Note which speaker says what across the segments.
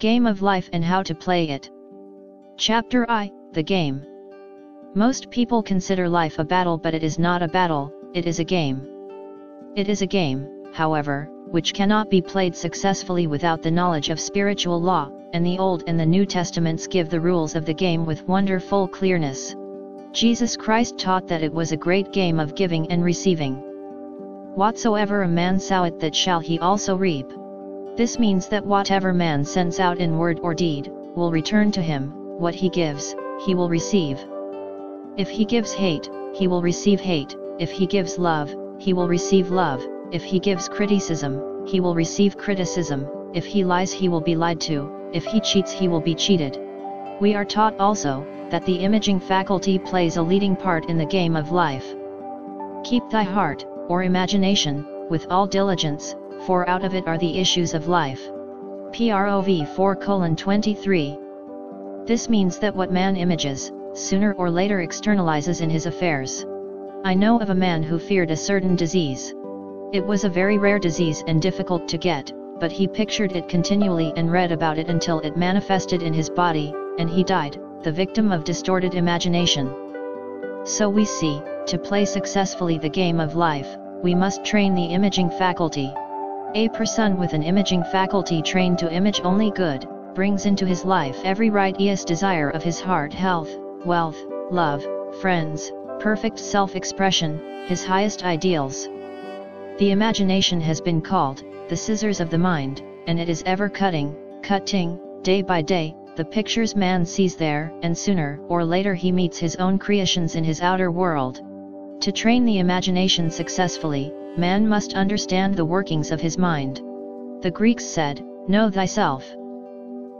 Speaker 1: Game of Life and How to Play It. Chapter I The Game. Most people consider life a battle, but it is not a battle, it is a game. It is a game, however, which cannot be played successfully without the knowledge of spiritual law, and the Old and the New Testaments give the rules of the game with wonderful clearness. Jesus Christ taught that it was a great game of giving and receiving. Whatsoever a man soweth that shall he also reap. This means that whatever man sends out in word or deed, will return to him, what he gives, he will receive. If he gives hate, he will receive hate, if he gives love, he will receive love, if he gives criticism, he will receive criticism, if he lies he will be lied to, if he cheats he will be cheated. We are taught also, that the imaging faculty plays a leading part in the game of life. Keep thy heart, or imagination, with all diligence, for out of it are the issues of life. PROV 4 23. This means that what man images, sooner or later externalizes in his affairs. I know of a man who feared a certain disease. It was a very rare disease and difficult to get, but he pictured it continually and read about it until it manifested in his body, and he died, the victim of distorted imagination. So we see, to play successfully the game of life, we must train the imaging faculty. A person with an imaging faculty trained to image only good, brings into his life every righteous desire of his heart health, wealth, love, friends, perfect self-expression, his highest ideals. The imagination has been called, the scissors of the mind, and it is ever cutting, cutting, day by day, the pictures man sees there, and sooner or later he meets his own creations in his outer world. To train the imagination successfully, man must understand the workings of his mind. The Greeks said, Know thyself.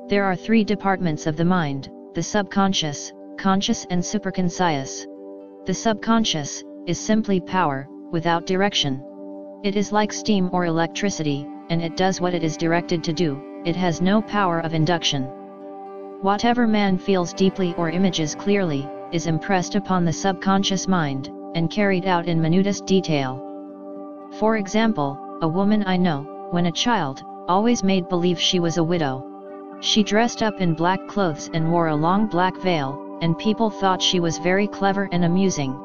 Speaker 1: There are three departments of the mind, the subconscious, conscious and superconscious. The subconscious, is simply power, without direction. It is like steam or electricity, and it does what it is directed to do, it has no power of induction. Whatever man feels deeply or images clearly, is impressed upon the subconscious mind, and carried out in minutest detail. For example, a woman I know, when a child, always made believe she was a widow. She dressed up in black clothes and wore a long black veil, and people thought she was very clever and amusing.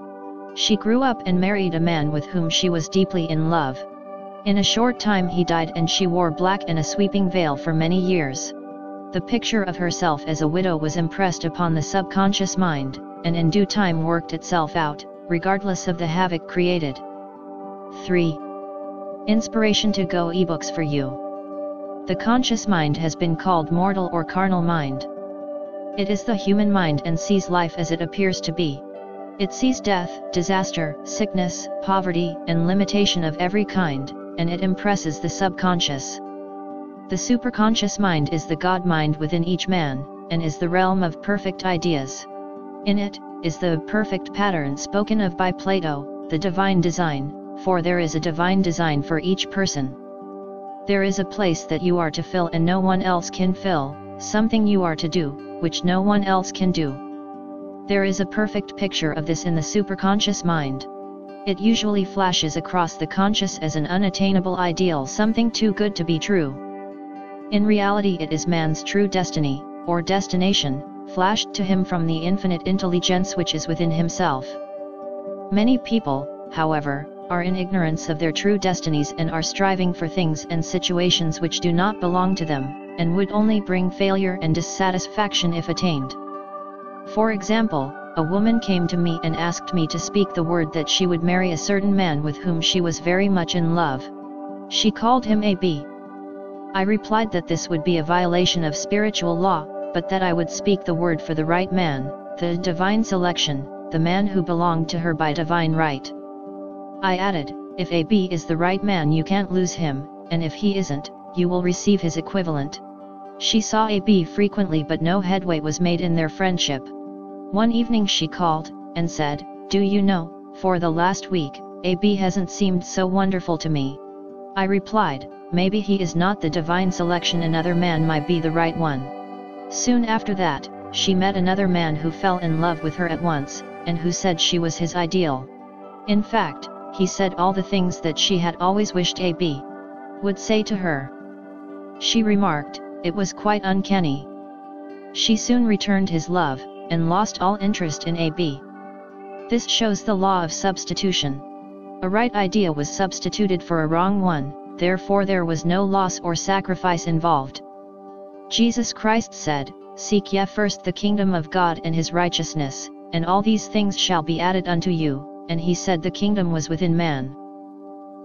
Speaker 1: She grew up and married a man with whom she was deeply in love. In a short time he died and she wore black and a sweeping veil for many years. The picture of herself as a widow was impressed upon the subconscious mind, and in due time worked itself out, regardless of the havoc created. 3. Inspiration to Go ebooks for you. The conscious mind has been called mortal or carnal mind. It is the human mind and sees life as it appears to be. It sees death, disaster, sickness, poverty, and limitation of every kind, and it impresses the subconscious. The superconscious mind is the God mind within each man, and is the realm of perfect ideas. In it, is the perfect pattern spoken of by Plato, the divine design, for there is a divine design for each person. There is a place that you are to fill and no one else can fill, something you are to do, which no one else can do. There is a perfect picture of this in the superconscious mind. It usually flashes across the conscious as an unattainable ideal something too good to be true. In reality it is man's true destiny, or destination, flashed to him from the infinite intelligence which is within himself. Many people, however, are in ignorance of their true destinies and are striving for things and situations which do not belong to them, and would only bring failure and dissatisfaction if attained. For example, a woman came to me and asked me to speak the word that she would marry a certain man with whom she was very much in love. She called him A.B. I replied that this would be a violation of spiritual law, but that I would speak the word for the right man, the divine selection, the man who belonged to her by divine right. I added, if AB is the right man you can't lose him, and if he isn't, you will receive his equivalent. She saw AB frequently but no headway was made in their friendship. One evening she called, and said, Do you know, for the last week, AB hasn't seemed so wonderful to me. I replied, maybe he is not the divine selection another man might be the right one. Soon after that, she met another man who fell in love with her at once, and who said she was his ideal. In fact, he said all the things that she had always wished AB would say to her. She remarked, it was quite uncanny. She soon returned his love, and lost all interest in AB. This shows the law of substitution. A right idea was substituted for a wrong one, therefore there was no loss or sacrifice involved. Jesus Christ said, Seek ye first the kingdom of God and his righteousness, and all these things shall be added unto you, and he said the kingdom was within man.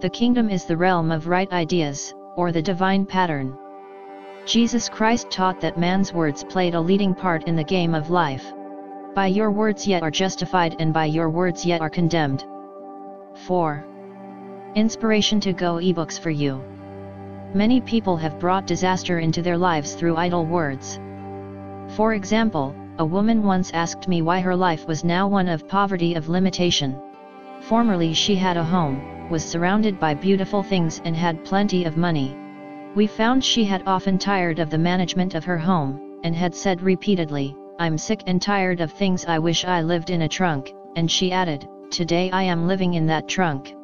Speaker 1: The kingdom is the realm of right ideas, or the divine pattern. Jesus Christ taught that man's words played a leading part in the game of life. By your words yet are justified and by your words yet are condemned. 4. Inspiration to go ebooks for you. Many people have brought disaster into their lives through idle words. For example, a woman once asked me why her life was now one of poverty of limitation. Formerly she had a home, was surrounded by beautiful things and had plenty of money. We found she had often tired of the management of her home, and had said repeatedly, I'm sick and tired of things I wish I lived in a trunk, and she added, Today I am living in that trunk.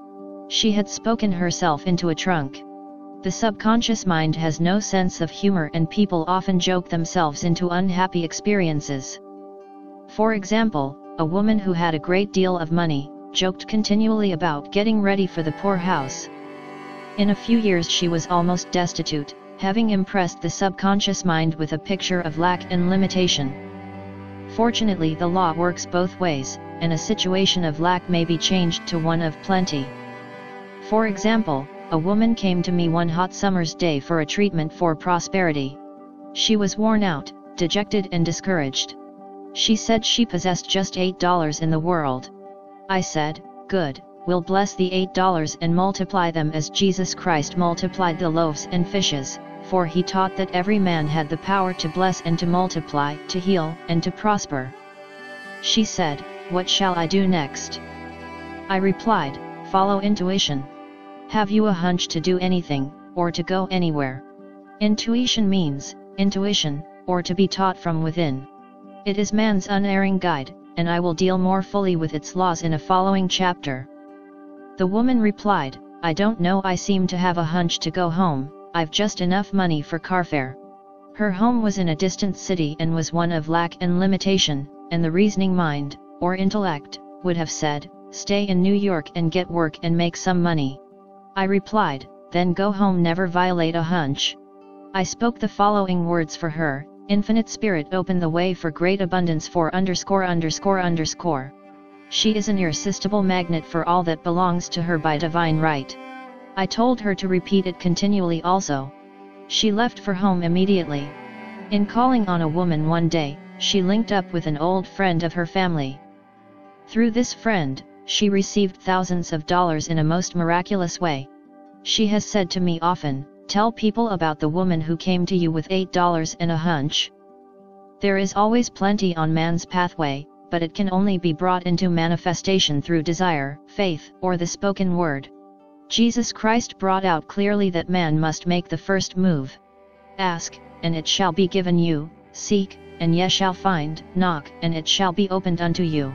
Speaker 1: She had spoken herself into a trunk. The subconscious mind has no sense of humor and people often joke themselves into unhappy experiences. For example, a woman who had a great deal of money, joked continually about getting ready for the poorhouse. In a few years she was almost destitute, having impressed the subconscious mind with a picture of lack and limitation. Fortunately the law works both ways, and a situation of lack may be changed to one of plenty. For example, a woman came to me one hot summer's day for a treatment for prosperity. She was worn out, dejected and discouraged. She said she possessed just $8 in the world. I said, good, we'll bless the $8 and multiply them as Jesus Christ multiplied the loaves and fishes, for he taught that every man had the power to bless and to multiply, to heal and to prosper. She said, What shall I do next? I replied, Follow intuition. Have you a hunch to do anything, or to go anywhere? Intuition means, intuition, or to be taught from within. It is man's unerring guide, and I will deal more fully with its laws in a following chapter. The woman replied, I don't know I seem to have a hunch to go home, I've just enough money for carfare. Her home was in a distant city and was one of lack and limitation, and the reasoning mind, or intellect, would have said, stay in New York and get work and make some money. I replied, then go home never violate a hunch. I spoke the following words for her, Infinite Spirit open the way for great abundance for underscore underscore underscore. She is an irresistible magnet for all that belongs to her by divine right. I told her to repeat it continually also. She left for home immediately. In calling on a woman one day, she linked up with an old friend of her family. Through this friend, she received thousands of dollars in a most miraculous way. She has said to me often, tell people about the woman who came to you with $8 and a hunch. There is always plenty on man's pathway, but it can only be brought into manifestation through desire, faith, or the spoken word. Jesus Christ brought out clearly that man must make the first move. Ask, and it shall be given you, seek, and ye shall find, knock, and it shall be opened unto you.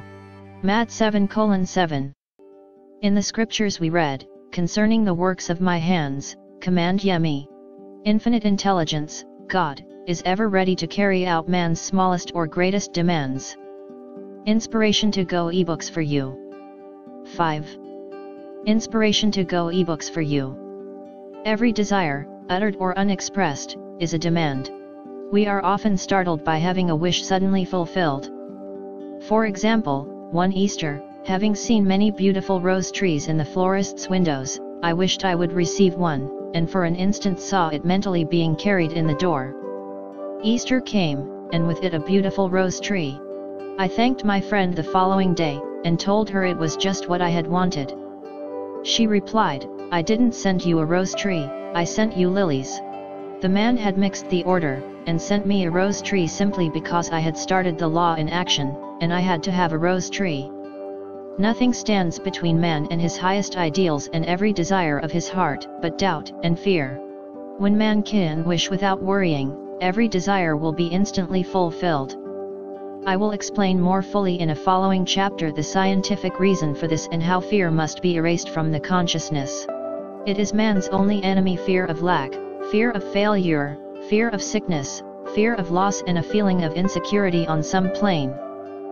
Speaker 1: Matt 7 7. In the scriptures we read, concerning the works of my hands, command ye me. Infinite intelligence, God, is ever ready to carry out man's smallest or greatest demands. Inspiration to go ebooks for you. 5. Inspiration to go ebooks for you. Every desire, uttered or unexpressed, is a demand. We are often startled by having a wish suddenly fulfilled. For example, one Easter, having seen many beautiful rose trees in the florist's windows, I wished I would receive one, and for an instant saw it mentally being carried in the door. Easter came, and with it a beautiful rose tree. I thanked my friend the following day, and told her it was just what I had wanted. She replied, I didn't send you a rose tree, I sent you lilies. The man had mixed the order, and sent me a rose tree simply because I had started the law in action, and I had to have a rose tree. Nothing stands between man and his highest ideals and every desire of his heart, but doubt and fear. When man can wish without worrying, every desire will be instantly fulfilled. I will explain more fully in a following chapter the scientific reason for this and how fear must be erased from the consciousness. It is man's only enemy fear of lack, fear of failure, fear of sickness, fear of loss and a feeling of insecurity on some plane.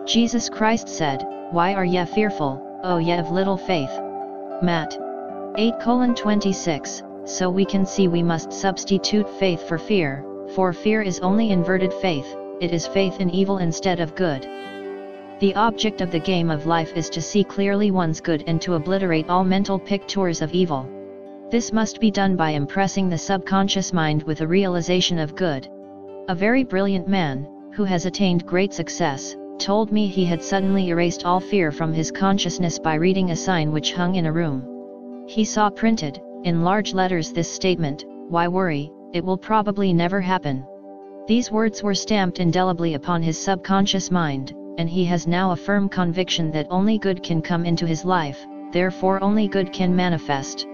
Speaker 1: Jesus Christ said, Why are ye fearful, O ye of little faith? Matt. 8 26, so we can see we must substitute faith for fear, for fear is only inverted faith, it is faith in evil instead of good. The object of the game of life is to see clearly one's good and to obliterate all mental pictures of evil. This must be done by impressing the subconscious mind with a realization of good. A very brilliant man, who has attained great success, told me he had suddenly erased all fear from his consciousness by reading a sign which hung in a room. He saw printed, in large letters this statement, Why worry, it will probably never happen. These words were stamped indelibly upon his subconscious mind, and he has now a firm conviction that only good can come into his life, therefore only good can manifest.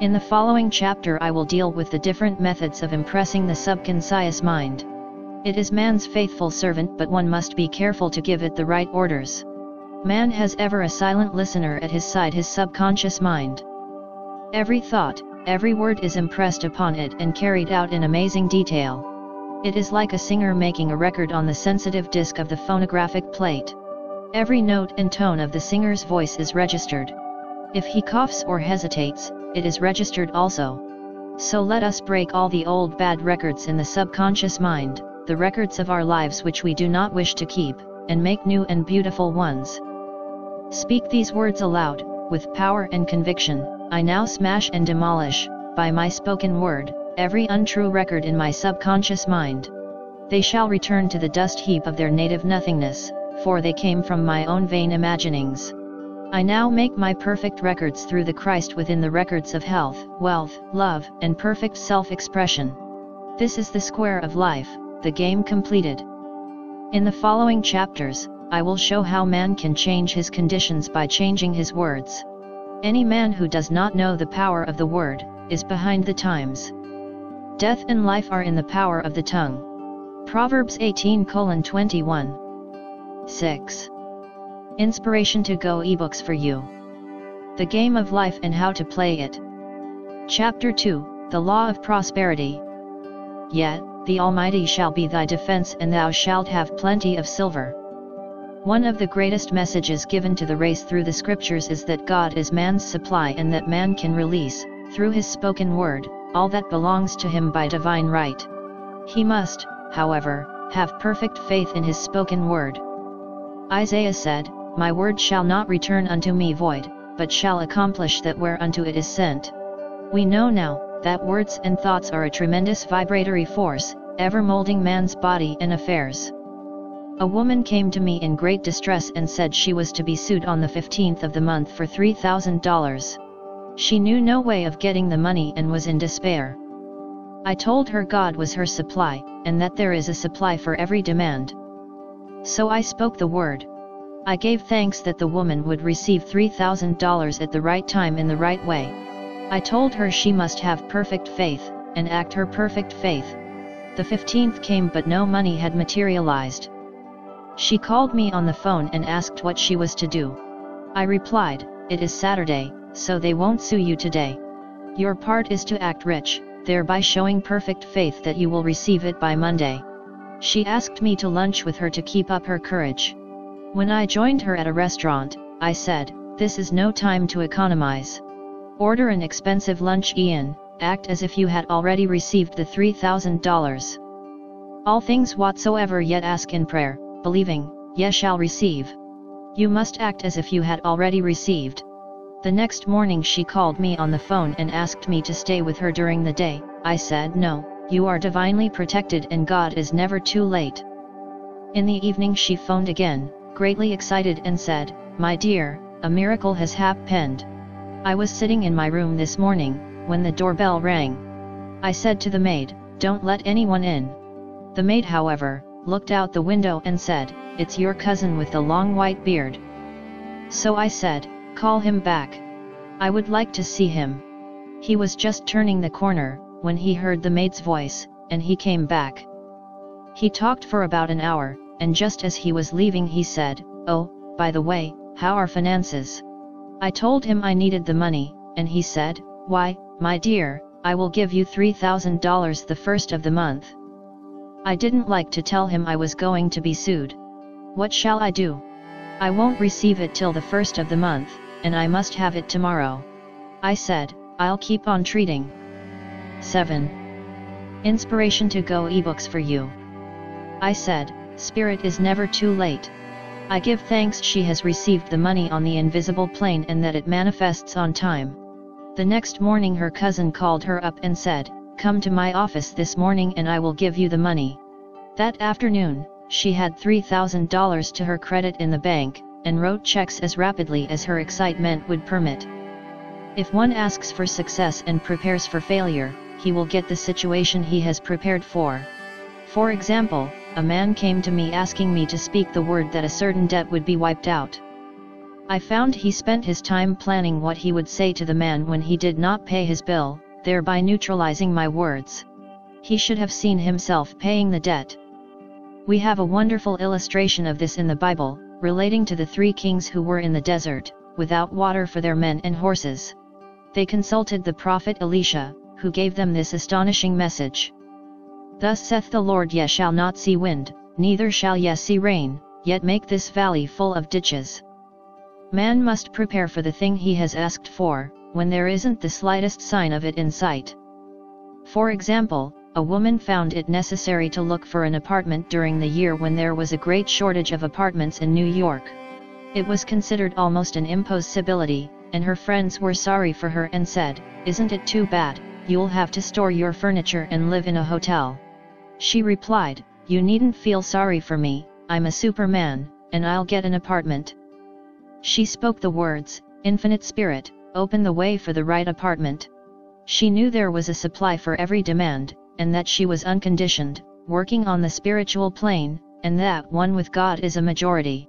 Speaker 1: In the following chapter I will deal with the different methods of impressing the subconscious mind. It is man's faithful servant but one must be careful to give it the right orders. Man has ever a silent listener at his side his subconscious mind. Every thought, every word is impressed upon it and carried out in amazing detail. It is like a singer making a record on the sensitive disc of the phonographic plate. Every note and tone of the singer's voice is registered. If he coughs or hesitates, it is registered also. So let us break all the old bad records in the subconscious mind, the records of our lives which we do not wish to keep, and make new and beautiful ones. Speak these words aloud, with power and conviction, I now smash and demolish, by my spoken word, every untrue record in my subconscious mind. They shall return to the dust heap of their native nothingness, for they came from my own vain imaginings. I now make my perfect records through the Christ within the records of health, wealth, love, and perfect self-expression. This is the square of life, the game completed. In the following chapters, I will show how man can change his conditions by changing his words. Any man who does not know the power of the word, is behind the times. Death and life are in the power of the tongue. Proverbs 18 21. 6. Inspiration to Go ebooks for you. The Game of Life and How to Play It. Chapter 2 The Law of Prosperity. Yet, the Almighty shall be thy defense and thou shalt have plenty of silver. One of the greatest messages given to the race through the scriptures is that God is man's supply and that man can release, through his spoken word, all that belongs to him by divine right. He must, however, have perfect faith in his spoken word. Isaiah said, my word shall not return unto me void, but shall accomplish that whereunto it is sent. We know now, that words and thoughts are a tremendous vibratory force, ever molding man's body and affairs. A woman came to me in great distress and said she was to be sued on the 15th of the month for $3,000. She knew no way of getting the money and was in despair. I told her God was her supply, and that there is a supply for every demand. So I spoke the word. I gave thanks that the woman would receive $3,000 at the right time in the right way. I told her she must have perfect faith, and act her perfect faith. The 15th came but no money had materialized. She called me on the phone and asked what she was to do. I replied, it is Saturday, so they won't sue you today. Your part is to act rich, thereby showing perfect faith that you will receive it by Monday. She asked me to lunch with her to keep up her courage. When I joined her at a restaurant, I said, this is no time to economize. Order an expensive lunch Ian, act as if you had already received the $3,000. All things whatsoever yet ask in prayer, believing, ye shall receive. You must act as if you had already received. The next morning she called me on the phone and asked me to stay with her during the day, I said no, you are divinely protected and God is never too late. In the evening she phoned again, greatly excited and said, My dear, a miracle has happened. I was sitting in my room this morning, when the doorbell rang. I said to the maid, Don't let anyone in. The maid however, looked out the window and said, It's your cousin with the long white beard. So I said, Call him back. I would like to see him. He was just turning the corner, when he heard the maid's voice, and he came back. He talked for about an hour, and just as he was leaving he said, Oh, by the way, how are finances? I told him I needed the money, and he said, Why, my dear, I will give you $3,000 the first of the month. I didn't like to tell him I was going to be sued. What shall I do? I won't receive it till the first of the month, and I must have it tomorrow. I said, I'll keep on treating. 7. Inspiration to go ebooks for you. I said, Spirit is never too late. I give thanks she has received the money on the invisible plane and that it manifests on time. The next morning her cousin called her up and said, Come to my office this morning and I will give you the money. That afternoon, she had $3,000 to her credit in the bank, and wrote checks as rapidly as her excitement would permit. If one asks for success and prepares for failure, he will get the situation he has prepared for. For example, a man came to me asking me to speak the word that a certain debt would be wiped out. I found he spent his time planning what he would say to the man when he did not pay his bill, thereby neutralizing my words. He should have seen himself paying the debt. We have a wonderful illustration of this in the Bible, relating to the three kings who were in the desert, without water for their men and horses. They consulted the prophet Elisha, who gave them this astonishing message. Thus saith the Lord Ye shall not see wind, neither shall ye see rain, yet make this valley full of ditches. Man must prepare for the thing he has asked for, when there isn't the slightest sign of it in sight. For example, a woman found it necessary to look for an apartment during the year when there was a great shortage of apartments in New York. It was considered almost an impossibility, and her friends were sorry for her and said, Isn't it too bad, you'll have to store your furniture and live in a hotel. She replied, You needn't feel sorry for me, I'm a superman, and I'll get an apartment. She spoke the words, Infinite Spirit, open the way for the right apartment. She knew there was a supply for every demand, and that she was unconditioned, working on the spiritual plane, and that one with God is a majority.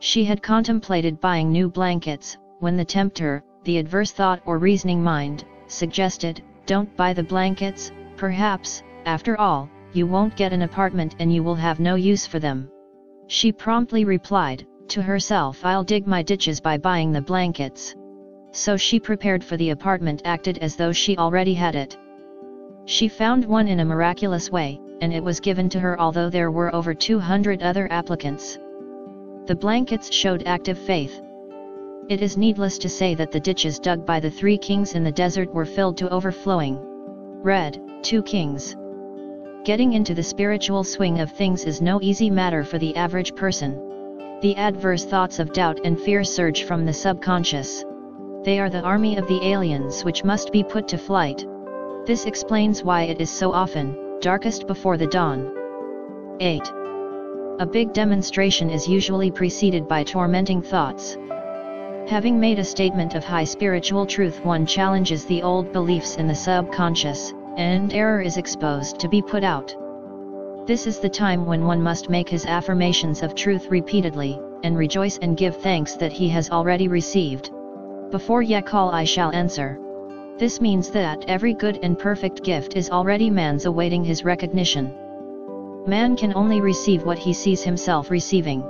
Speaker 1: She had contemplated buying new blankets, when the tempter, the adverse thought or reasoning mind, suggested, Don't buy the blankets, perhaps, after all, you won't get an apartment and you will have no use for them. She promptly replied, to herself I'll dig my ditches by buying the blankets. So she prepared for the apartment acted as though she already had it. She found one in a miraculous way, and it was given to her although there were over 200 other applicants. The blankets showed active faith. It is needless to say that the ditches dug by the three kings in the desert were filled to overflowing. Red, 2 Kings. Getting into the spiritual swing of things is no easy matter for the average person. The adverse thoughts of doubt and fear surge from the subconscious. They are the army of the aliens which must be put to flight. This explains why it is so often, darkest before the dawn. 8. A big demonstration is usually preceded by tormenting thoughts. Having made a statement of high spiritual truth one challenges the old beliefs in the subconscious, and error is exposed to be put out. This is the time when one must make his affirmations of truth repeatedly, and rejoice and give thanks that he has already received. Before ye call I shall answer. This means that every good and perfect gift is already man's awaiting his recognition. Man can only receive what he sees himself receiving.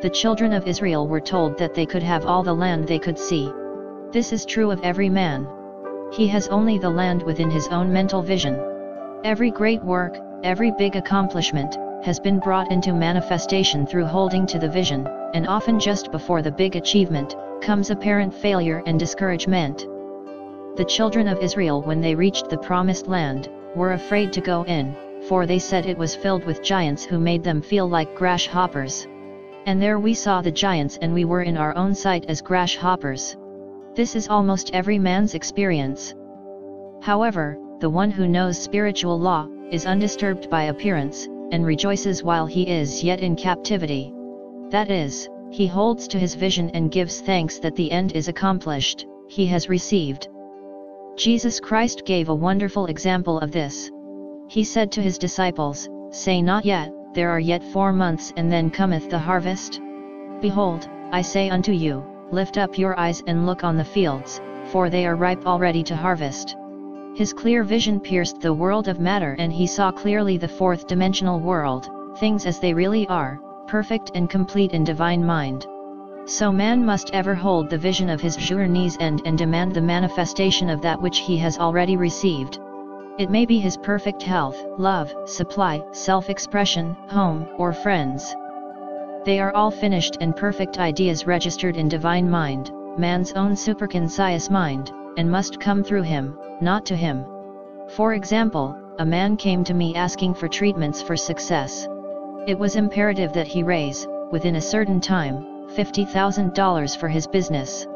Speaker 1: The children of Israel were told that they could have all the land they could see. This is true of every man. He has only the land within his own mental vision. Every great work, Every big accomplishment, has been brought into manifestation through holding to the vision, and often just before the big achievement, comes apparent failure and discouragement. The children of Israel when they reached the promised land, were afraid to go in, for they said it was filled with giants who made them feel like grasshoppers. And there we saw the giants and we were in our own sight as grasshoppers. This is almost every man's experience. However, the one who knows spiritual law, is undisturbed by appearance, and rejoices while he is yet in captivity. That is, he holds to his vision and gives thanks that the end is accomplished, he has received. Jesus Christ gave a wonderful example of this. He said to his disciples, Say not yet, there are yet four months and then cometh the harvest. Behold, I say unto you, lift up your eyes and look on the fields, for they are ripe already to harvest. His clear vision pierced the world of matter and he saw clearly the fourth dimensional world, things as they really are, perfect and complete in divine mind. So man must ever hold the vision of his journey's end and demand the manifestation of that which he has already received. It may be his perfect health, love, supply, self-expression, home, or friends. They are all finished and perfect ideas registered in divine mind, man's own superconscious mind, and must come through him, not to him. For example, a man came to me asking for treatments for success. It was imperative that he raise, within a certain time, $50,000 for his business.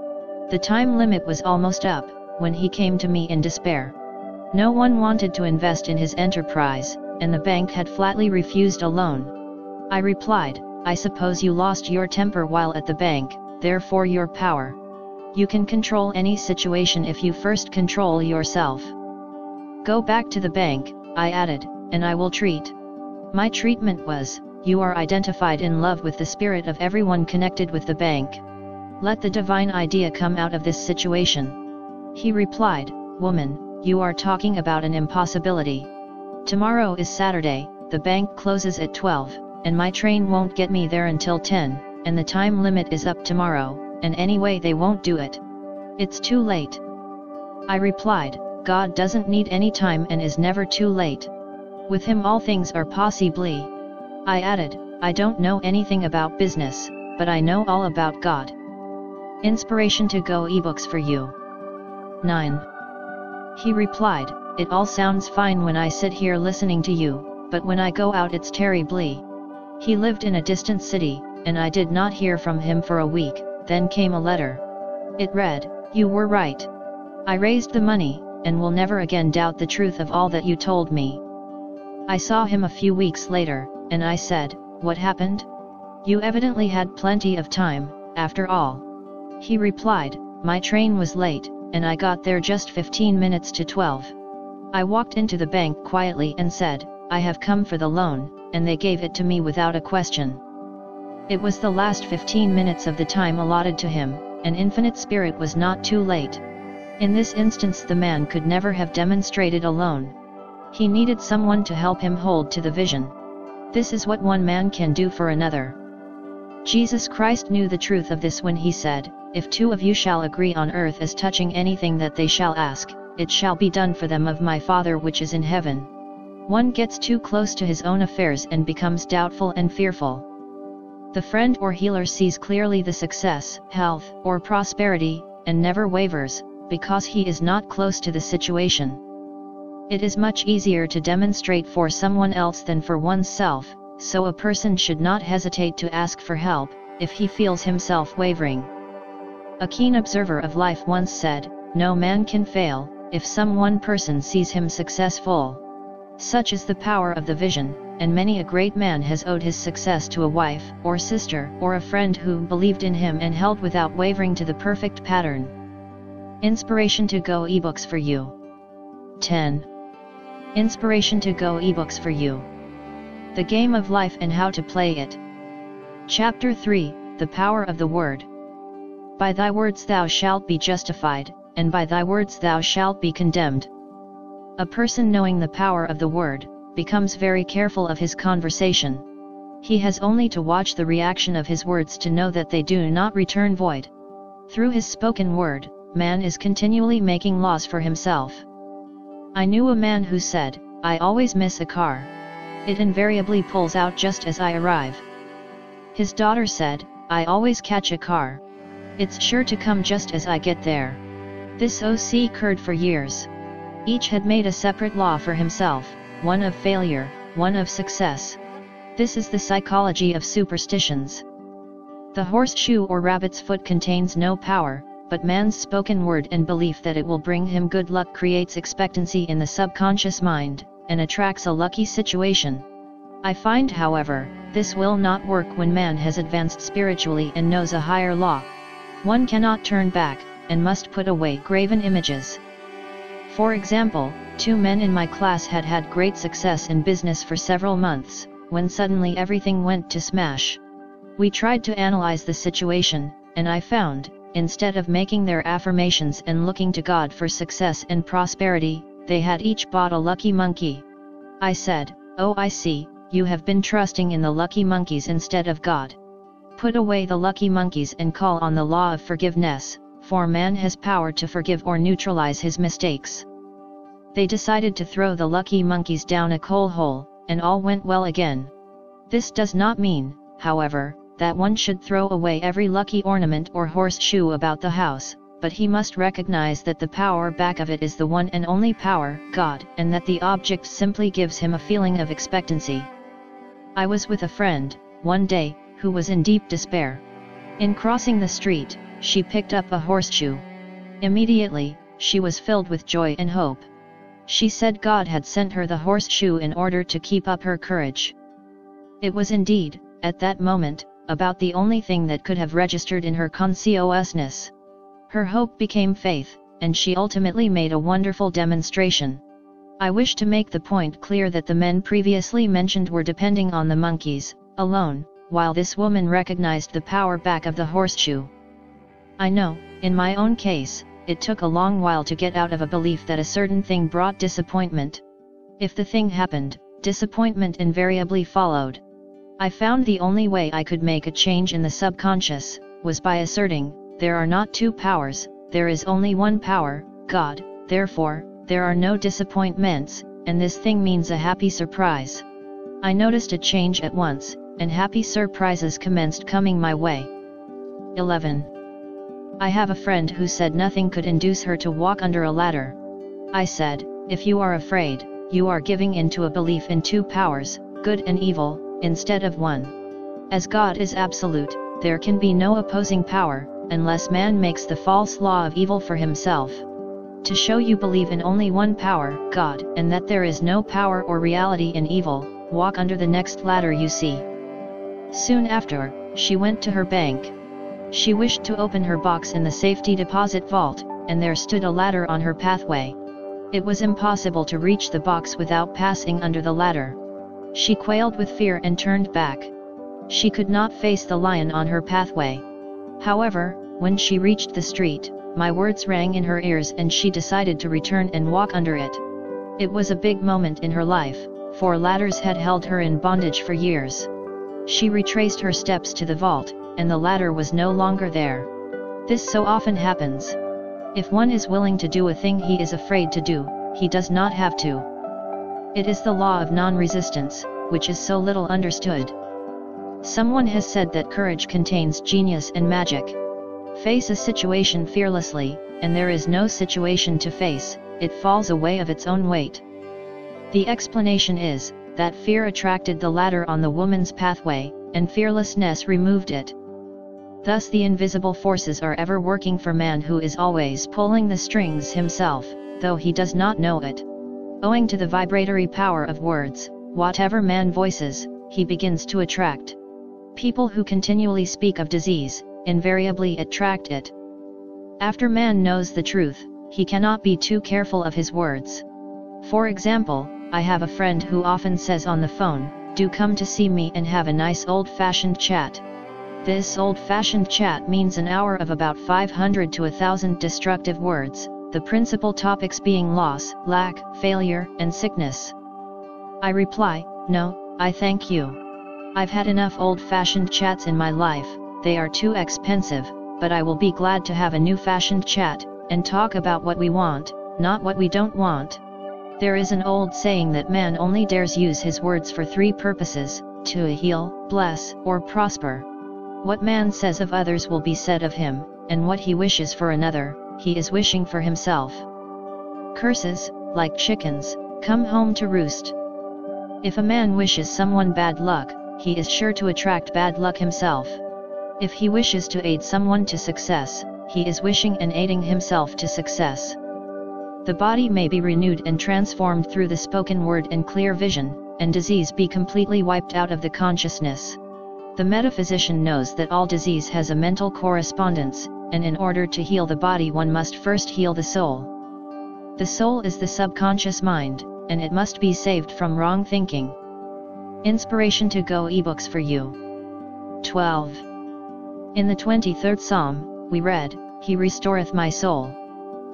Speaker 1: The time limit was almost up, when he came to me in despair. No one wanted to invest in his enterprise, and the bank had flatly refused a loan. I replied, I suppose you lost your temper while at the bank, therefore your power. You can control any situation if you first control yourself. Go back to the bank, I added, and I will treat. My treatment was, you are identified in love with the spirit of everyone connected with the bank. Let the divine idea come out of this situation. He replied, Woman, you are talking about an impossibility. Tomorrow is Saturday, the bank closes at 12 and my train won't get me there until 10, and the time limit is up tomorrow, and anyway they won't do it. It's too late. I replied, God doesn't need any time and is never too late. With him all things are possibly. I added, I don't know anything about business, but I know all about God. Inspiration to Go ebooks for you. 9. He replied, It all sounds fine when I sit here listening to you, but when I go out it's terribly. He lived in a distant city, and I did not hear from him for a week, then came a letter. It read, You were right. I raised the money, and will never again doubt the truth of all that you told me. I saw him a few weeks later, and I said, What happened? You evidently had plenty of time, after all. He replied, My train was late, and I got there just 15 minutes to 12. I walked into the bank quietly and said, I have come for the loan, and they gave it to me without a question. It was the last 15 minutes of the time allotted to him, and Infinite Spirit was not too late. In this instance the man could never have demonstrated alone. He needed someone to help him hold to the vision. This is what one man can do for another. Jesus Christ knew the truth of this when he said, If two of you shall agree on earth as touching anything that they shall ask, it shall be done for them of my Father which is in heaven. One gets too close to his own affairs and becomes doubtful and fearful. The friend or healer sees clearly the success, health, or prosperity, and never wavers, because he is not close to the situation. It is much easier to demonstrate for someone else than for oneself, so a person should not hesitate to ask for help, if he feels himself wavering. A keen observer of life once said, No man can fail, if some one person sees him successful. Such is the power of the vision, and many a great man has owed his success to a wife, or sister, or a friend who believed in him and held without wavering to the perfect pattern. Inspiration to Go ebooks for you. 10. Inspiration to Go ebooks for you. The Game of Life and How to Play It. Chapter 3 The Power of the Word. By thy words thou shalt be justified, and by thy words thou shalt be condemned. A person knowing the power of the word, becomes very careful of his conversation. He has only to watch the reaction of his words to know that they do not return void. Through his spoken word, man is continually making laws for himself. I knew a man who said, I always miss a car. It invariably pulls out just as I arrive. His daughter said, I always catch a car. It's sure to come just as I get there. This OC occurred for years. Each had made a separate law for himself, one of failure, one of success. This is the psychology of superstitions. The horseshoe or rabbit's foot contains no power, but man's spoken word and belief that it will bring him good luck creates expectancy in the subconscious mind, and attracts a lucky situation. I find however, this will not work when man has advanced spiritually and knows a higher law. One cannot turn back, and must put away graven images. For example, two men in my class had had great success in business for several months, when suddenly everything went to smash. We tried to analyze the situation, and I found, instead of making their affirmations and looking to God for success and prosperity, they had each bought a lucky monkey. I said, Oh I see, you have been trusting in the lucky monkeys instead of God. Put away the lucky monkeys and call on the law of forgiveness, for man has power to forgive or neutralize his mistakes. They decided to throw the lucky monkeys down a coal hole, and all went well again. This does not mean, however, that one should throw away every lucky ornament or horseshoe about the house, but he must recognize that the power back of it is the one and only power, God, and that the object simply gives him a feeling of expectancy. I was with a friend, one day, who was in deep despair. In crossing the street, she picked up a horseshoe. Immediately, she was filled with joy and hope. She said God had sent her the horseshoe in order to keep up her courage. It was indeed, at that moment, about the only thing that could have registered in her consciousness. Her hope became faith, and she ultimately made a wonderful demonstration. I wish to make the point clear that the men previously mentioned were depending on the monkeys, alone, while this woman recognized the power back of the horseshoe. I know, in my own case, it took a long while to get out of a belief that a certain thing brought disappointment. If the thing happened, disappointment invariably followed. I found the only way I could make a change in the subconscious, was by asserting, there are not two powers, there is only one power, God, therefore, there are no disappointments, and this thing means a happy surprise. I noticed a change at once, and happy surprises commenced coming my way. 11. I have a friend who said nothing could induce her to walk under a ladder. I said, if you are afraid, you are giving in to a belief in two powers, good and evil, instead of one. As God is absolute, there can be no opposing power, unless man makes the false law of evil for himself. To show you believe in only one power, God, and that there is no power or reality in evil, walk under the next ladder you see. Soon after, she went to her bank, she wished to open her box in the safety deposit vault, and there stood a ladder on her pathway. It was impossible to reach the box without passing under the ladder. She quailed with fear and turned back. She could not face the lion on her pathway. However, when she reached the street, my words rang in her ears and she decided to return and walk under it. It was a big moment in her life, for ladders had held her in bondage for years. She retraced her steps to the vault, and the ladder was no longer there. This so often happens. If one is willing to do a thing he is afraid to do, he does not have to. It is the law of non-resistance, which is so little understood. Someone has said that courage contains genius and magic. Face a situation fearlessly, and there is no situation to face, it falls away of its own weight. The explanation is, that fear attracted the ladder on the woman's pathway, and fearlessness removed it. Thus the invisible forces are ever working for man who is always pulling the strings himself, though he does not know it. Owing to the vibratory power of words, whatever man voices, he begins to attract. People who continually speak of disease, invariably attract it. After man knows the truth, he cannot be too careful of his words. For example, I have a friend who often says on the phone, do come to see me and have a nice old-fashioned chat. This old-fashioned chat means an hour of about 500 to 1000 destructive words, the principal topics being loss, lack, failure, and sickness. I reply, no, I thank you. I've had enough old-fashioned chats in my life, they are too expensive, but I will be glad to have a new-fashioned chat, and talk about what we want, not what we don't want. There is an old saying that man only dares use his words for three purposes, to heal, bless, or prosper. What man says of others will be said of him, and what he wishes for another, he is wishing for himself. Curses, like chickens, come home to roost. If a man wishes someone bad luck, he is sure to attract bad luck himself. If he wishes to aid someone to success, he is wishing and aiding himself to success. The body may be renewed and transformed through the spoken word and clear vision, and disease be completely wiped out of the consciousness. The metaphysician knows that all disease has a mental correspondence, and in order to heal the body one must first heal the soul. The soul is the subconscious mind, and it must be saved from wrong thinking. Inspiration to Go ebooks for you. 12. In the 23rd Psalm, we read, He restoreth my soul.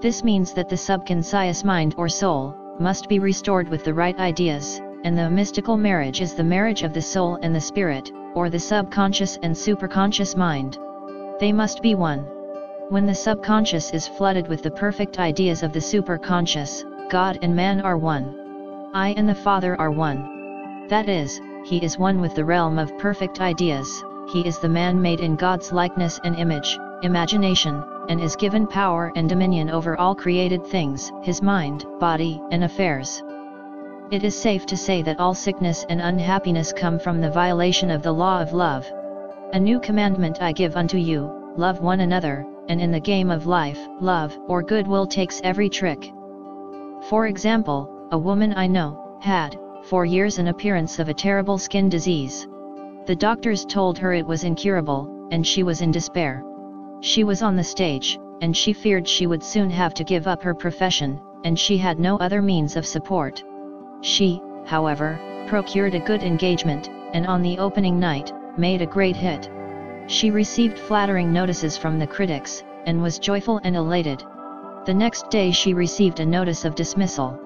Speaker 1: This means that the subconscious mind or soul, must be restored with the right ideas, and the mystical marriage is the marriage of the soul and the spirit, or the subconscious and superconscious mind. They must be one. When the subconscious is flooded with the perfect ideas of the superconscious, God and man are one. I and the Father are one. That is, he is one with the realm of perfect ideas, he is the man made in God's likeness and image, imagination, and is given power and dominion over all created things, his mind, body, and affairs. It is safe to say that all sickness and unhappiness come from the violation of the law of love. A new commandment I give unto you, love one another, and in the game of life, love or goodwill takes every trick. For example, a woman I know, had, for years an appearance of a terrible skin disease. The doctors told her it was incurable, and she was in despair. She was on the stage, and she feared she would soon have to give up her profession, and she had no other means of support. She, however, procured a good engagement, and on the opening night, made a great hit. She received flattering notices from the critics, and was joyful and elated. The next day she received a notice of dismissal.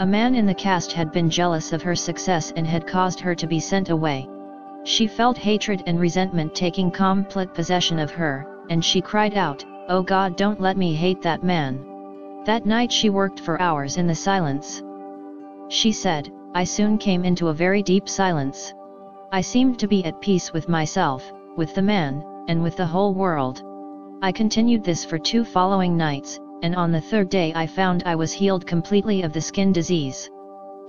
Speaker 1: A man in the cast had been jealous of her success and had caused her to be sent away. She felt hatred and resentment taking complete possession of her, and she cried out, Oh God don't let me hate that man. That night she worked for hours in the silence. She said, I soon came into a very deep silence. I seemed to be at peace with myself, with the man, and with the whole world. I continued this for two following nights, and on the third day I found I was healed completely of the skin disease.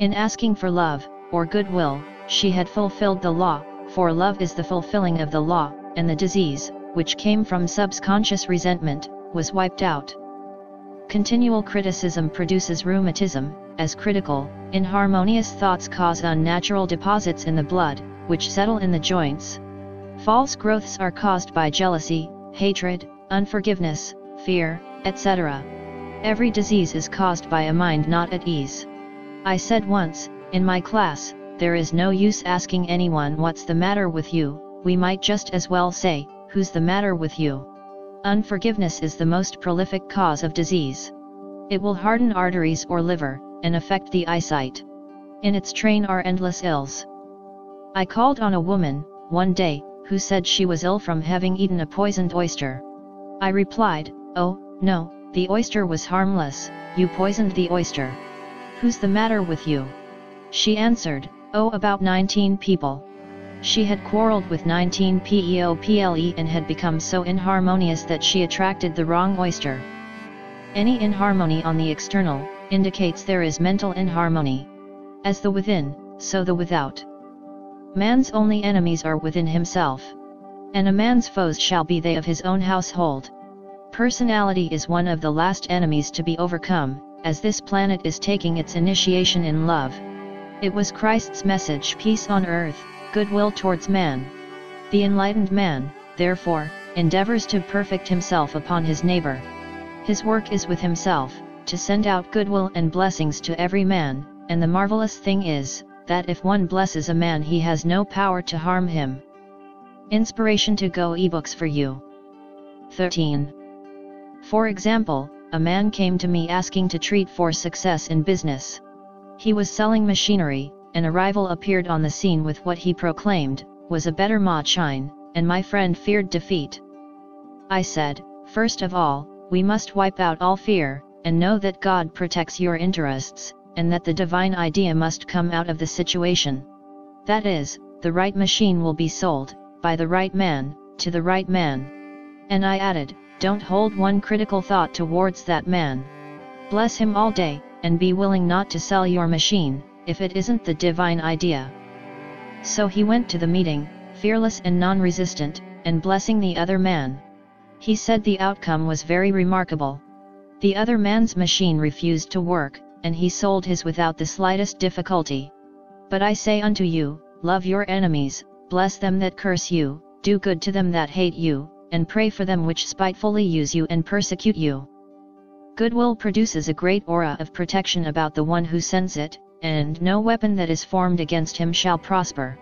Speaker 1: In asking for love, or goodwill, she had fulfilled the law, for love is the fulfilling of the law, and the disease, which came from subconscious resentment, was wiped out. Continual criticism produces rheumatism, as critical, inharmonious thoughts cause unnatural deposits in the blood, which settle in the joints. False growths are caused by jealousy, hatred, unforgiveness, fear, etc. Every disease is caused by a mind not at ease. I said once, in my class, there is no use asking anyone what's the matter with you, we might just as well say, who's the matter with you? Unforgiveness is the most prolific cause of disease. It will harden arteries or liver, and affect the eyesight. In its train are endless ills. I called on a woman, one day, who said she was ill from having eaten a poisoned oyster. I replied, Oh, no, the oyster was harmless, you poisoned the oyster. Who's the matter with you? She answered, Oh, about 19 people. She had quarreled with 19 PEOPLE and had become so inharmonious that she attracted the wrong oyster. Any inharmony on the external, indicates there is mental inharmony. As the within, so the without. Man's only enemies are within himself. And a man's foes shall be they of his own household. Personality is one of the last enemies to be overcome, as this planet is taking its initiation in love. It was Christ's message peace on earth, goodwill towards man. The enlightened man, therefore, endeavors to perfect himself upon his neighbor. His work is with himself, to send out goodwill and blessings to every man, and the marvelous thing is, that if one blesses a man he has no power to harm him. Inspiration to Go ebooks for you. 13. For example, a man came to me asking to treat for success in business. He was selling machinery, an arrival appeared on the scene with what he proclaimed, was a better machine, and my friend feared defeat. I said, first of all, we must wipe out all fear, and know that God protects your interests, and that the divine idea must come out of the situation. That is, the right machine will be sold, by the right man, to the right man. And I added, don't hold one critical thought towards that man. Bless him all day, and be willing not to sell your machine, if it isn't the divine idea. So he went to the meeting, fearless and non-resistant, and blessing the other man. He said the outcome was very remarkable. The other man's machine refused to work, and he sold his without the slightest difficulty. But I say unto you, love your enemies, bless them that curse you, do good to them that hate you, and pray for them which spitefully use you and persecute you. Goodwill produces a great aura of protection about the one who sends it, and no weapon that is formed against him shall prosper.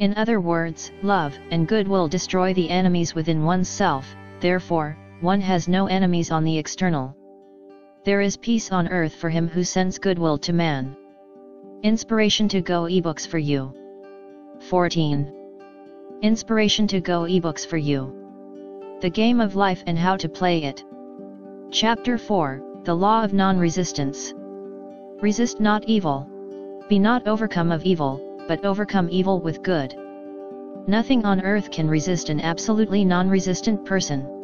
Speaker 1: In other words, love and goodwill destroy the enemies within oneself, therefore, one has no enemies on the external. There is peace on earth for him who sends goodwill to man. Inspiration to Go ebooks for you. 14. Inspiration to Go ebooks for you. The Game of Life and How to Play It. Chapter 4 The Law of Non Resistance. Resist not evil. Be not overcome of evil, but overcome evil with good. Nothing on earth can resist an absolutely non resistant person.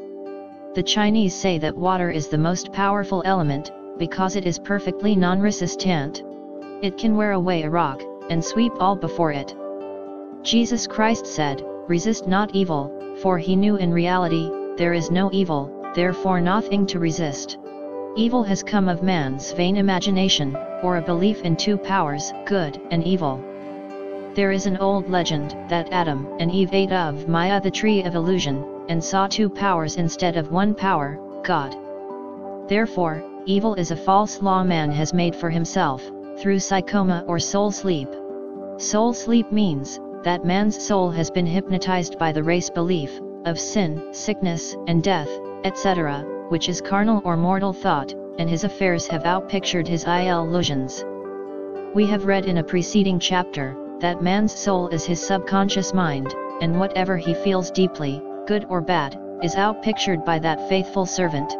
Speaker 1: The Chinese say that water is the most powerful element, because it is perfectly non resistant. It can wear away a rock, and sweep all before it. Jesus Christ said, Resist not evil, for he knew in reality, there is no evil, therefore nothing to resist. Evil has come of man's vain imagination, or a belief in two powers, good and evil. There is an old legend that Adam and Eve ate of Maya the tree of illusion, and saw two powers instead of one power, God. Therefore, evil is a false law man has made for himself, through psychoma or soul sleep. Soul sleep means, that man's soul has been hypnotized by the race belief, of sin, sickness, and death, etc., which is carnal or mortal thought, and his affairs have outpictured his illusions. We have read in a preceding chapter, that man's soul is his subconscious mind, and whatever he feels deeply, good or bad, is outpictured by that faithful servant.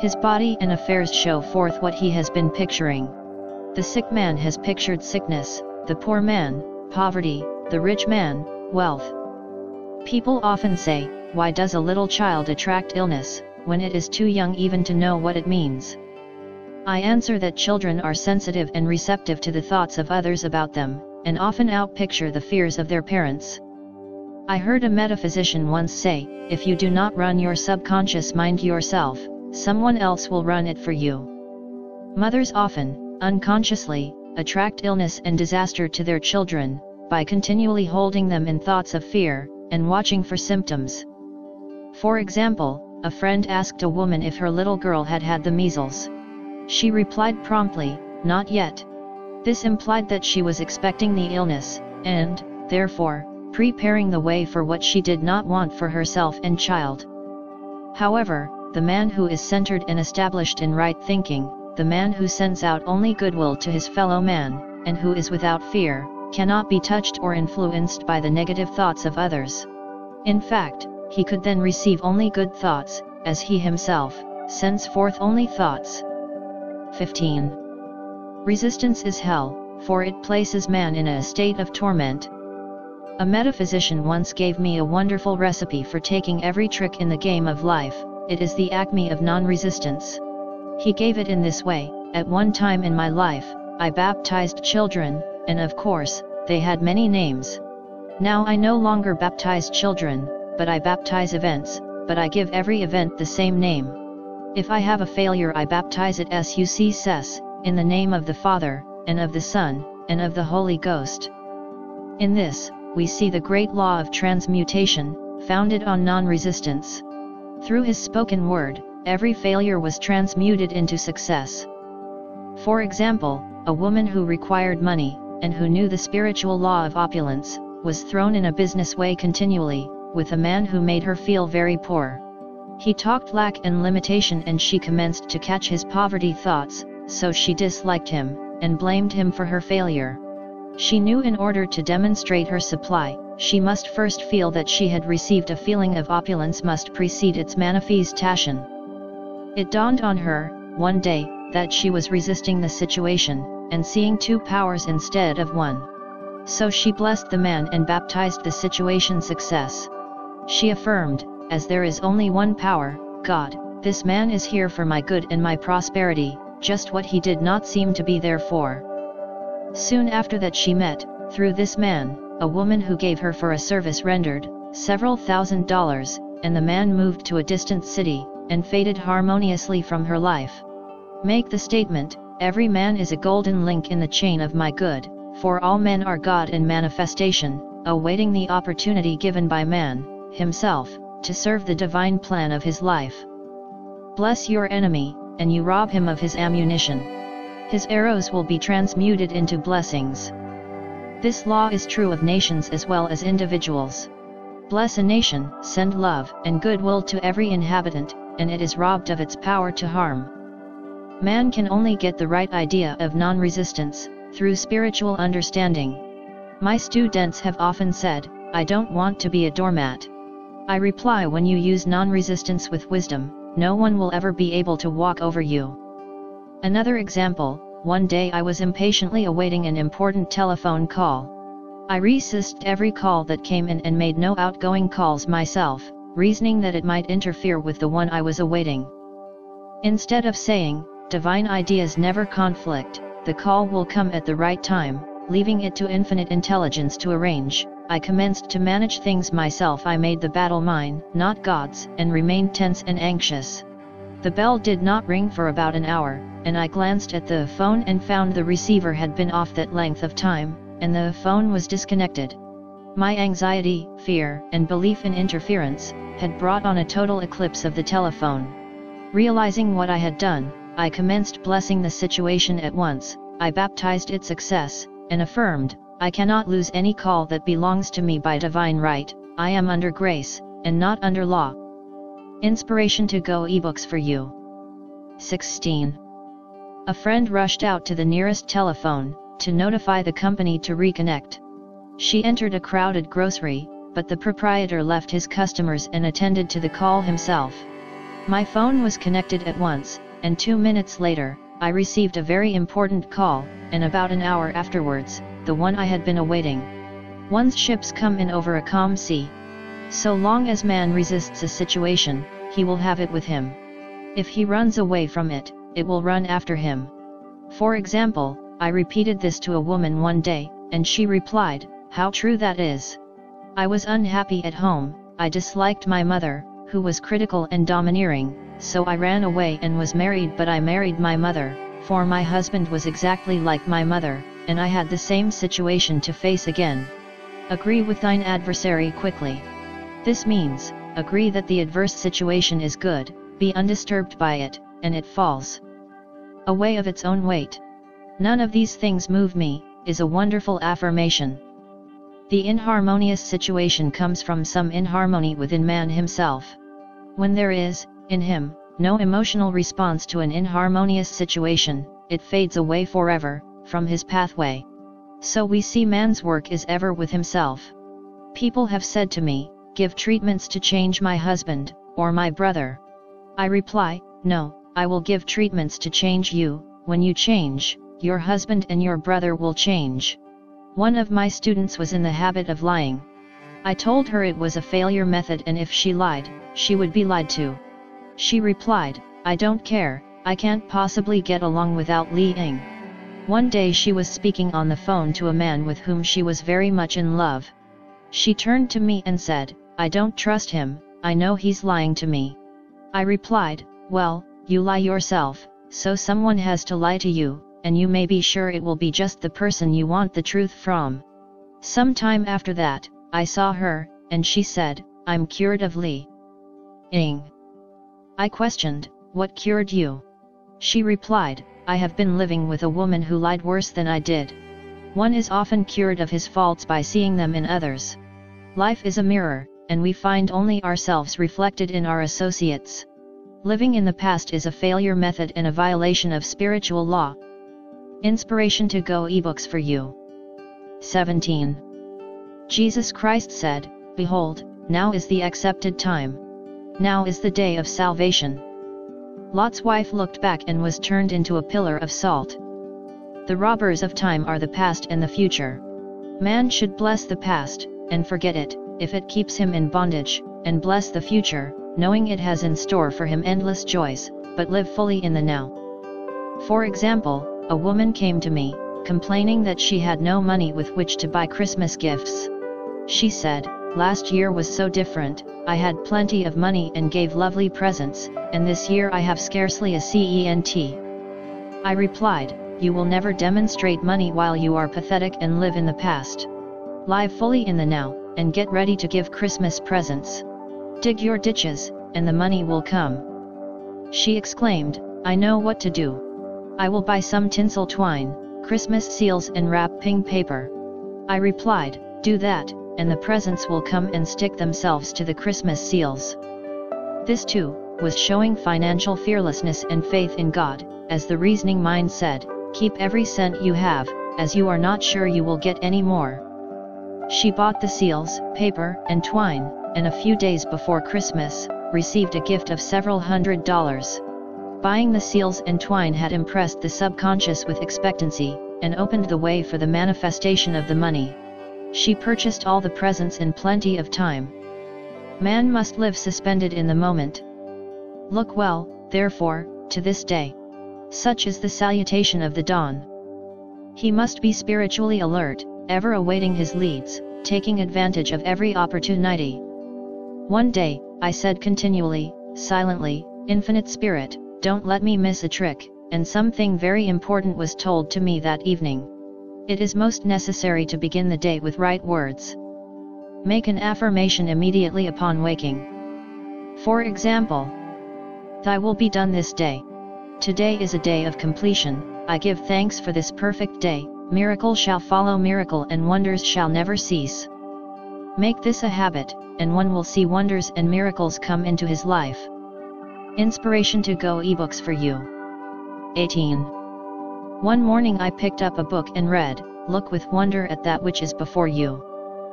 Speaker 1: His body and affairs show forth what he has been picturing. The sick man has pictured sickness, the poor man, poverty, the rich man, wealth. People often say, why does a little child attract illness, when it is too young even to know what it means? I answer that children are sensitive and receptive to the thoughts of others about them, and often outpicture the fears of their parents. I heard a metaphysician once say, if you do not run your subconscious mind yourself, someone else will run it for you. Mothers often, unconsciously, attract illness and disaster to their children, by continually holding them in thoughts of fear, and watching for symptoms. For example, a friend asked a woman if her little girl had had the measles. She replied promptly, not yet. This implied that she was expecting the illness, and, therefore, preparing the way for what she did not want for herself and child. However, the man who is centered and established in right thinking, the man who sends out only goodwill to his fellow man, and who is without fear, cannot be touched or influenced by the negative thoughts of others. In fact, he could then receive only good thoughts, as he himself sends forth only thoughts. 15. Resistance is hell, for it places man in a state of torment. A metaphysician once gave me a wonderful recipe for taking every trick in the game of life, it is the acme of non-resistance. He gave it in this way, at one time in my life, I baptized children, and of course, they had many names. Now I no longer baptize children, but I baptize events, but I give every event the same name. If I have a failure I baptize it SUCCESS, in the name of the Father, and of the Son, and of the Holy Ghost. In this, we see the great law of transmutation, founded on non-resistance. Through his spoken word, every failure was transmuted into success. For example, a woman who required money, and who knew the spiritual law of opulence, was thrown in a business way continually, with a man who made her feel very poor. He talked lack and limitation and she commenced to catch his poverty thoughts, so she disliked him, and blamed him for her failure. She knew in order to demonstrate her supply, she must first feel that she had received a feeling of opulence must precede its manifestation. It dawned on her, one day, that she was resisting the situation, and seeing two powers instead of one. So she blessed the man and baptized the situation success. She affirmed, as there is only one power, God, this man is here for my good and my prosperity, just what he did not seem to be there for. Soon after that she met, through this man, a woman who gave her for a service rendered, several thousand dollars, and the man moved to a distant city, and faded harmoniously from her life. Make the statement, every man is a golden link in the chain of my good, for all men are God in manifestation, awaiting the opportunity given by man, himself, to serve the divine plan of his life. Bless your enemy, and you rob him of his ammunition. His arrows will be transmuted into blessings. This law is true of nations as well as individuals. Bless a nation, send love and goodwill to every inhabitant, and it is robbed of its power to harm. Man can only get the right idea of non-resistance, through spiritual understanding. My students have often said, I don't want to be a doormat. I reply when you use non-resistance with wisdom, no one will ever be able to walk over you. Another example, one day I was impatiently awaiting an important telephone call. I resisted every call that came in and made no outgoing calls myself, reasoning that it might interfere with the one I was awaiting. Instead of saying, divine ideas never conflict, the call will come at the right time, leaving it to infinite intelligence to arrange, I commenced to manage things myself I made the battle mine, not God's, and remained tense and anxious. The bell did not ring for about an hour, and I glanced at the phone and found the receiver had been off that length of time, and the phone was disconnected. My anxiety, fear, and belief in interference, had brought on a total eclipse of the telephone. Realizing what I had done, I commenced blessing the situation at once, I baptized its success, and affirmed, I cannot lose any call that belongs to me by divine right, I am under grace, and not under law. Inspiration to Go ebooks for you. 16. A friend rushed out to the nearest telephone, to notify the company to reconnect. She entered a crowded grocery, but the proprietor left his customers and attended to the call himself. My phone was connected at once, and two minutes later, I received a very important call, and about an hour afterwards, the one I had been awaiting. Once ships come in over a calm sea. So long as man resists a situation, he will have it with him. If he runs away from it, it will run after him. For example, I repeated this to a woman one day, and she replied, How true that is. I was unhappy at home, I disliked my mother, who was critical and domineering, so I ran away and was married but I married my mother, for my husband was exactly like my mother, and I had the same situation to face again. Agree with thine adversary quickly. This means, agree that the adverse situation is good, be undisturbed by it, and it falls away of its own weight. None of these things move me, is a wonderful affirmation. The inharmonious situation comes from some inharmony within man himself. When there is, in him, no emotional response to an inharmonious situation, it fades away forever, from his pathway. So we see man's work is ever with himself. People have said to me, give treatments to change my husband, or my brother. I reply, no, I will give treatments to change you, when you change, your husband and your brother will change. One of my students was in the habit of lying. I told her it was a failure method and if she lied, she would be lied to. She replied, I don't care, I can't possibly get along without Li lying. One day she was speaking on the phone to a man with whom she was very much in love. She turned to me and said, I don't trust him, I know he's lying to me. I replied, well, you lie yourself, so someone has to lie to you, and you may be sure it will be just the person you want the truth from. Some time after that, I saw her, and she said, I'm cured of Li. Ing. I questioned, what cured you? She replied, I have been living with a woman who lied worse than I did. One is often cured of his faults by seeing them in others. Life is a mirror, and we find only ourselves reflected in our associates. Living in the past is a failure method and a violation of spiritual law. Inspiration to Go ebooks for you. 17. Jesus Christ said, Behold, now is the accepted time. Now is the day of salvation. Lot's wife looked back and was turned into a pillar of salt. The robbers of time are the past and the future. Man should bless the past, and forget it, if it keeps him in bondage, and bless the future, knowing it has in store for him endless joys, but live fully in the now. For example, a woman came to me, complaining that she had no money with which to buy Christmas gifts. She said, Last year was so different, I had plenty of money and gave lovely presents, and this year I have scarcely a cent. I replied, You will never demonstrate money while you are pathetic and live in the past. Live fully in the now, and get ready to give Christmas presents. Dig your ditches, and the money will come. She exclaimed, I know what to do. I will buy some tinsel twine, Christmas seals and wrapping paper. I replied, Do that, and the presents will come and stick themselves to the Christmas seals. This too, was showing financial fearlessness and faith in God, as the reasoning mind said, keep every cent you have, as you are not sure you will get any more. She bought the seals, paper, and twine, and a few days before Christmas, received a gift of several hundred dollars. Buying the seals and twine had impressed the subconscious with expectancy, and opened the way for the manifestation of the money. She purchased all the presents in plenty of time. Man must live suspended in the moment. Look well, therefore, to this day. Such is the salutation of the dawn. He must be spiritually alert, ever awaiting his leads, taking advantage of every opportunity. One day, I said continually, silently, Infinite Spirit, don't let me miss a trick, and something very important was told to me that evening. It is most necessary to begin the day with right words. Make an affirmation immediately upon waking. For example, Thy will be done this day. Today is a day of completion, I give thanks for this perfect day, miracle shall follow miracle and wonders shall never cease. Make this a habit, and one will see wonders and miracles come into his life. Inspiration to Go ebooks for you. 18. One morning I picked up a book and read, Look with wonder at that which is before you.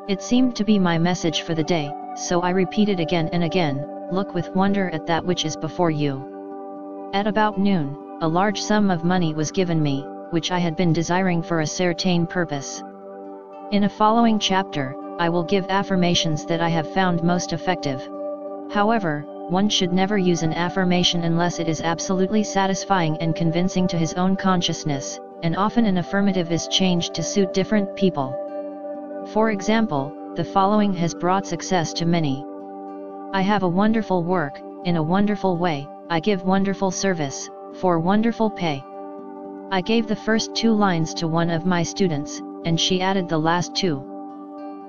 Speaker 1: It seemed to be my message for the day, so I repeated again and again, Look with wonder at that which is before you. At about noon, a large sum of money was given me, which I had been desiring for a certain purpose. In a following chapter, I will give affirmations that I have found most effective. However, one should never use an affirmation unless it is absolutely satisfying and convincing to his own consciousness, and often an affirmative is changed to suit different people. For example, the following has brought success to many. I have a wonderful work, in a wonderful way, I give wonderful service, for wonderful pay. I gave the first two lines to one of my students, and she added the last two.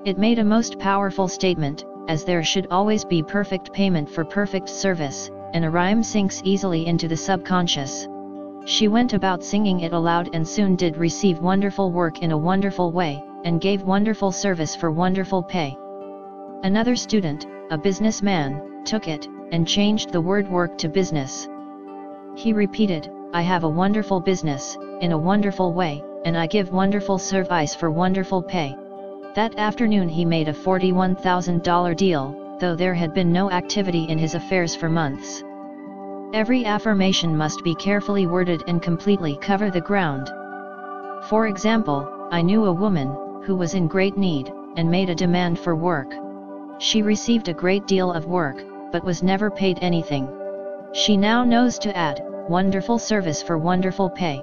Speaker 1: It made a most powerful statement, as there should always be perfect payment for perfect service, and a rhyme sinks easily into the subconscious. She went about singing it aloud and soon did receive wonderful work in a wonderful way, and gave wonderful service for wonderful pay. Another student, a businessman, took it, and changed the word work to business. He repeated, I have a wonderful business, in a wonderful way, and I give wonderful service for wonderful pay. That afternoon he made a $41,000 deal, though there had been no activity in his affairs for months. Every affirmation must be carefully worded and completely cover the ground. For example, I knew a woman, who was in great need, and made a demand for work. She received a great deal of work, but was never paid anything. She now knows to add, wonderful service for wonderful pay.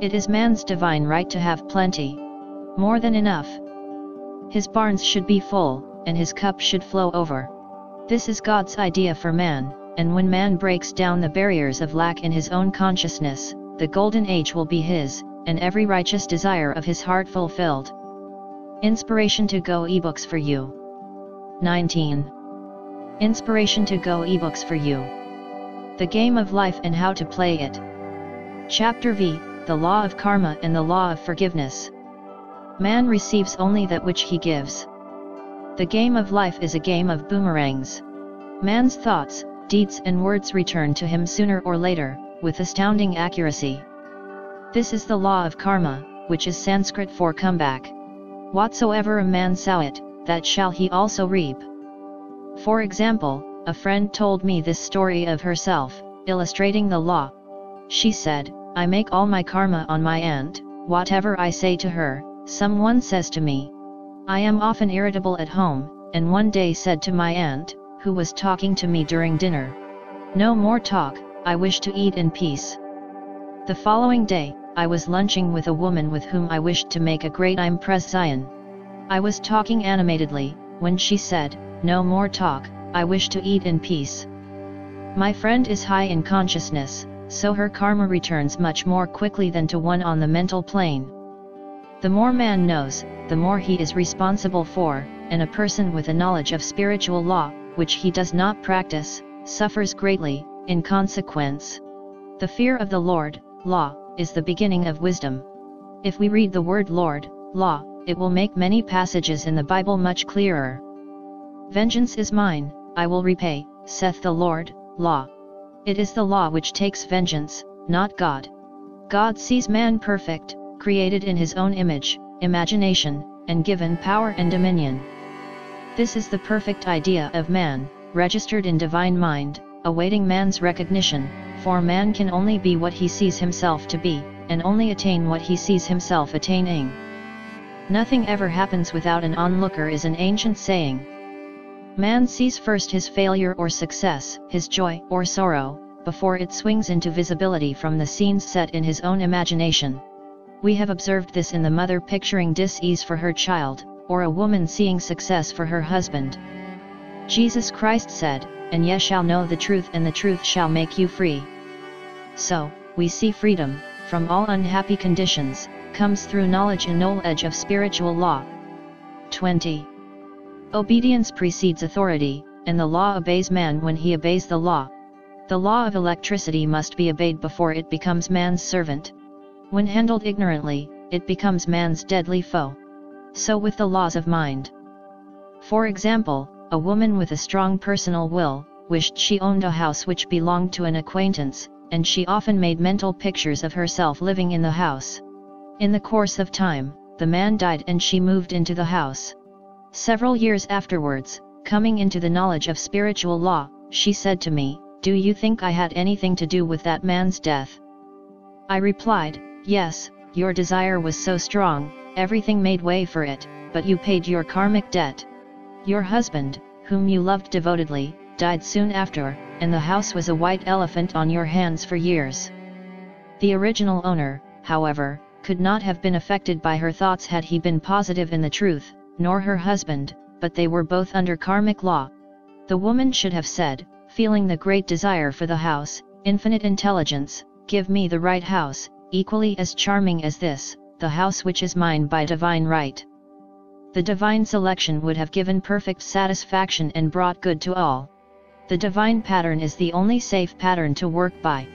Speaker 1: It is man's divine right to have plenty. More than enough. His barns should be full, and his cup should flow over. This is God's idea for man, and when man breaks down the barriers of lack in his own consciousness, the golden age will be his, and every righteous desire of his heart fulfilled. Inspiration to Go ebooks for you. 19. Inspiration to Go ebooks for you. The Game of Life and How to Play It. Chapter V The Law of Karma and the Law of Forgiveness. Man receives only that which he gives. The game of life is a game of boomerangs. Man's thoughts, deeds, and words return to him sooner or later, with astounding accuracy. This is the law of karma, which is Sanskrit for comeback. Whatsoever a man soweth, that shall he also reap. For example, a friend told me this story of herself, illustrating the law. She said, I make all my karma on my aunt, whatever I say to her, someone says to me. I am often irritable at home, and one day said to my aunt, who was talking to me during dinner, No more talk, I wish to eat in peace. The following day, I was lunching with a woman with whom I wished to make a great impression. I was talking animatedly, when she said, No more talk, I wish to eat in peace. My friend is high in consciousness, so her karma returns much more quickly than to one on the mental plane. The more man knows, the more he is responsible for, and a person with a knowledge of spiritual law, which he does not practice, suffers greatly, in consequence. The fear of the Lord, law, is the beginning of wisdom. If we read the word Lord, law, it will make many passages in the Bible much clearer. Vengeance is mine, I will repay, saith the Lord, law. It is the law which takes vengeance, not God. God sees man perfect, created in his own image, imagination, and given power and dominion. This is the perfect idea of man, registered in divine mind, awaiting man's recognition, for man can only be what he sees himself to be, and only attain what he sees himself attaining. Nothing ever happens without an onlooker is an ancient saying. Man sees first his failure or success, his joy or sorrow, before it swings into visibility from the scenes set in his own imagination. We have observed this in the mother picturing dis-ease for her child, or a woman seeing success for her husband. Jesus Christ said, And ye shall know the truth and the truth shall make you free. So, we see freedom, from all unhappy conditions, comes through knowledge and knowledge of spiritual law. 20. Obedience precedes authority, and the law obeys man when he obeys the law. The law of electricity must be obeyed before it becomes man's servant. When handled ignorantly, it becomes man's deadly foe. So with the laws of mind. For example, a woman with a strong personal will, wished she owned a house which belonged to an acquaintance, and she often made mental pictures of herself living in the house. In the course of time, the man died and she moved into the house. Several years afterwards, coming into the knowledge of spiritual law, she said to me, do you think I had anything to do with that man's death? I replied, Yes, your desire was so strong, everything made way for it, but you paid your karmic debt. Your husband, whom you loved devotedly, died soon after, and the house was a white elephant on your hands for years. The original owner, however, could not have been affected by her thoughts had he been positive in the truth, nor her husband, but they were both under karmic law. The woman should have said, feeling the great desire for the house, infinite intelligence, give me the right house, equally as charming as this, the house which is mine by divine right. The divine selection would have given perfect satisfaction and brought good to all. The divine pattern is the only safe pattern to work by.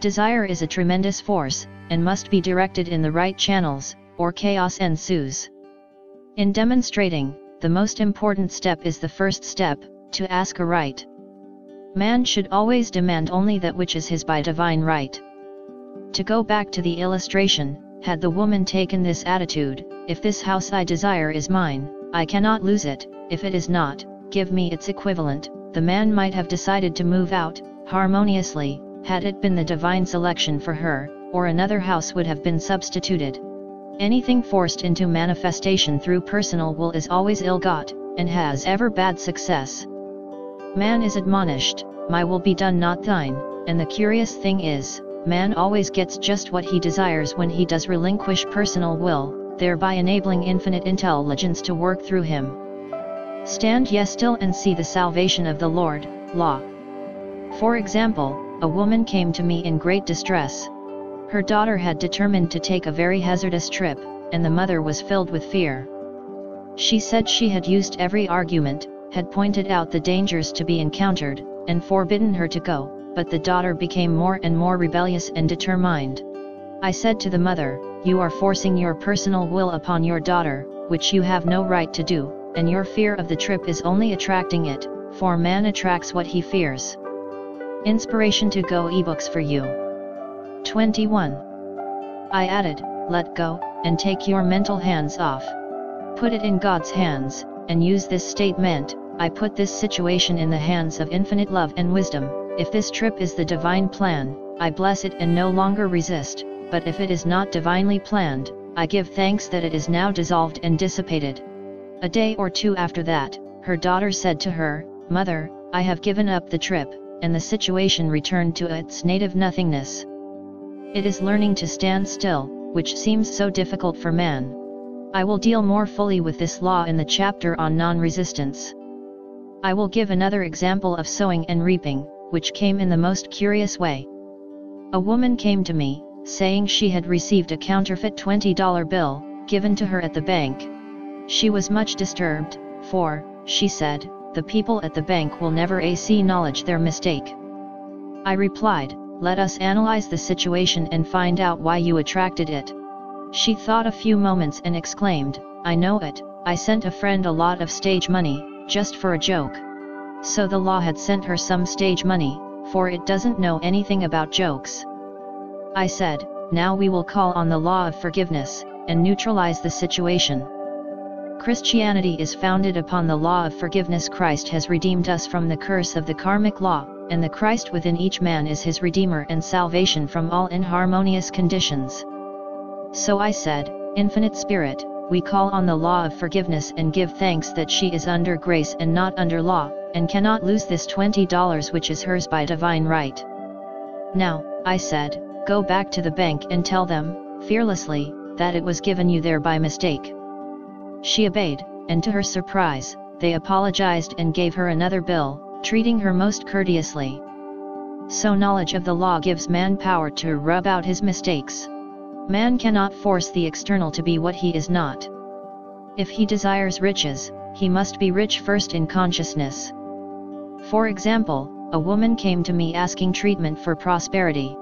Speaker 1: Desire is a tremendous force, and must be directed in the right channels, or chaos ensues. In demonstrating, the most important step is the first step, to ask aright. Man should always demand only that which is his by divine right. To go back to the illustration, had the woman taken this attitude, if this house I desire is mine, I cannot lose it, if it is not, give me its equivalent, the man might have decided to move out, harmoniously, had it been the divine selection for her, or another house would have been substituted. Anything forced into manifestation through personal will is always ill-got, and has ever bad success. Man is admonished, My will be done not thine, and the curious thing is, man always gets just what he desires when he does relinquish personal will, thereby enabling infinite intelligence to work through him. Stand ye still and see the salvation of the Lord, Law. For example, a woman came to me in great distress. Her daughter had determined to take a very hazardous trip, and the mother was filled with fear. She said she had used every argument, had pointed out the dangers to be encountered, and forbidden her to go, but the daughter became more and more rebellious and determined. I said to the mother, You are forcing your personal will upon your daughter, which you have no right to do, and your fear of the trip is only attracting it, for man attracts what he fears. Inspiration to Go ebooks for you. 21. I added, Let go, and take your mental hands off. Put it in God's hands, and use this statement, I put this situation in the hands of infinite love and wisdom, if this trip is the divine plan, I bless it and no longer resist, but if it is not divinely planned, I give thanks that it is now dissolved and dissipated. A day or two after that, her daughter said to her, Mother, I have given up the trip, and the situation returned to its native nothingness. It is learning to stand still, which seems so difficult for man. I will deal more fully with this law in the chapter on non-resistance. I will give another example of sowing and reaping, which came in the most curious way. A woman came to me, saying she had received a counterfeit $20 bill, given to her at the bank. She was much disturbed, for, she said, the people at the bank will never ac knowledge their mistake. I replied, let us analyze the situation and find out why you attracted it. She thought a few moments and exclaimed, I know it, I sent a friend a lot of stage money, just for a joke. So the law had sent her some stage money, for it doesn't know anything about jokes. I said, now we will call on the law of forgiveness, and neutralize the situation. Christianity is founded upon the law of forgiveness. Christ has redeemed us from the curse of the karmic law, and the Christ within each man is his Redeemer and salvation from all inharmonious conditions. So I said, Infinite Spirit, we call on the law of forgiveness and give thanks that she is under grace and not under law, and cannot lose this $20 which is hers by divine right. Now, I said, go back to the bank and tell them, fearlessly, that it was given you there by mistake. She obeyed, and to her surprise, they apologized and gave her another bill, treating her most courteously. So knowledge of the law gives man power to rub out his mistakes. Man cannot force the external to be what he is not. If he desires riches, he must be rich first in consciousness. For example, a woman came to me asking treatment for prosperity.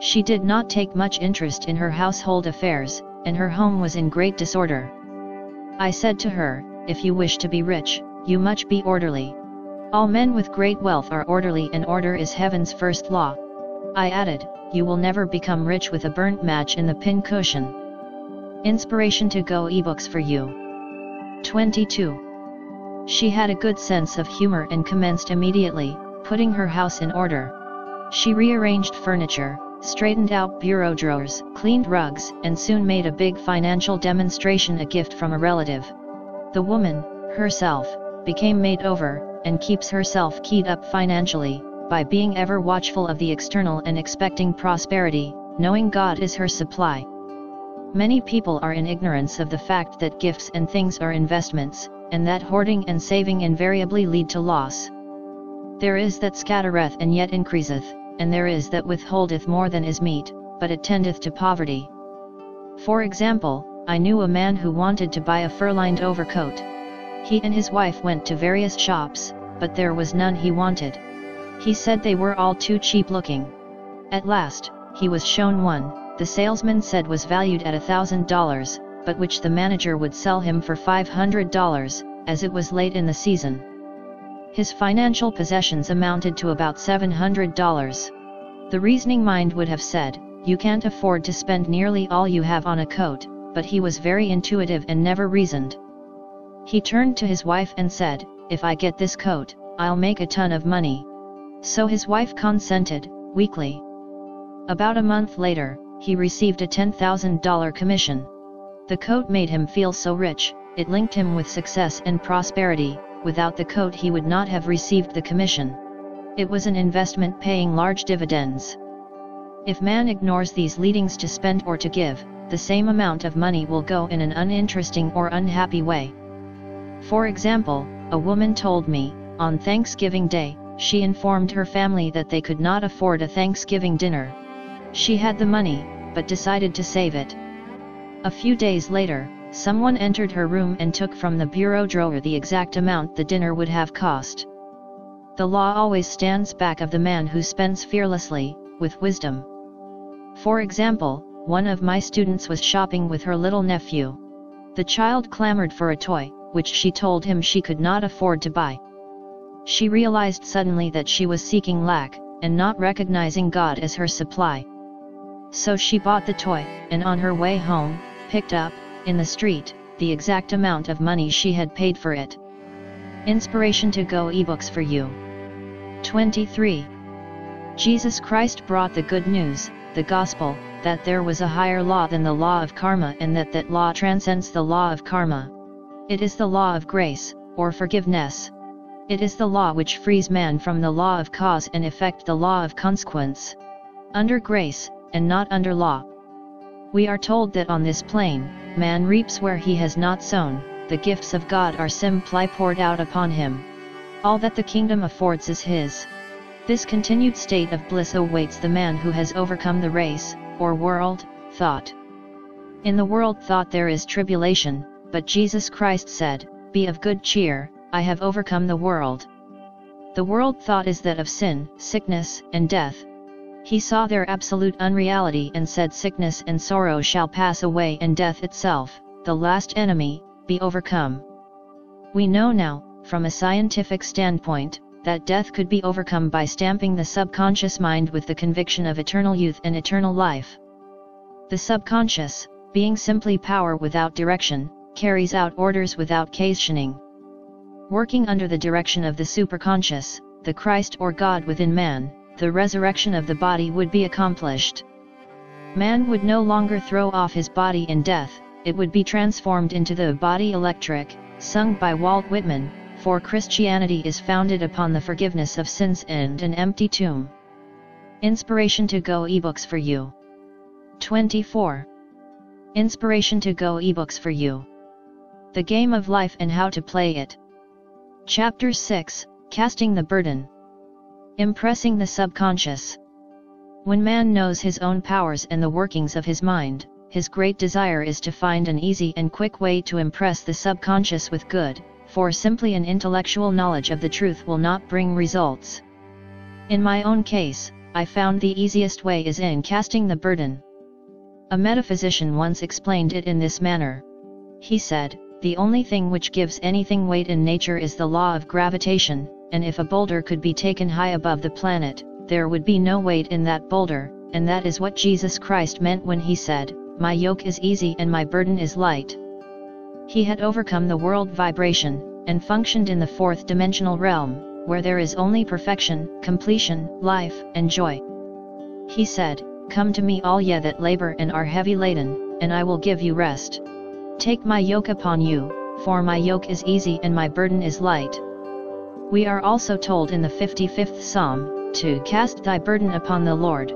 Speaker 1: She did not take much interest in her household affairs, and her home was in great disorder. I said to her, If you wish to be rich, you must be orderly. All men with great wealth are orderly and order is heaven's first law. I added, you will never become rich with a burnt match in the pin cushion. Inspiration to go ebooks for you. 22. She had a good sense of humor and commenced immediately, putting her house in order. She rearranged furniture, straightened out bureau drawers, cleaned rugs, and soon made a big financial demonstration a gift from a relative. The woman, herself, became made over, and keeps herself keyed up financially, by being ever watchful of the external and expecting prosperity, knowing God is her supply. Many people are in ignorance of the fact that gifts and things are investments, and that hoarding and saving invariably lead to loss. There is that scattereth and yet increaseth, and there is that withholdeth more than is meet, but it tendeth to poverty. For example, I knew a man who wanted to buy a fur-lined overcoat. He and his wife went to various shops, but there was none he wanted. He said they were all too cheap looking. At last, he was shown one, the salesman said was valued at a thousand dollars, but which the manager would sell him for five hundred dollars, as it was late in the season. His financial possessions amounted to about seven hundred dollars. The reasoning mind would have said, you can't afford to spend nearly all you have on a coat, but he was very intuitive and never reasoned. He turned to his wife and said, If I get this coat, I'll make a ton of money. So his wife consented, weakly. About a month later, he received a $10,000 commission. The coat made him feel so rich, it linked him with success and prosperity, without the coat he would not have received the commission. It was an investment paying large dividends. If man ignores these leadings to spend or to give, the same amount of money will go in an uninteresting or unhappy way. For example, a woman told me, on Thanksgiving Day, she informed her family that they could not afford a Thanksgiving dinner. She had the money, but decided to save it. A few days later, someone entered her room and took from the bureau drawer the exact amount the dinner would have cost. The law always stands back of the man who spends fearlessly, with wisdom. For example, one of my students was shopping with her little nephew. The child clamored for a toy, which she told him she could not afford to buy. She realized suddenly that she was seeking lack, and not recognizing God as her supply. So she bought the toy, and on her way home, picked up, in the street, the exact amount of money she had paid for it. Inspiration to Go ebooks for you. 23. Jesus Christ brought the good news, the gospel, that there was a higher law than the law of karma and that that law transcends the law of karma. It is the law of grace, or forgiveness. It is the law which frees man from the law of cause and effect the law of consequence. Under grace, and not under law. We are told that on this plane, man reaps where he has not sown, the gifts of God are simply poured out upon him. All that the kingdom affords is his. This continued state of bliss awaits the man who has overcome the race, or world, thought. In the world thought there is tribulation, but Jesus Christ said, Be of good cheer, I have overcome the world. The world thought is that of sin, sickness, and death. He saw their absolute unreality and said sickness and sorrow shall pass away and death itself, the last enemy, be overcome. We know now, from a scientific standpoint, that death could be overcome by stamping the subconscious mind with the conviction of eternal youth and eternal life. The subconscious, being simply power without direction, carries out orders without questioning. Working under the direction of the superconscious, the Christ or God within man, the resurrection of the body would be accomplished. Man would no longer throw off his body in death, it would be transformed into the body electric, sung by Walt Whitman, for Christianity is founded upon the forgiveness of sins and an empty tomb. Inspiration to Go ebooks for you. 24. Inspiration to Go ebooks for you. The Game of Life and How to Play It. Chapter 6 Casting the Burden. Impressing the Subconscious. When man knows his own powers and the workings of his mind, his great desire is to find an easy and quick way to impress the subconscious with good, for simply an intellectual knowledge of the truth will not bring results. In my own case, I found the easiest way is in casting the burden. A metaphysician once explained it in this manner. He said, the only thing which gives anything weight in nature is the law of gravitation, and if a boulder could be taken high above the planet, there would be no weight in that boulder, and that is what Jesus Christ meant when he said, My yoke is easy and my burden is light. He had overcome the world vibration, and functioned in the fourth dimensional realm, where there is only perfection, completion, life, and joy. He said, Come to me all ye that labor and are heavy laden, and I will give you rest. Take my yoke upon you, for my yoke is easy and my burden is light. We are also told in the 55th Psalm, to cast thy burden upon the Lord.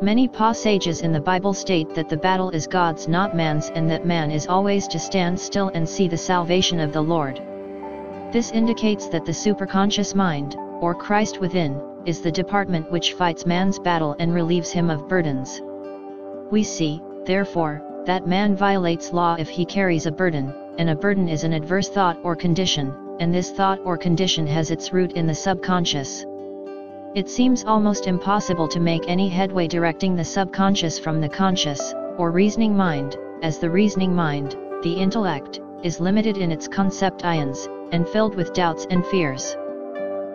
Speaker 1: Many passages in the Bible state that the battle is God's not man's and that man is always to stand still and see the salvation of the Lord. This indicates that the superconscious mind, or Christ within, is the department which fights man's battle and relieves him of burdens. We see, therefore, that man violates law if he carries a burden, and a burden is an adverse thought or condition, and this thought or condition has its root in the subconscious. It seems almost impossible to make any headway directing the subconscious from the conscious, or reasoning mind, as the reasoning mind, the intellect, is limited in its concept ions, and filled with doubts and fears.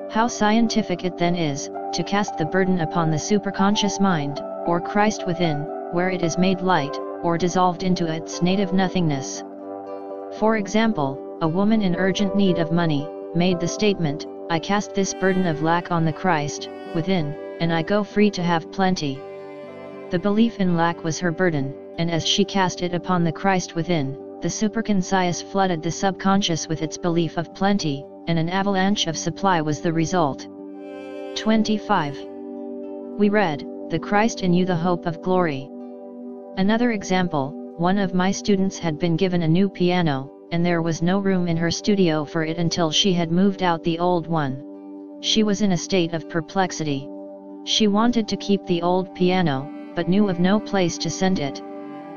Speaker 1: How scientific it then is, to cast the burden upon the superconscious mind, or Christ within, where it is made light, or dissolved into its native nothingness. For example, a woman in urgent need of money, made the statement, I cast this burden of lack on the Christ, within, and I go free to have plenty. The belief in lack was her burden, and as she cast it upon the Christ within, the superconscious flooded the subconscious with its belief of plenty, and an avalanche of supply was the result. 25. We read, The Christ in you the hope of glory. Another example, one of my students had been given a new piano, and there was no room in her studio for it until she had moved out the old one. She was in a state of perplexity. She wanted to keep the old piano, but knew of no place to send it.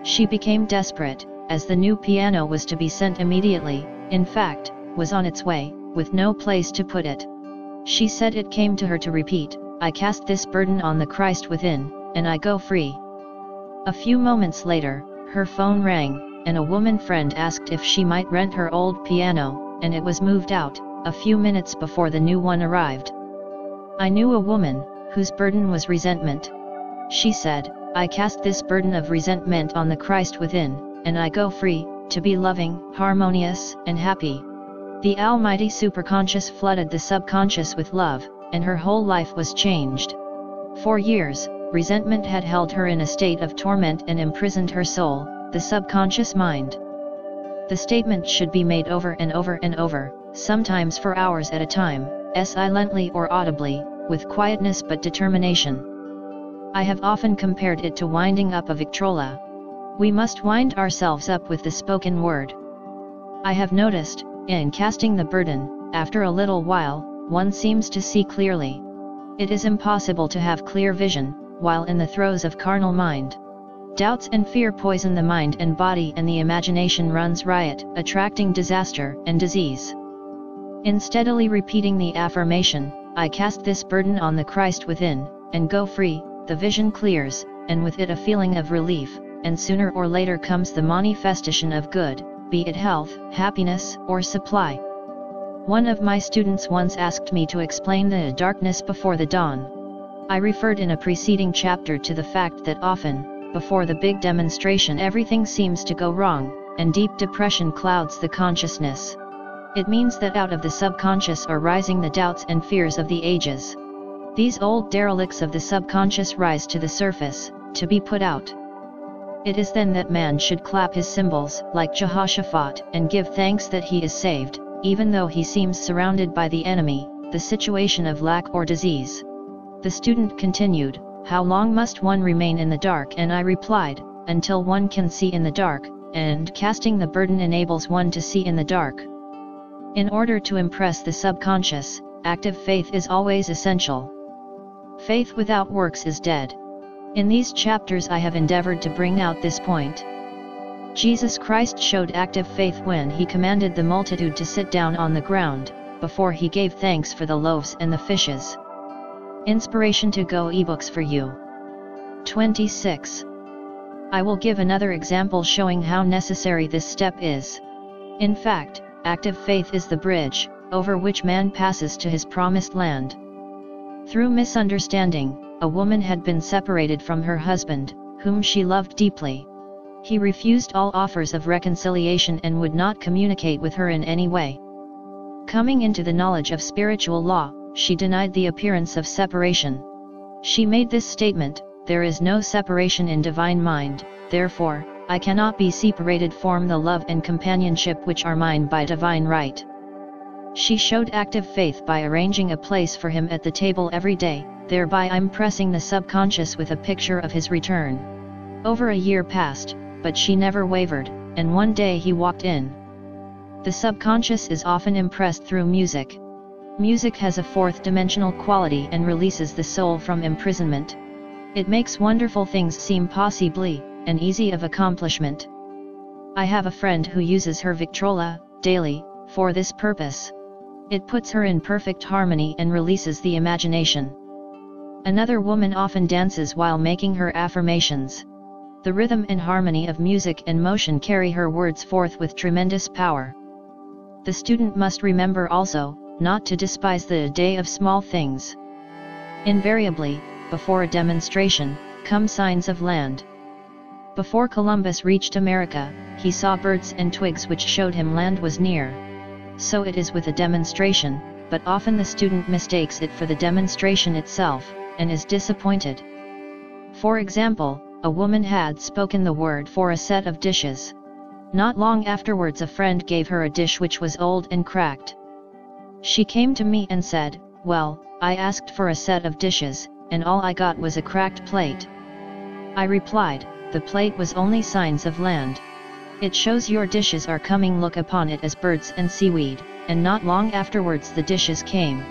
Speaker 1: She became desperate, as the new piano was to be sent immediately, in fact, was on its way, with no place to put it. She said it came to her to repeat, I cast this burden on the Christ within, and I go free. A few moments later, her phone rang, and a woman friend asked if she might rent her old piano, and it was moved out, a few minutes before the new one arrived. I knew a woman, whose burden was resentment. She said, I cast this burden of resentment on the Christ within, and I go free, to be loving, harmonious, and happy. The almighty superconscious flooded the subconscious with love, and her whole life was changed. For years, resentment had held her in a state of torment and imprisoned her soul, the subconscious mind. The statement should be made over and over and over, sometimes for hours at a time, silently or audibly, with quietness but determination. I have often compared it to winding up a Victrola. We must wind ourselves up with the spoken word. I have noticed, in casting the burden, after a little while, one seems to see clearly. It is impossible to have clear vision, while in the throes of carnal mind. Doubts and fear poison the mind and body and the imagination runs riot, attracting disaster and disease. In steadily repeating the affirmation, I cast this burden on the Christ within, and go free, the vision clears, and with it a feeling of relief, and sooner or later comes the manifestation of good, be it health, happiness, or supply. One of my students once asked me to explain the darkness before the dawn. I referred in a preceding chapter to the fact that often, before the big demonstration everything seems to go wrong, and deep depression clouds the consciousness. It means that out of the subconscious are rising the doubts and fears of the ages. These old derelicts of the subconscious rise to the surface, to be put out. It is then that man should clap his cymbals, like Jehoshaphat, and give thanks that he is saved, even though he seems surrounded by the enemy, the situation of lack or disease. The student continued, How long must one remain in the dark? And I replied, Until one can see in the dark, and casting the burden enables one to see in the dark. In order to impress the subconscious, active faith is always essential. Faith without works is dead. In these chapters I have endeavored to bring out this point. Jesus Christ showed active faith when he commanded the multitude to sit down on the ground, before he gave thanks for the loaves and the fishes. Inspiration to go ebooks for you. 26. I will give another example showing how necessary this step is. In fact, active faith is the bridge, over which man passes to his promised land. Through misunderstanding, a woman had been separated from her husband, whom she loved deeply. He refused all offers of reconciliation and would not communicate with her in any way. Coming into the knowledge of spiritual law, she denied the appearance of separation. She made this statement, there is no separation in divine mind, therefore, I cannot be separated from the love and companionship which are mine by divine right. She showed active faith by arranging a place for him at the table every day, thereby impressing the subconscious with a picture of his return. Over a year passed, but she never wavered, and one day he walked in. The subconscious is often impressed through music. Music has a fourth dimensional quality and releases the soul from imprisonment. It makes wonderful things seem possibly, and easy of accomplishment. I have a friend who uses her Victrola, daily, for this purpose. It puts her in perfect harmony and releases the imagination. Another woman often dances while making her affirmations. The rhythm and harmony of music and motion carry her words forth with tremendous power. The student must remember also, not to despise the day of small things. Invariably, before a demonstration, come signs of land. Before Columbus reached America, he saw birds and twigs which showed him land was near. So it is with a demonstration, but often the student mistakes it for the demonstration itself and is disappointed. For example, a woman had spoken the word for a set of dishes. Not long afterwards a friend gave her a dish which was old and cracked. She came to me and said, well, I asked for a set of dishes, and all I got was a cracked plate. I replied, the plate was only signs of land. It shows your dishes are coming look upon it as birds and seaweed, and not long afterwards the dishes came.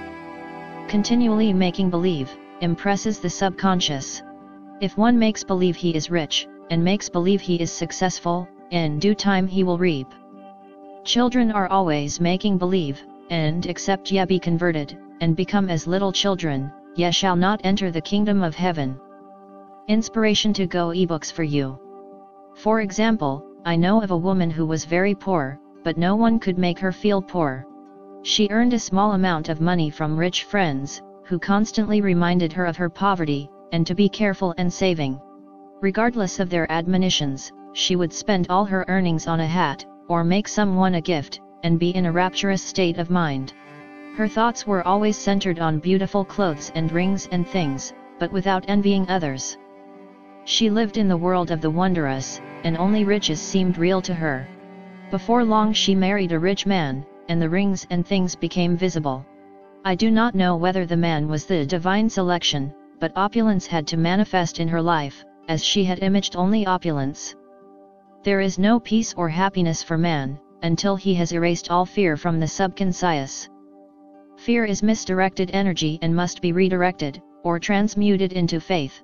Speaker 1: Continually making believe impresses the subconscious. If one makes believe he is rich, and makes believe he is successful, in due time he will reap. Children are always making believe, and except ye be converted, and become as little children, ye shall not enter the kingdom of heaven. Inspiration to go ebooks for you. For example, I know of a woman who was very poor, but no one could make her feel poor. She earned a small amount of money from rich friends, who constantly reminded her of her poverty, and to be careful and saving. Regardless of their admonitions, she would spend all her earnings on a hat, or make someone a gift, and be in a rapturous state of mind. Her thoughts were always centered on beautiful clothes and rings and things, but without envying others. She lived in the world of the wondrous, and only riches seemed real to her. Before long she married a rich man, and the rings and things became visible. I do not know whether the man was the divine selection, but opulence had to manifest in her life, as she had imaged only opulence. There is no peace or happiness for man, until he has erased all fear from the subconscious. Fear is misdirected energy and must be redirected, or transmuted into faith.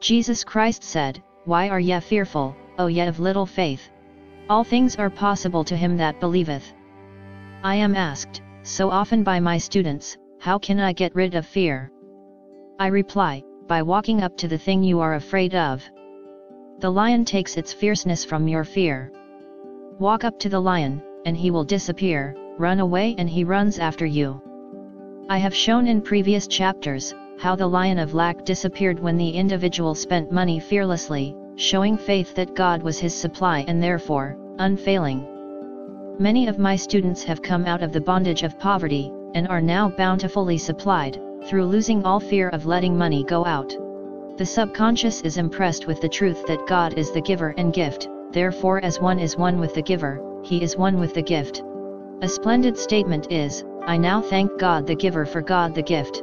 Speaker 1: Jesus Christ said, Why are ye fearful, O ye of little faith? All things are possible to him that believeth. I am asked, so often by my students, how can I get rid of fear? I reply, by walking up to the thing you are afraid of. The lion takes its fierceness from your fear. Walk up to the lion, and he will disappear, run away and he runs after you. I have shown in previous chapters, how the lion of lack disappeared when the individual spent money fearlessly, showing faith that God was his supply and therefore, unfailing. Many of my students have come out of the bondage of poverty, and are now bountifully supplied, through losing all fear of letting money go out. The subconscious is impressed with the truth that God is the giver and gift, therefore as one is one with the giver, he is one with the gift. A splendid statement is, I now thank God the giver for God the gift.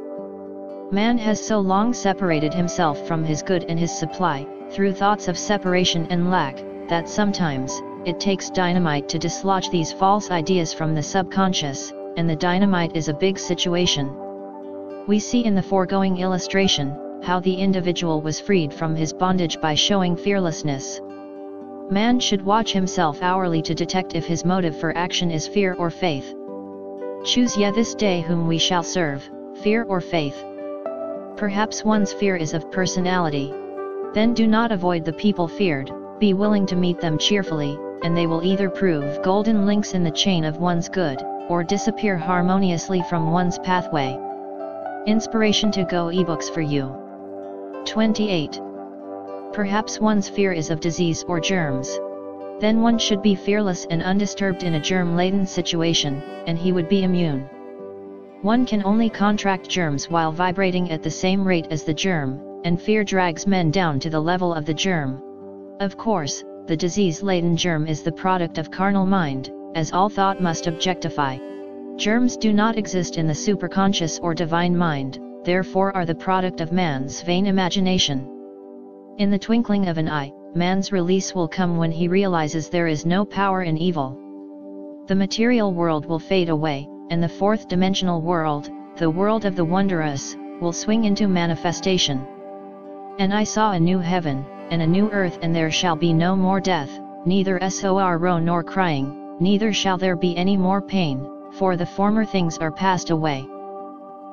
Speaker 1: Man has so long separated himself from his good and his supply, through thoughts of separation and lack, that sometimes, it takes dynamite to dislodge these false ideas from the subconscious, and the dynamite is a big situation. We see in the foregoing illustration, how the individual was freed from his bondage by showing fearlessness. Man should watch himself hourly to detect if his motive for action is fear or faith. Choose ye this day whom we shall serve, fear or faith. Perhaps one's fear is of personality. Then do not avoid the people feared, be willing to meet them cheerfully, and they will either prove golden links in the chain of one's good, or disappear harmoniously from one's pathway. Inspiration to Go ebooks for you. 28. Perhaps one's fear is of disease or germs. Then one should be fearless and undisturbed in a germ-laden situation, and he would be immune. One can only contract germs while vibrating at the same rate as the germ, and fear drags men down to the level of the germ. Of course, the disease-laden germ is the product of carnal mind, as all thought must objectify. Germs do not exist in the superconscious or divine mind, therefore are the product of man's vain imagination. In the twinkling of an eye, man's release will come when he realizes there is no power in evil. The material world will fade away, and the fourth dimensional world, the world of the wondrous, will swing into manifestation. And I saw a new heaven, and a new earth and there shall be no more death, neither sorrow nor crying, neither shall there be any more pain, for the former things are passed away.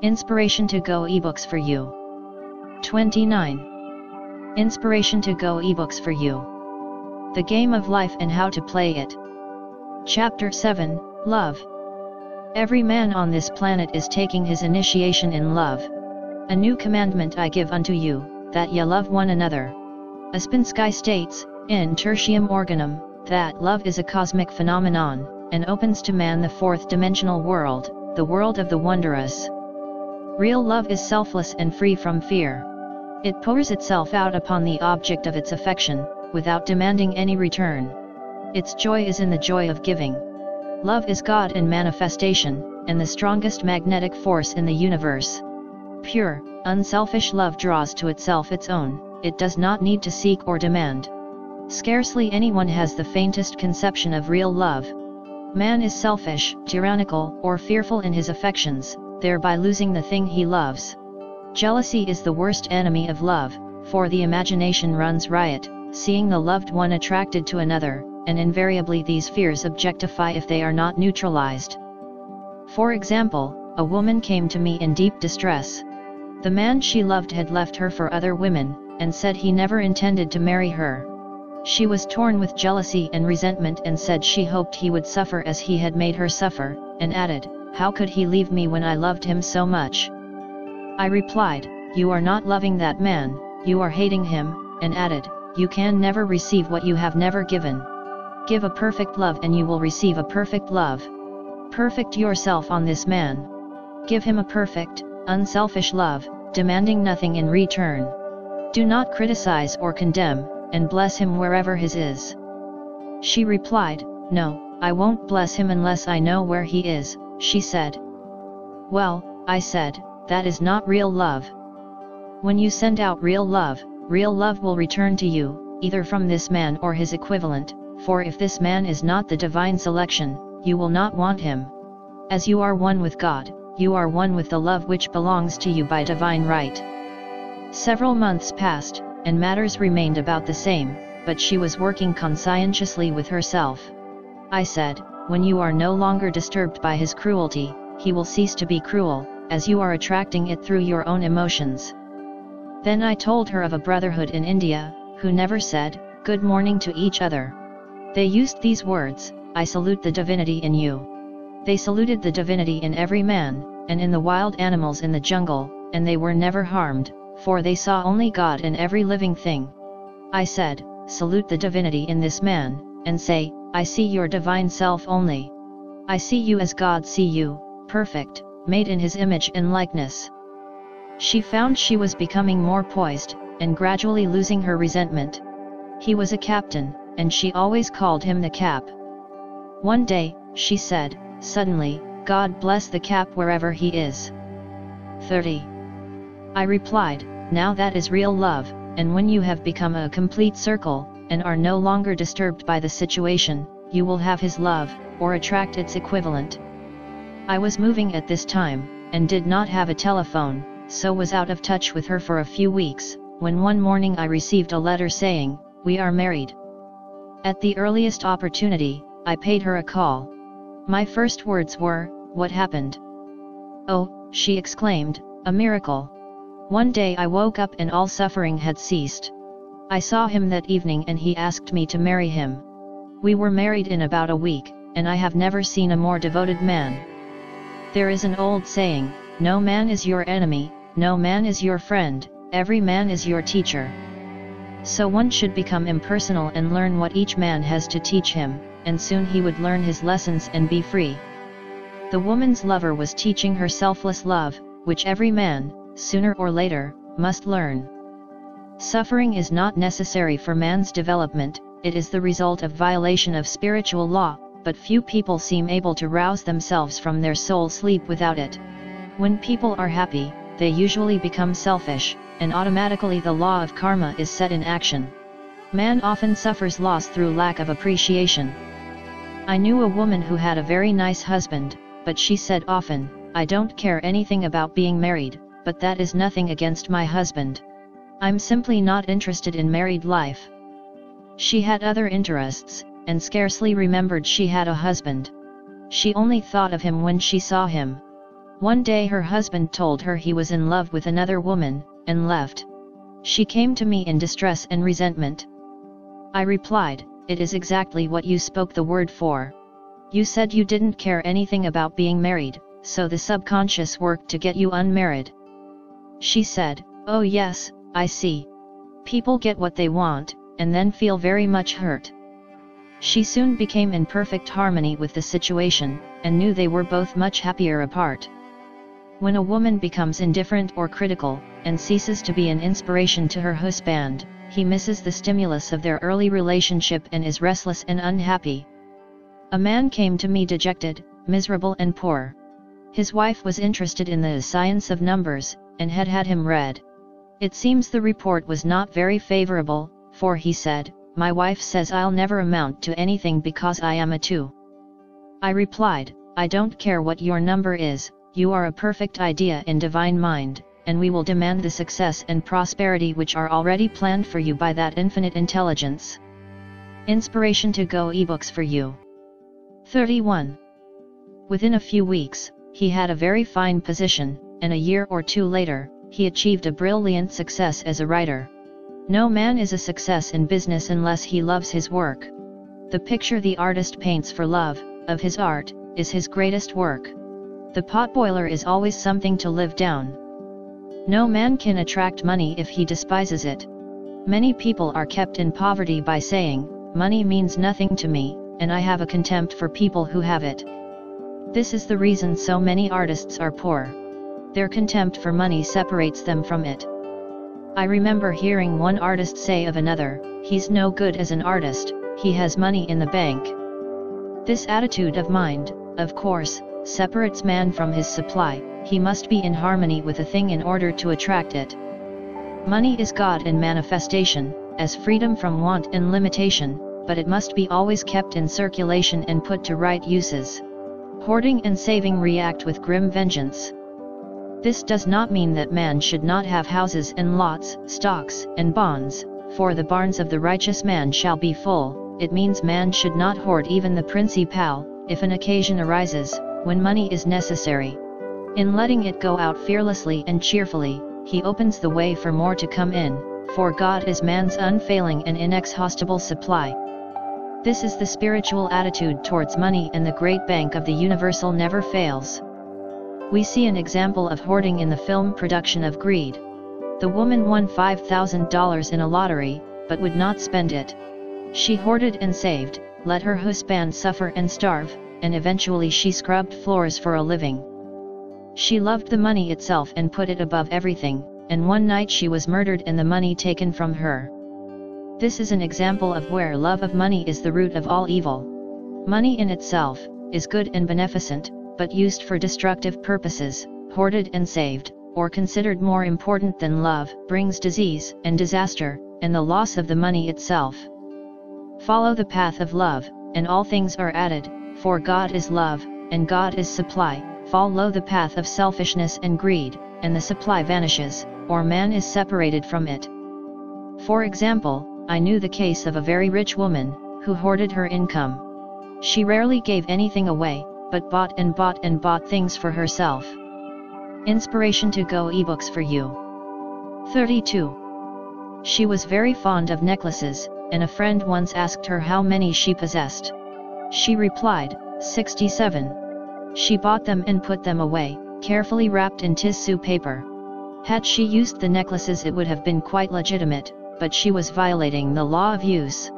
Speaker 1: Inspiration to Go ebooks for you. 29. Inspiration to Go ebooks for you. The Game of Life and How to Play It. Chapter 7 Love. Every man on this planet is taking his initiation in love. A new commandment I give unto you, that ye love one another. Ouspensky states, in Tertium Organum, that love is a cosmic phenomenon, and opens to man the fourth dimensional world, the world of the wondrous. Real love is selfless and free from fear. It pours itself out upon the object of its affection, without demanding any return. Its joy is in the joy of giving. Love is God in manifestation, and the strongest magnetic force in the universe. Pure, unselfish love draws to itself its own, it does not need to seek or demand. Scarcely anyone has the faintest conception of real love. Man is selfish, tyrannical, or fearful in his affections, thereby losing the thing he loves. Jealousy is the worst enemy of love, for the imagination runs riot, seeing the loved one attracted to another, and invariably these fears objectify if they are not neutralized. For example, a woman came to me in deep distress. The man she loved had left her for other women, and said he never intended to marry her. She was torn with jealousy and resentment and said she hoped he would suffer as he had made her suffer, and added, How could he leave me when I loved him so much? I replied, You are not loving that man, you are hating him, and added, You can never receive what you have never given. Give a perfect love and you will receive a perfect love. Perfect yourself on this man. Give him a perfect, unselfish love, demanding nothing in return. Do not criticize or condemn, and bless him wherever his is. She replied, No, I won't bless him unless I know where he is, she said. Well, I said, that is not real love. When you send out real love, real love will return to you, either from this man or his equivalent, for if this man is not the divine selection, you will not want him. As you are one with God, you are one with the love which belongs to you by divine right. Several months passed, and matters remained about the same, but she was working conscientiously with herself. I said, when you are no longer disturbed by his cruelty, he will cease to be cruel, as you are attracting it through your own emotions. Then I told her of a brotherhood in India, who never said, good morning to each other. They used these words, I salute the divinity in you. They saluted the divinity in every man, and in the wild animals in the jungle, and they were never harmed, for they saw only God in every living thing. I said, salute the divinity in this man, and say, I see your divine self only. I see you as God see you, perfect, made in his image and likeness. She found she was becoming more poised, and gradually losing her resentment. He was a captain, and she always called him the cap. One day, she said, suddenly, God bless the cap wherever he is. 30. I replied, now that is real love, and when you have become a complete circle, and are no longer disturbed by the situation, you will have his love, or attract its equivalent. I was moving at this time, and did not have a telephone, so was out of touch with her for a few weeks, when one morning I received a letter saying, we are married. At the earliest opportunity, I paid her a call. My first words were, what happened? Oh, she exclaimed, a miracle. One day I woke up and all suffering had ceased. I saw him that evening and he asked me to marry him. We were married in about a week, and I have never seen a more devoted man. There is an old saying, no man is your enemy, no man is your friend, every man is your teacher. So one should become impersonal and learn what each man has to teach him, and soon he would learn his lessons and be free. The woman's lover was teaching her selfless love, which every man, sooner or later, must learn. Suffering is not necessary for man's development, it is the result of violation of spiritual law, but few people seem able to rouse themselves from their soul sleep without it. When people are happy, they usually become selfish, and automatically the law of karma is set in action. Man often suffers loss through lack of appreciation. I knew a woman who had a very nice husband, but she said often, I don't care anything about being married, but that is nothing against my husband. I'm simply not interested in married life. She had other interests, and scarcely remembered she had a husband. She only thought of him when she saw him. One day her husband told her he was in love with another woman, and left. She came to me in distress and resentment. I replied, it is exactly what you spoke the word for. You said you didn't care anything about being married, so the subconscious worked to get you unmarried. She said, Oh yes, I see. People get what they want, and then feel very much hurt. She soon became in perfect harmony with the situation, and knew they were both much happier apart. When a woman becomes indifferent or critical, and ceases to be an inspiration to her husband, he misses the stimulus of their early relationship and is restless and unhappy. A man came to me dejected, miserable and poor. His wife was interested in the science of numbers, and had had him read. It seems the report was not very favorable, for he said, My wife says I'll never amount to anything because I am a 2. I replied, I don't care what your number is, you are a perfect idea in divine mind, and we will demand the success and prosperity which are already planned for you by that infinite intelligence. Inspiration to Go ebooks for you. 31. Within a few weeks, he had a very fine position, and a year or two later, he achieved a brilliant success as a writer. No man is a success in business unless he loves his work. The picture the artist paints for love, of his art, is his greatest work. The potboiler is always something to live down. No man can attract money if he despises it. Many people are kept in poverty by saying, money means nothing to me, and I have a contempt for people who have it. This is the reason so many artists are poor their contempt for money separates them from it. I remember hearing one artist say of another, he's no good as an artist, he has money in the bank. This attitude of mind, of course, separates man from his supply, he must be in harmony with a thing in order to attract it. Money is God in manifestation, as freedom from want and limitation, but it must be always kept in circulation and put to right uses. Hoarding and saving react with grim vengeance. This does not mean that man should not have houses and lots, stocks and bonds, for the barns of the righteous man shall be full, it means man should not hoard even the principal, if an occasion arises, when money is necessary. In letting it go out fearlessly and cheerfully, he opens the way for more to come in, for God is man's unfailing and inexhaustible supply. This is the spiritual attitude towards money and the great bank of the universal never fails. We see an example of hoarding in the film production of Greed. The woman won $5,000 in a lottery, but would not spend it. She hoarded and saved, let her husband suffer and starve, and eventually she scrubbed floors for a living. She loved the money itself and put it above everything, and one night she was murdered and the money taken from her. This is an example of where love of money is the root of all evil. Money in itself, is good and beneficent, but used for destructive purposes, hoarded and saved, or considered more important than love, brings disease and disaster, and the loss of the money itself. Follow the path of love, and all things are added, for God is love, and God is supply, follow the path of selfishness and greed, and the supply vanishes, or man is separated from it. For example, I knew the case of a very rich woman, who hoarded her income. She rarely gave anything away, but bought and bought and bought things for herself. Inspiration to Go ebooks for you. 32. She was very fond of necklaces, and a friend once asked her how many she possessed. She replied, 67. She bought them and put them away, carefully wrapped in tissue paper. Had she used the necklaces it would have been quite legitimate, but she was violating the law of use.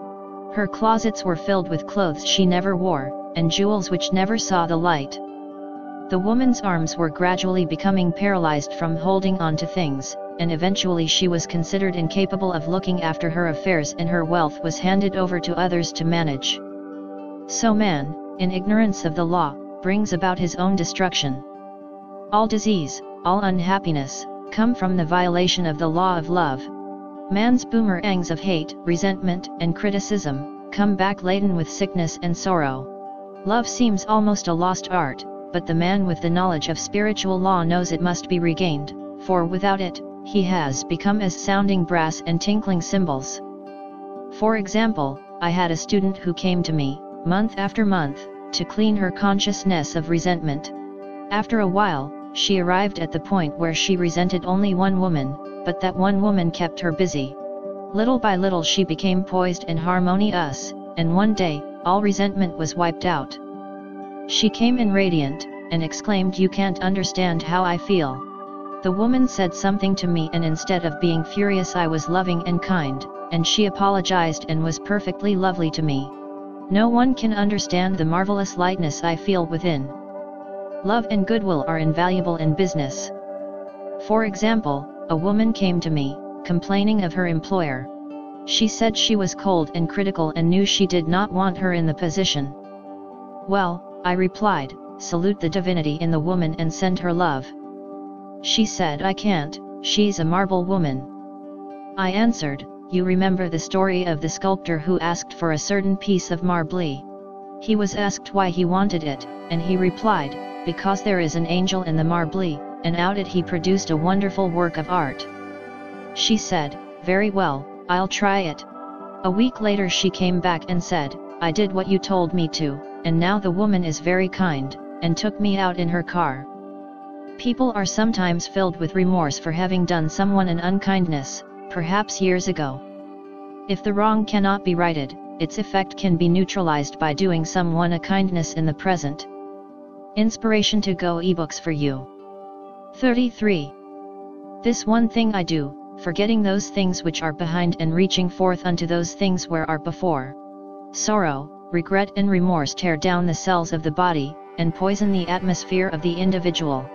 Speaker 1: Her closets were filled with clothes she never wore, and jewels which never saw the light. The woman's arms were gradually becoming paralyzed from holding on to things, and eventually she was considered incapable of looking after her affairs and her wealth was handed over to others to manage. So man, in ignorance of the law, brings about his own destruction. All disease, all unhappiness, come from the violation of the law of love. Man's boomerangs of hate, resentment, and criticism, come back laden with sickness and sorrow. Love seems almost a lost art, but the man with the knowledge of spiritual law knows it must be regained, for without it, he has become as sounding brass and tinkling cymbals. For example, I had a student who came to me, month after month, to clean her consciousness of resentment. After a while, she arrived at the point where she resented only one woman, but that one woman kept her busy. Little by little she became poised and harmonious, and one day, all resentment was wiped out. She came in radiant, and exclaimed you can't understand how I feel. The woman said something to me and instead of being furious I was loving and kind, and she apologized and was perfectly lovely to me. No one can understand the marvelous lightness I feel within. Love and goodwill are invaluable in business. For example, a woman came to me, complaining of her employer. She said she was cold and critical and knew she did not want her in the position. Well, I replied, salute the divinity in the woman and send her love. She said I can't, she's a marble woman. I answered, you remember the story of the sculptor who asked for a certain piece of marble. He was asked why he wanted it, and he replied, because there is an angel in the marble, and out it he produced a wonderful work of art. She said, very well, I'll try it. A week later she came back and said, I did what you told me to, and now the woman is very kind, and took me out in her car. People are sometimes filled with remorse for having done someone an unkindness, perhaps years ago. If the wrong cannot be righted, its effect can be neutralized by doing someone a kindness in the present. Inspiration to Go ebooks for you. 33. This one thing I do, forgetting those things which are behind and reaching forth unto those things where are before. Sorrow, regret and remorse tear down the cells of the body, and poison the atmosphere of the individual.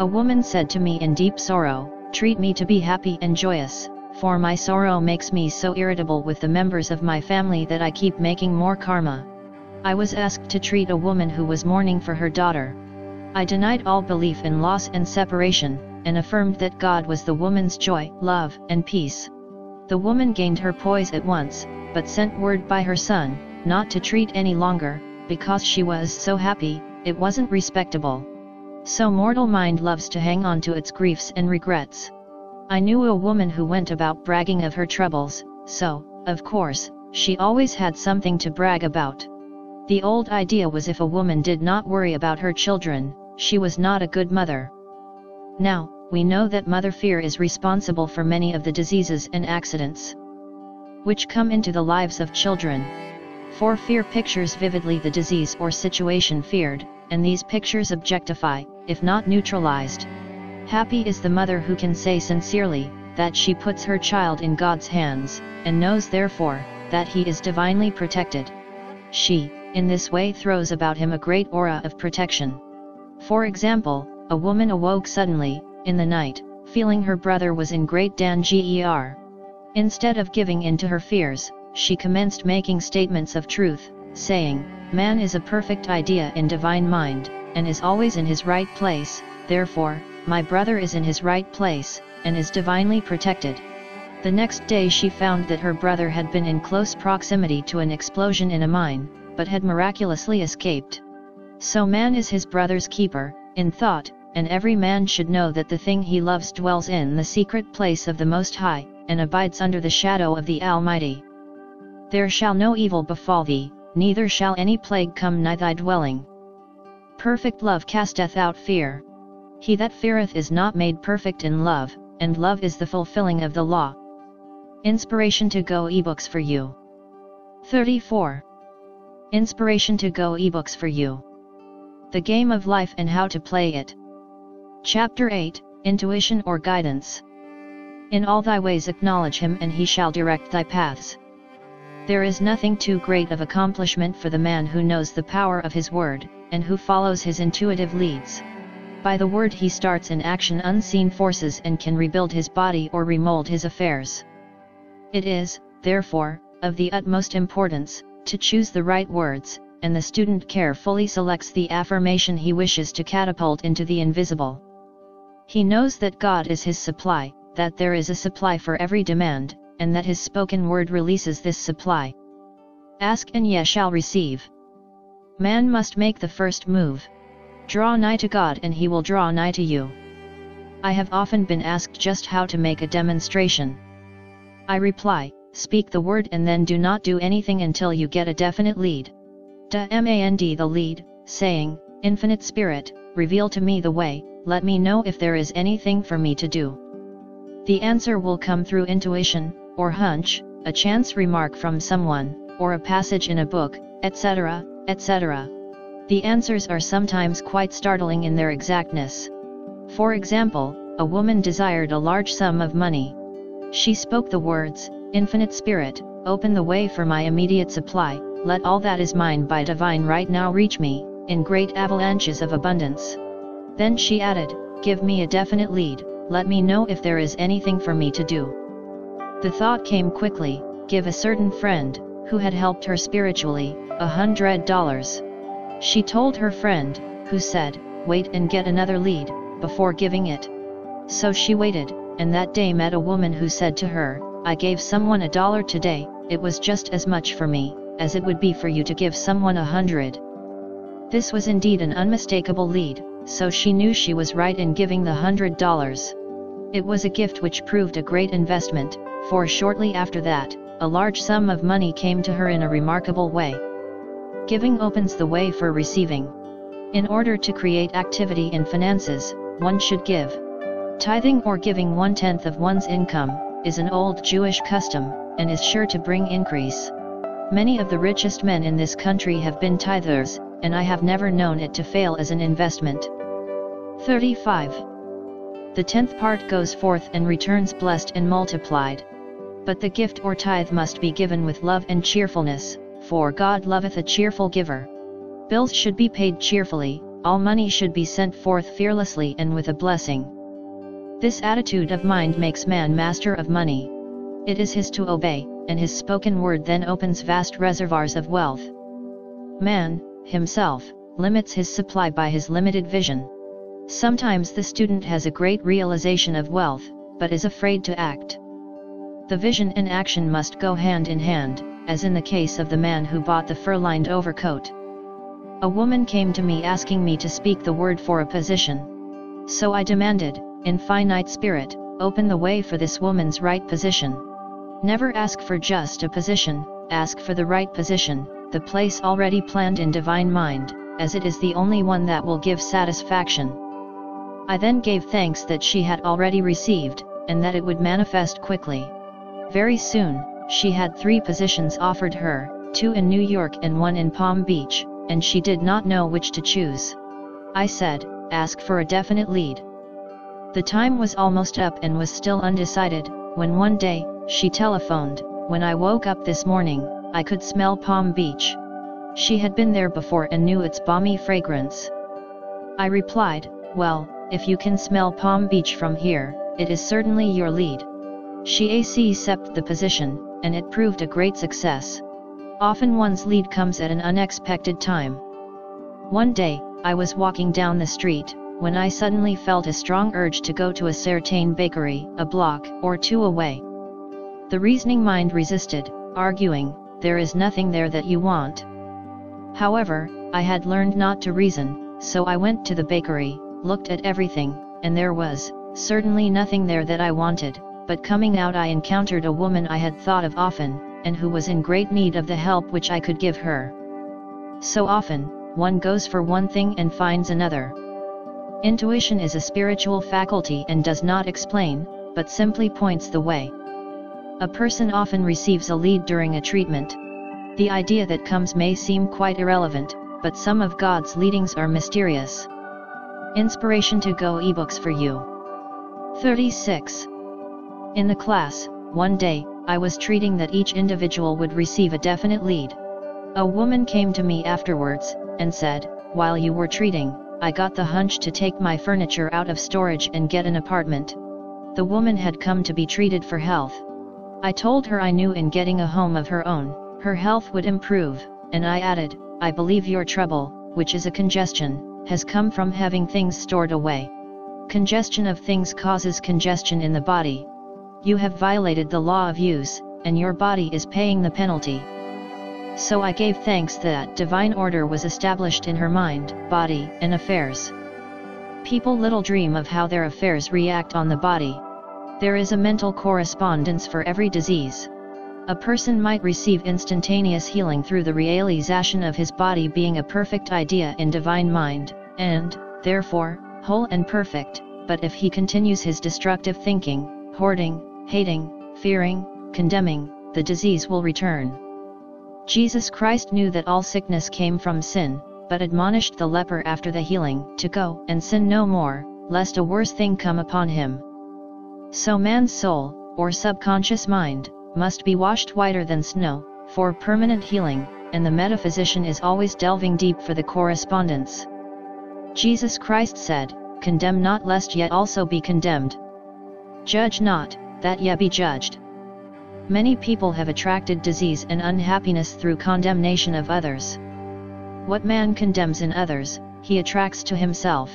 Speaker 1: A woman said to me in deep sorrow, treat me to be happy and joyous, for my sorrow makes me so irritable with the members of my family that I keep making more karma. I was asked to treat a woman who was mourning for her daughter. I denied all belief in loss and separation, and affirmed that God was the woman's joy, love, and peace. The woman gained her poise at once, but sent word by her son, not to treat any longer, because she was so happy, it wasn't respectable. So mortal mind loves to hang on to its griefs and regrets. I knew a woman who went about bragging of her troubles, so, of course, she always had something to brag about. The old idea was if a woman did not worry about her children, she was not a good mother. Now, we know that mother fear is responsible for many of the diseases and accidents which come into the lives of children. For fear pictures vividly the disease or situation feared, and these pictures objectify, if not neutralized. Happy is the mother who can say sincerely, that she puts her child in God's hands, and knows therefore, that he is divinely protected. She, in this way throws about him a great aura of protection. For example, a woman awoke suddenly, in the night, feeling her brother was in great danger. Instead of giving in to her fears, she commenced making statements of truth, saying, Man is a perfect idea in divine mind, and is always in his right place, therefore, my brother is in his right place, and is divinely protected. The next day she found that her brother had been in close proximity to an explosion in a mine, but had miraculously escaped. So man is his brother's keeper, in thought, and every man should know that the thing he loves dwells in the secret place of the Most High, and abides under the shadow of the Almighty. There shall no evil befall thee, neither shall any plague come nigh thy dwelling. Perfect love casteth out fear. He that feareth is not made perfect in love, and love is the fulfilling of the law. Inspiration to Go ebooks for you. 34. Inspiration to Go ebooks for you. The Game of Life and How to Play It. Chapter 8 Intuition or Guidance. In all thy ways acknowledge him and he shall direct thy paths. There is nothing too great of accomplishment for the man who knows the power of his word, and who follows his intuitive leads. By the word he starts in action unseen forces and can rebuild his body or remold his affairs. It is, therefore, of the utmost importance, to choose the right words, and the student carefully selects the affirmation he wishes to catapult into the invisible. He knows that God is his supply, that there is a supply for every demand, and that his spoken word releases this supply. Ask and ye shall receive. Man must make the first move. Draw nigh to God and he will draw nigh to you. I have often been asked just how to make a demonstration. I reply, speak the word and then do not do anything until you get a definite lead. Da Demand the lead, saying, Infinite Spirit, reveal to me the way, let me know if there is anything for me to do. The answer will come through intuition, or hunch, a chance remark from someone, or a passage in a book, etc., etc. The answers are sometimes quite startling in their exactness. For example, a woman desired a large sum of money, she spoke the words, Infinite Spirit, open the way for my immediate supply, let all that is mine by divine right now reach me, in great avalanches of abundance. Then she added, Give me a definite lead, let me know if there is anything for me to do. The thought came quickly, give a certain friend, who had helped her spiritually, a hundred dollars. She told her friend, who said, wait and get another lead, before giving it. So she waited, and that day met a woman who said to her, I gave someone a dollar today, it was just as much for me, as it would be for you to give someone a hundred. This was indeed an unmistakable lead, so she knew she was right in giving the hundred dollars. It was a gift which proved a great investment, for shortly after that, a large sum of money came to her in a remarkable way. Giving opens the way for receiving. In order to create activity in finances, one should give. Tithing or giving one-tenth of one's income, is an old Jewish custom, and is sure to bring increase. Many of the richest men in this country have been tithers, and I have never known it to fail as an investment. 35. The tenth part goes forth and returns blessed and multiplied. But the gift or tithe must be given with love and cheerfulness, for God loveth a cheerful giver. Bills should be paid cheerfully, all money should be sent forth fearlessly and with a blessing. This attitude of mind makes man master of money. It is his to obey, and his spoken word then opens vast reservoirs of wealth. Man, himself, limits his supply by his limited vision. Sometimes the student has a great realization of wealth, but is afraid to act. The vision and action must go hand in hand, as in the case of the man who bought the fur-lined overcoat. A woman came to me asking me to speak the word for a position. So I demanded, in finite Spirit, open the way for this woman's right position. Never ask for just a position, ask for the right position, the place already planned in divine mind, as it is the only one that will give satisfaction. I then gave thanks that she had already received, and that it would manifest quickly. Very soon, she had three positions offered her, two in New York and one in Palm Beach, and she did not know which to choose. I said, ask for a definite lead. The time was almost up and was still undecided, when one day, she telephoned, when I woke up this morning, I could smell Palm Beach. She had been there before and knew its balmy fragrance. I replied, well, if you can smell Palm Beach from here, it is certainly your lead. She accepted the position, and it proved a great success. Often one's lead comes at an unexpected time. One day, I was walking down the street, when I suddenly felt a strong urge to go to a certain bakery, a block or two away. The reasoning mind resisted, arguing, there is nothing there that you want. However, I had learned not to reason, so I went to the bakery, looked at everything, and there was, certainly nothing there that I wanted, but coming out I encountered a woman I had thought of often, and who was in great need of the help which I could give her. So often, one goes for one thing and finds another. Intuition is a spiritual faculty and does not explain, but simply points the way. A person often receives a lead during a treatment. The idea that comes may seem quite irrelevant, but some of God's leadings are mysterious. Inspiration to Go ebooks for you. 36. In the class, one day, I was treating that each individual would receive a definite lead. A woman came to me afterwards, and said, While you were treating, I got the hunch to take my furniture out of storage and get an apartment. The woman had come to be treated for health. I told her I knew in getting a home of her own, her health would improve, and I added, I believe your trouble, which is a congestion, has come from having things stored away. Congestion of things causes congestion in the body. You have violated the law of use, and your body is paying the penalty. So I gave thanks that divine order was established in her mind, body, and affairs. People little dream of how their affairs react on the body. There is a mental correspondence for every disease. A person might receive instantaneous healing through the realization of his body being a perfect idea in divine mind, and, therefore, whole and perfect, but if he continues his destructive thinking, hoarding, hating, fearing, condemning, the disease will return. Jesus Christ knew that all sickness came from sin, but admonished the leper after the healing to go and sin no more, lest a worse thing come upon him. So man's soul, or subconscious mind, must be washed whiter than snow, for permanent healing, and the metaphysician is always delving deep for the correspondence. Jesus Christ said, Condemn not lest yet also be condemned. Judge not, that ye be judged. Many people have attracted disease and unhappiness through condemnation of others. What man condemns in others, he attracts to himself.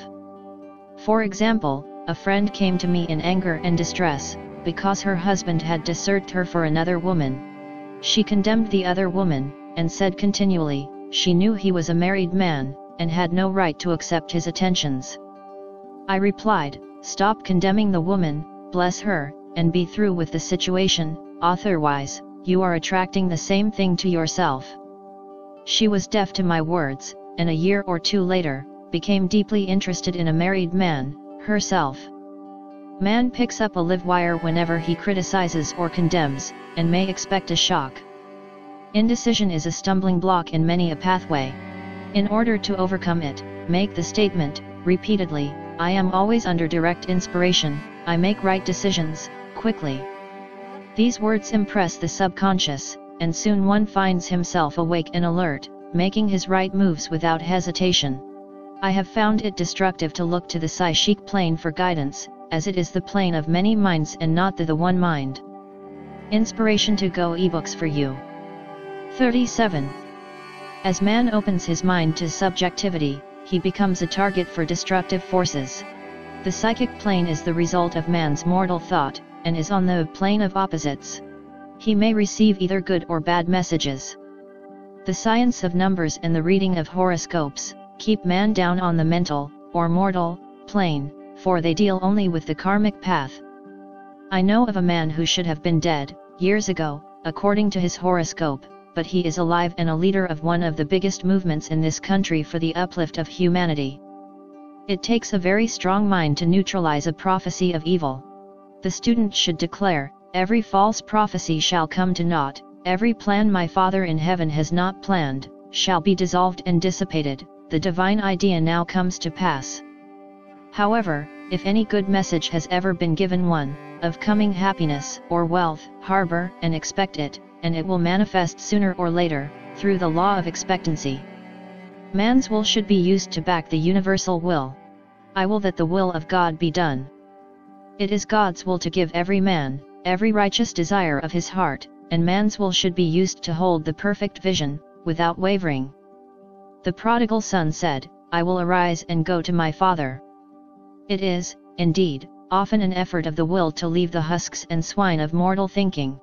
Speaker 1: For example, a friend came to me in anger and distress, because her husband had deserted her for another woman. She condemned the other woman, and said continually, she knew he was a married man, and had no right to accept his attentions. I replied, stop condemning the woman, bless her, and be through with the situation, otherwise, you are attracting the same thing to yourself. She was deaf to my words, and a year or two later, became deeply interested in a married man, herself. Man picks up a live wire whenever he criticizes or condemns, and may expect a shock. Indecision is a stumbling block in many a pathway. In order to overcome it, make the statement, repeatedly, I am always under direct inspiration, I make right decisions, quickly. These words impress the subconscious, and soon one finds himself awake and alert, making his right moves without hesitation. I have found it destructive to look to the psychic plane for guidance, as it is the plane of many minds and not the, the one mind. Inspiration to Go ebooks for you. 37. As man opens his mind to subjectivity, he becomes a target for destructive forces. The psychic plane is the result of man's mortal thought, and is on the plane of opposites. He may receive either good or bad messages. The science of numbers and the reading of horoscopes, keep man down on the mental, or mortal, plane, for they deal only with the karmic path. I know of a man who should have been dead, years ago, according to his horoscope, but he is alive and a leader of one of the biggest movements in this country for the uplift of humanity. It takes a very strong mind to neutralize a prophecy of evil. The student should declare, every false prophecy shall come to naught, every plan my Father in heaven has not planned, shall be dissolved and dissipated, the divine idea now comes to pass. However, if any good message has ever been given one, of coming happiness or wealth, harbor and expect it, and it will manifest sooner or later, through the law of expectancy. Man's will should be used to back the universal will. I will that the will of God be done. It is God's will to give every man, every righteous desire of his heart, and man's will should be used to hold the perfect vision, without wavering. The prodigal son said, I will arise and go to my father. It is, indeed, often an effort of the will to leave the husks and swine of mortal thinking.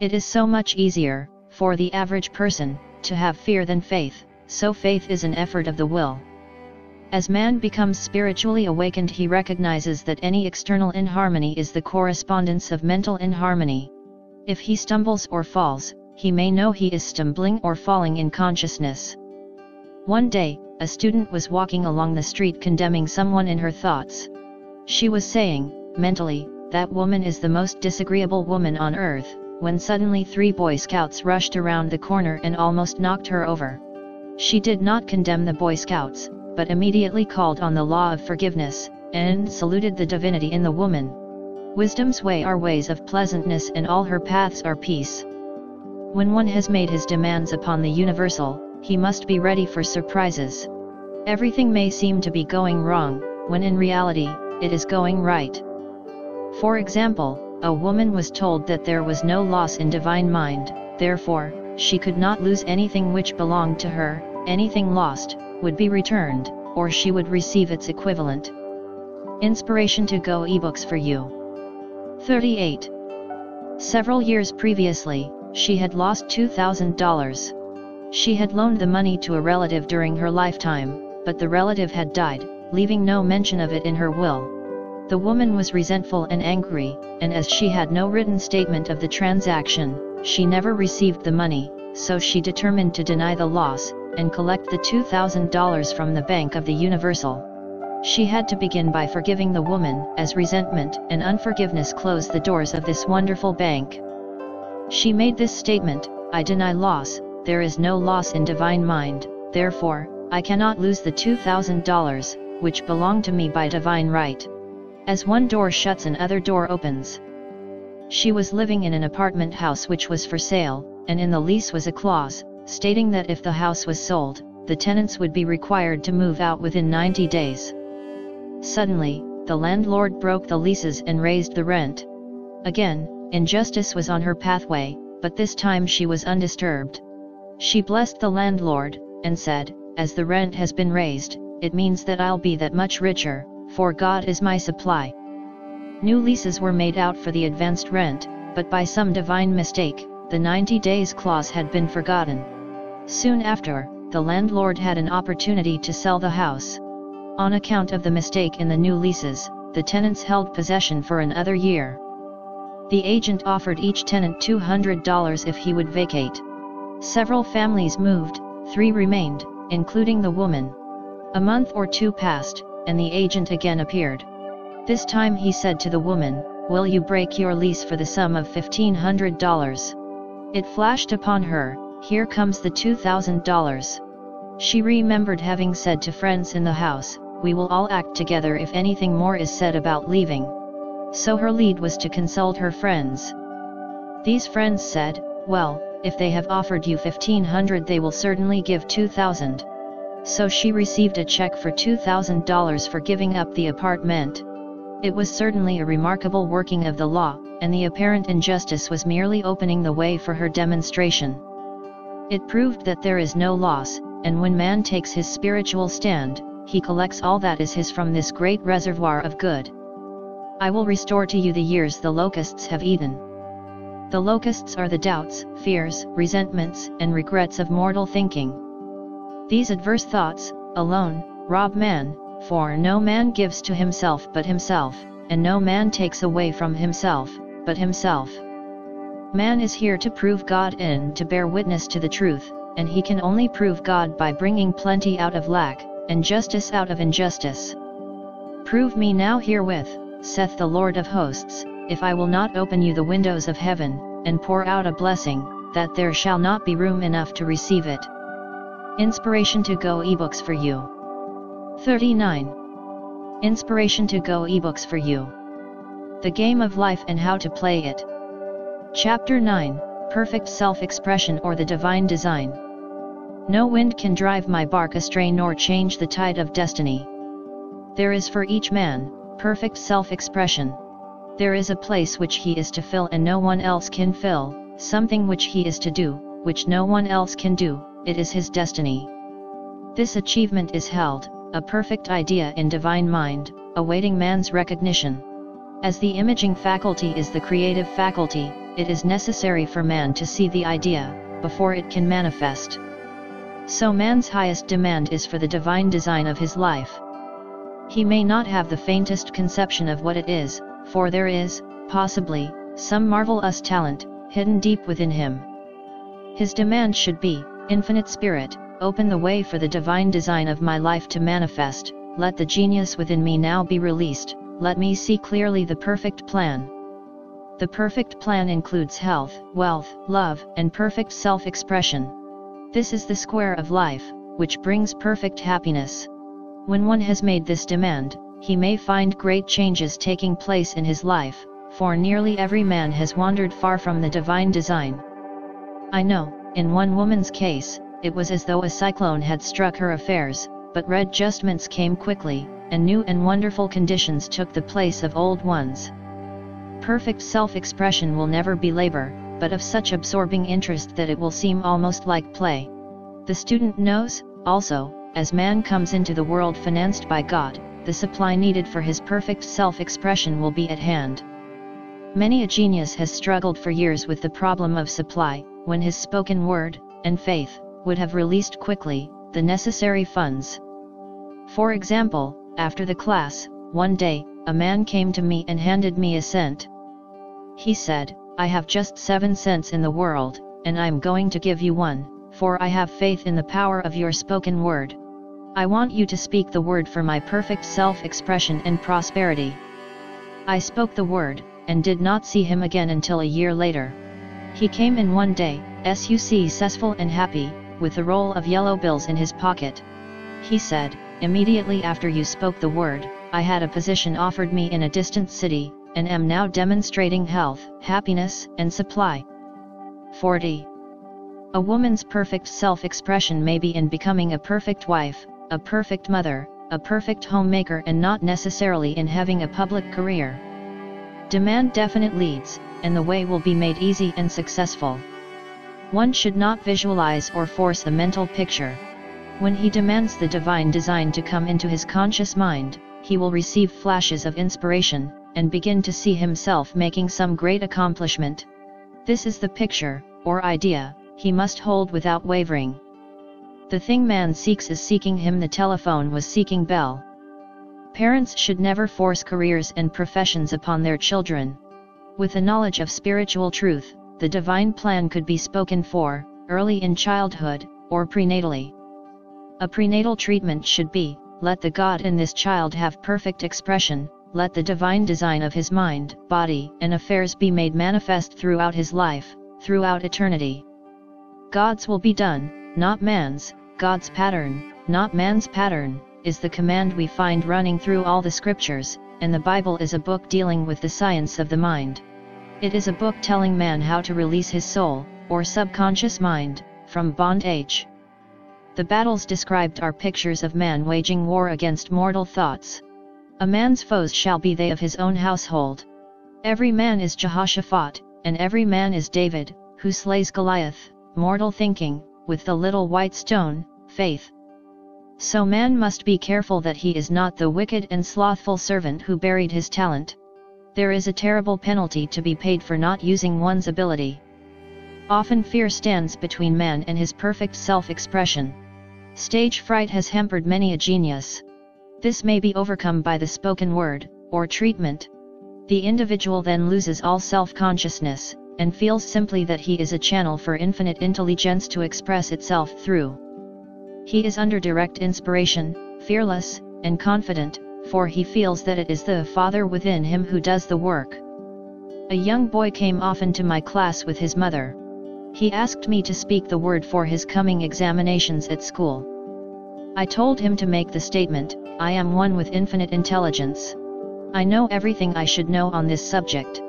Speaker 1: It is so much easier, for the average person, to have fear than faith, so faith is an effort of the will. As man becomes spiritually awakened he recognizes that any external inharmony is the correspondence of mental inharmony. If he stumbles or falls, he may know he is stumbling or falling in consciousness. One day, a student was walking along the street condemning someone in her thoughts. She was saying, mentally, that woman is the most disagreeable woman on earth, when suddenly three Boy Scouts rushed around the corner and almost knocked her over. She did not condemn the Boy Scouts, but immediately called on the law of forgiveness, and saluted the divinity in the woman. Wisdom's way are ways of pleasantness and all her paths are peace. When one has made his demands upon the universal, he must be ready for surprises. Everything may seem to be going wrong, when in reality, it is going right. For example, a woman was told that there was no loss in divine mind, therefore, she could not lose anything which belonged to her, anything lost, would be returned, or she would receive its equivalent. Inspiration to Go ebooks for you. 38. Several years previously, she had lost $2,000. She had loaned the money to a relative during her lifetime, but the relative had died, leaving no mention of it in her will. The woman was resentful and angry, and as she had no written statement of the transaction, she never received the money, so she determined to deny the loss, and collect the $2,000 from the Bank of the Universal. She had to begin by forgiving the woman, as resentment and unforgiveness closed the doors of this wonderful bank. She made this statement, I deny loss, there is no loss in divine mind, therefore, I cannot lose the $2,000, which belong to me by divine right. As one door shuts another door opens. She was living in an apartment house which was for sale, and in the lease was a clause, stating that if the house was sold, the tenants would be required to move out within 90 days. Suddenly, the landlord broke the leases and raised the rent. Again, injustice was on her pathway, but this time she was undisturbed. She blessed the landlord, and said, As the rent has been raised, it means that I'll be that much richer, for God is my supply. New leases were made out for the advanced rent, but by some divine mistake, the 90 days clause had been forgotten. Soon after, the landlord had an opportunity to sell the house. On account of the mistake in the new leases, the tenants held possession for another year. The agent offered each tenant $200 if he would vacate. Several families moved, three remained, including the woman. A month or two passed, and the agent again appeared. This time he said to the woman, Will you break your lease for the sum of $1,500? It flashed upon her, here comes the $2,000. She remembered having said to friends in the house, we will all act together if anything more is said about leaving. So her lead was to consult her friends. These friends said, well, if they have offered you 1500 they will certainly give 2000. So she received a check for $2,000 for giving up the apartment. It was certainly a remarkable working of the law, and the apparent injustice was merely opening the way for her demonstration. It proved that there is no loss, and when man takes his spiritual stand, he collects all that is his from this great reservoir of good. I will restore to you the years the locusts have eaten. The locusts are the doubts, fears, resentments, and regrets of mortal thinking. These adverse thoughts, alone, rob man, for no man gives to himself but himself, and no man takes away from himself, but himself. Man is here to prove God and to bear witness to the truth, and he can only prove God by bringing plenty out of lack, and justice out of injustice. Prove me now herewith, saith the Lord of hosts, if I will not open you the windows of heaven, and pour out a blessing, that there shall not be room enough to receive it. Inspiration to Go ebooks for you. 39. Inspiration to Go ebooks for you. The Game of Life and How to Play It. Chapter 9 Perfect Self Expression or the Divine Design. No wind can drive my bark astray nor change the tide of destiny. There is for each man, perfect self expression. There is a place which he is to fill and no one else can fill, something which he is to do, which no one else can do, it is his destiny. This achievement is held, a perfect idea in divine mind, awaiting man's recognition. As the imaging faculty is the creative faculty, it is necessary for man to see the idea, before it can manifest. So man's highest demand is for the divine design of his life. He may not have the faintest conception of what it is, for there is, possibly, some marvelous talent, hidden deep within him. His demand should be, Infinite Spirit, open the way for the divine design of my life to manifest, let the genius within me now be released, let me see clearly the perfect plan. The perfect plan includes health, wealth, love, and perfect self-expression. This is the square of life, which brings perfect happiness. When one has made this demand, he may find great changes taking place in his life, for nearly every man has wandered far from the divine design. I know, in one woman's case, it was as though a cyclone had struck her affairs, but red adjustments came quickly, and new and wonderful conditions took the place of old ones. Perfect self-expression will never be labor, but of such absorbing interest that it will seem almost like play. The student knows, also, as man comes into the world financed by God, the supply needed for his perfect self-expression will be at hand. Many a genius has struggled for years with the problem of supply, when his spoken word, and faith, would have released quickly, the necessary funds. For example, after the class, one day, a man came to me and handed me a cent. He said, I have just seven cents in the world, and I'm going to give you one, for I have faith in the power of your spoken word. I want you to speak the word for my perfect self-expression and prosperity. I spoke the word, and did not see him again until a year later. He came in one day, successful and happy, with a roll of yellow bills in his pocket. He said, Immediately after you spoke the word, I had a position offered me in a distant city, and am now demonstrating health, happiness, and supply. 40. A woman's perfect self-expression may be in becoming a perfect wife, a perfect mother, a perfect homemaker and not necessarily in having a public career. Demand definite leads, and the way will be made easy and successful. One should not visualize or force a mental picture. When he demands the divine design to come into his conscious mind, he will receive flashes of inspiration, and begin to see himself making some great accomplishment. This is the picture, or idea, he must hold without wavering. The thing man seeks is seeking him the telephone was seeking Bell. Parents should never force careers and professions upon their children. With a knowledge of spiritual truth, the divine plan could be spoken for, early in childhood, or prenatally. A prenatal treatment should be, let the God in this child have perfect expression, let the divine design of his mind, body, and affairs be made manifest throughout his life, throughout eternity. God's will be done, not man's, God's pattern, not man's pattern, is the command we find running through all the scriptures, and the Bible is a book dealing with the science of the mind. It is a book telling man how to release his soul, or subconscious mind, from bondage. The battles described are pictures of man waging war against mortal thoughts. A man's foes shall be they of his own household. Every man is Jehoshaphat, and every man is David, who slays Goliath, mortal thinking, with the little white stone, faith. So man must be careful that he is not the wicked and slothful servant who buried his talent there is a terrible penalty to be paid for not using one's ability. Often fear stands between man and his perfect self-expression. Stage fright has hampered many a genius. This may be overcome by the spoken word, or treatment. The individual then loses all self-consciousness, and feels simply that he is a channel for infinite intelligence to express itself through. He is under direct inspiration, fearless, and confident, for he feels that it is the Father within him who does the work. A young boy came often to my class with his mother. He asked me to speak the word for his coming examinations at school. I told him to make the statement, I am one with infinite intelligence. I know everything I should know on this subject.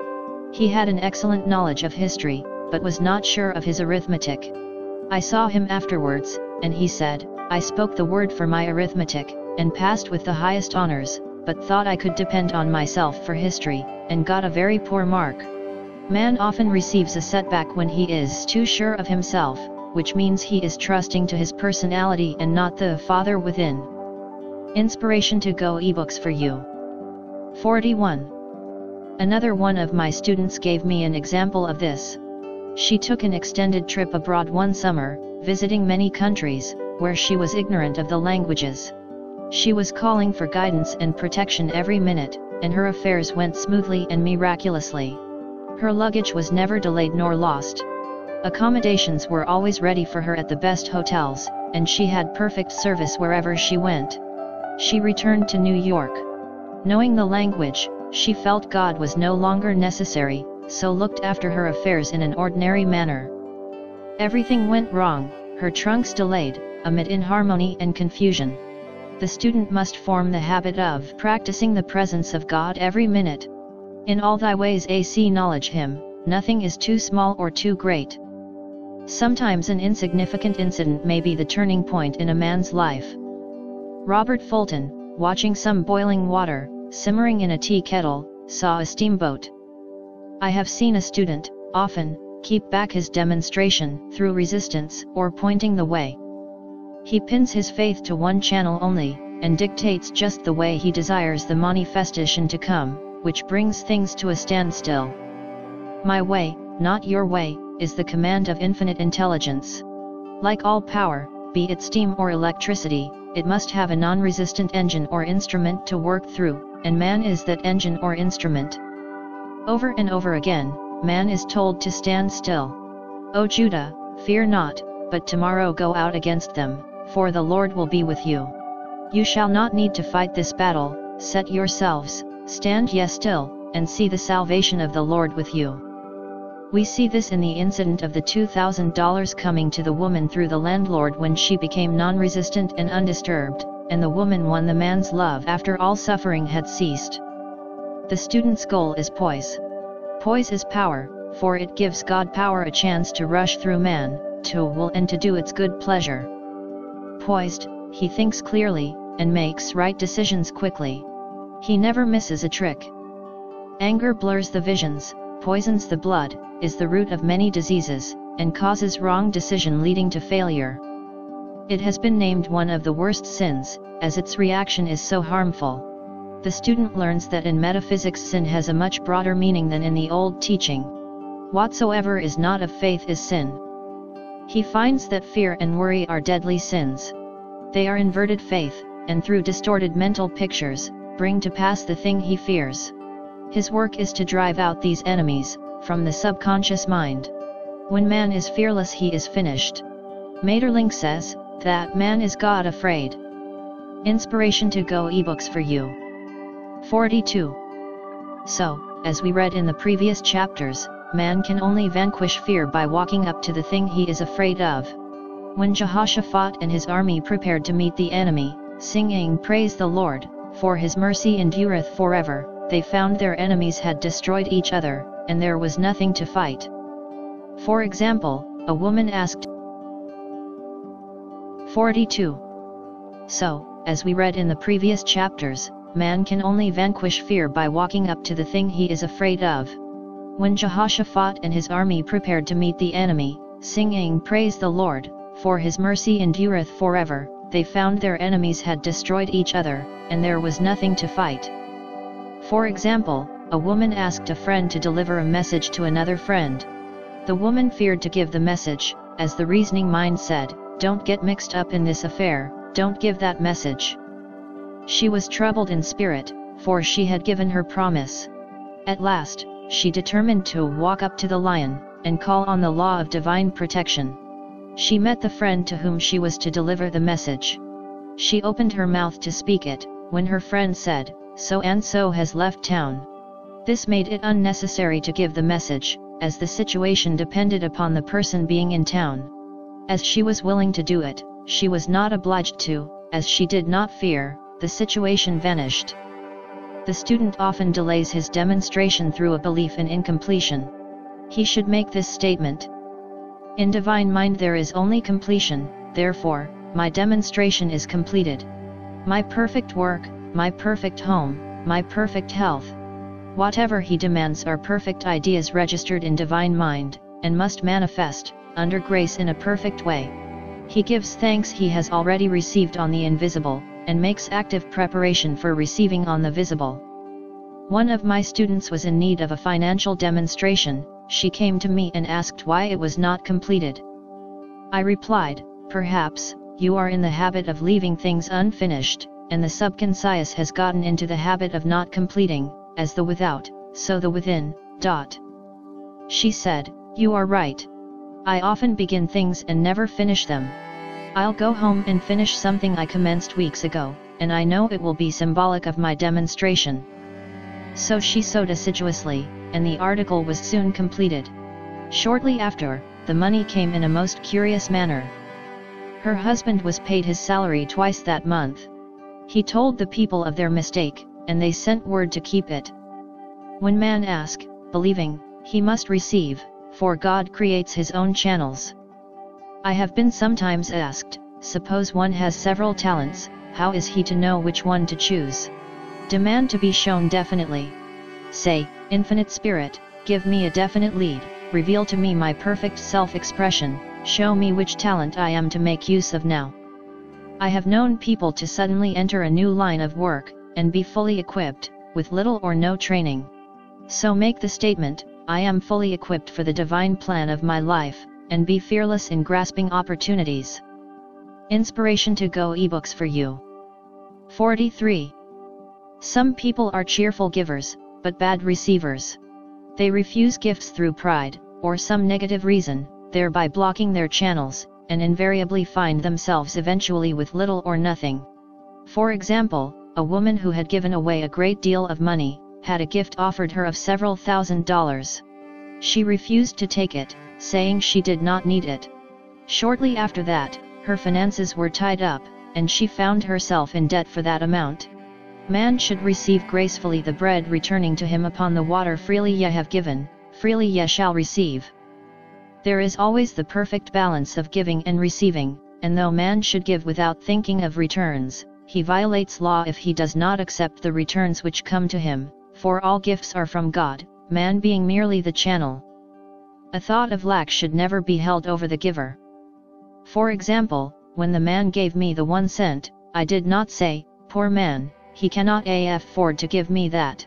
Speaker 1: He had an excellent knowledge of history, but was not sure of his arithmetic. I saw him afterwards, and he said, I spoke the word for my arithmetic, and passed with the highest honors, but thought I could depend on myself for history, and got a very poor mark. Man often receives a setback when he is too sure of himself, which means he is trusting to his personality and not the Father within. Inspiration to Go ebooks for you. 41. Another one of my students gave me an example of this. She took an extended trip abroad one summer, visiting many countries, where she was ignorant of the languages. She was calling for guidance and protection every minute, and her affairs went smoothly and miraculously. Her luggage was never delayed nor lost. Accommodations were always ready for her at the best hotels, and she had perfect service wherever she went. She returned to New York. Knowing the language, she felt God was no longer necessary, so looked after her affairs in an ordinary manner. Everything went wrong, her trunks delayed, amid inharmony and confusion. The student must form the habit of practicing the presence of God every minute. In all thy ways AC knowledge Him, nothing is too small or too great. Sometimes an insignificant incident may be the turning point in a man's life. Robert Fulton, watching some boiling water, simmering in a tea kettle, saw a steamboat. I have seen a student, often, keep back his demonstration through resistance or pointing the way. He pins his faith to one channel only, and dictates just the way he desires the manifestation to come, which brings things to a standstill. My way, not your way, is the command of infinite intelligence. Like all power, be it steam or electricity, it must have a non-resistant engine or instrument to work through, and man is that engine or instrument. Over and over again, man is told to stand still. O Judah, fear not, but tomorrow go out against them, for the Lord will be with you. You shall not need to fight this battle, set yourselves, stand ye still, and see the salvation of the Lord with you. We see this in the incident of the $2,000 coming to the woman through the landlord when she became non-resistant and undisturbed, and the woman won the man's love after all suffering had ceased. The student's goal is poise. Poise is power, for it gives God power a chance to rush through man, to will and to do its good pleasure poised, he thinks clearly, and makes right decisions quickly. He never misses a trick. Anger blurs the visions, poisons the blood, is the root of many diseases, and causes wrong decision leading to failure. It has been named one of the worst sins, as its reaction is so harmful. The student learns that in metaphysics sin has a much broader meaning than in the old teaching. Whatsoever is not of faith is sin. He finds that fear and worry are deadly sins. They are inverted faith, and through distorted mental pictures, bring to pass the thing he fears. His work is to drive out these enemies, from the subconscious mind. When man is fearless he is finished. Maeterlinck says, that man is God afraid. Inspiration to Go ebooks for you. 42. So, as we read in the previous chapters, man can only vanquish fear by walking up to the thing he is afraid of. When Jehoshaphat and his army prepared to meet the enemy, singing Praise the Lord, for his mercy endureth forever, they found their enemies had destroyed each other, and there was nothing to fight. For example, a woman asked 42. So, as we read in the previous chapters, man can only vanquish fear by walking up to the thing he is afraid of. When Jehoshaphat and his army prepared to meet the enemy, singing Praise the Lord, for his mercy endureth forever, they found their enemies had destroyed each other, and there was nothing to fight. For example, a woman asked a friend to deliver a message to another friend. The woman feared to give the message, as the reasoning mind said, Don't get mixed up in this affair, don't give that message. She was troubled in spirit, for she had given her promise. At last, she determined to walk up to the lion, and call on the law of divine protection. She met the friend to whom she was to deliver the message. She opened her mouth to speak it, when her friend said, So and so has left town. This made it unnecessary to give the message, as the situation depended upon the person being in town. As she was willing to do it, she was not obliged to, as she did not fear, the situation vanished. The student often delays his demonstration through a belief in incompletion. He should make this statement. In divine mind there is only completion, therefore, my demonstration is completed. My perfect work, my perfect home, my perfect health. Whatever he demands are perfect ideas registered in divine mind, and must manifest, under grace in a perfect way. He gives thanks he has already received on the invisible, and makes active preparation for receiving on the visible. One of my students was in need of a financial demonstration, she came to me and asked why it was not completed. I replied, Perhaps, you are in the habit of leaving things unfinished, and the subconscious has gotten into the habit of not completing, as the without, so the within, dot. She said, You are right. I often begin things and never finish them. I'll go home and finish something I commenced weeks ago, and I know it will be symbolic of my demonstration. So she sewed assiduously, and the article was soon completed. Shortly after, the money came in a most curious manner. Her husband was paid his salary twice that month. He told the people of their mistake, and they sent word to keep it. When man ask, believing, he must receive, for God creates his own channels. I have been sometimes asked, suppose one has several talents, how is he to know which one to choose? Demand to be shown definitely. Say, Infinite Spirit, give me a definite lead, reveal to me my perfect self-expression, show me which talent I am to make use of now. I have known people to suddenly enter a new line of work, and be fully equipped, with little or no training. So make the statement, I am fully equipped for the divine plan of my life, and be fearless in grasping opportunities. Inspiration to Go ebooks for you. 43. Some people are cheerful givers, but bad receivers. They refuse gifts through pride, or some negative reason, thereby blocking their channels, and invariably find themselves eventually with little or nothing. For example, a woman who had given away a great deal of money, had a gift offered her of several thousand dollars. She refused to take it, saying she did not need it. Shortly after that, her finances were tied up, and she found herself in debt for that amount. Man should receive gracefully the bread returning to him upon the water freely ye have given, freely ye shall receive. There is always the perfect balance of giving and receiving, and though man should give without thinking of returns, he violates law if he does not accept the returns which come to him, for all gifts are from God, man being merely the channel. A thought of lack should never be held over the giver. For example, when the man gave me the one cent, I did not say, poor man, he cannot afford to give me that.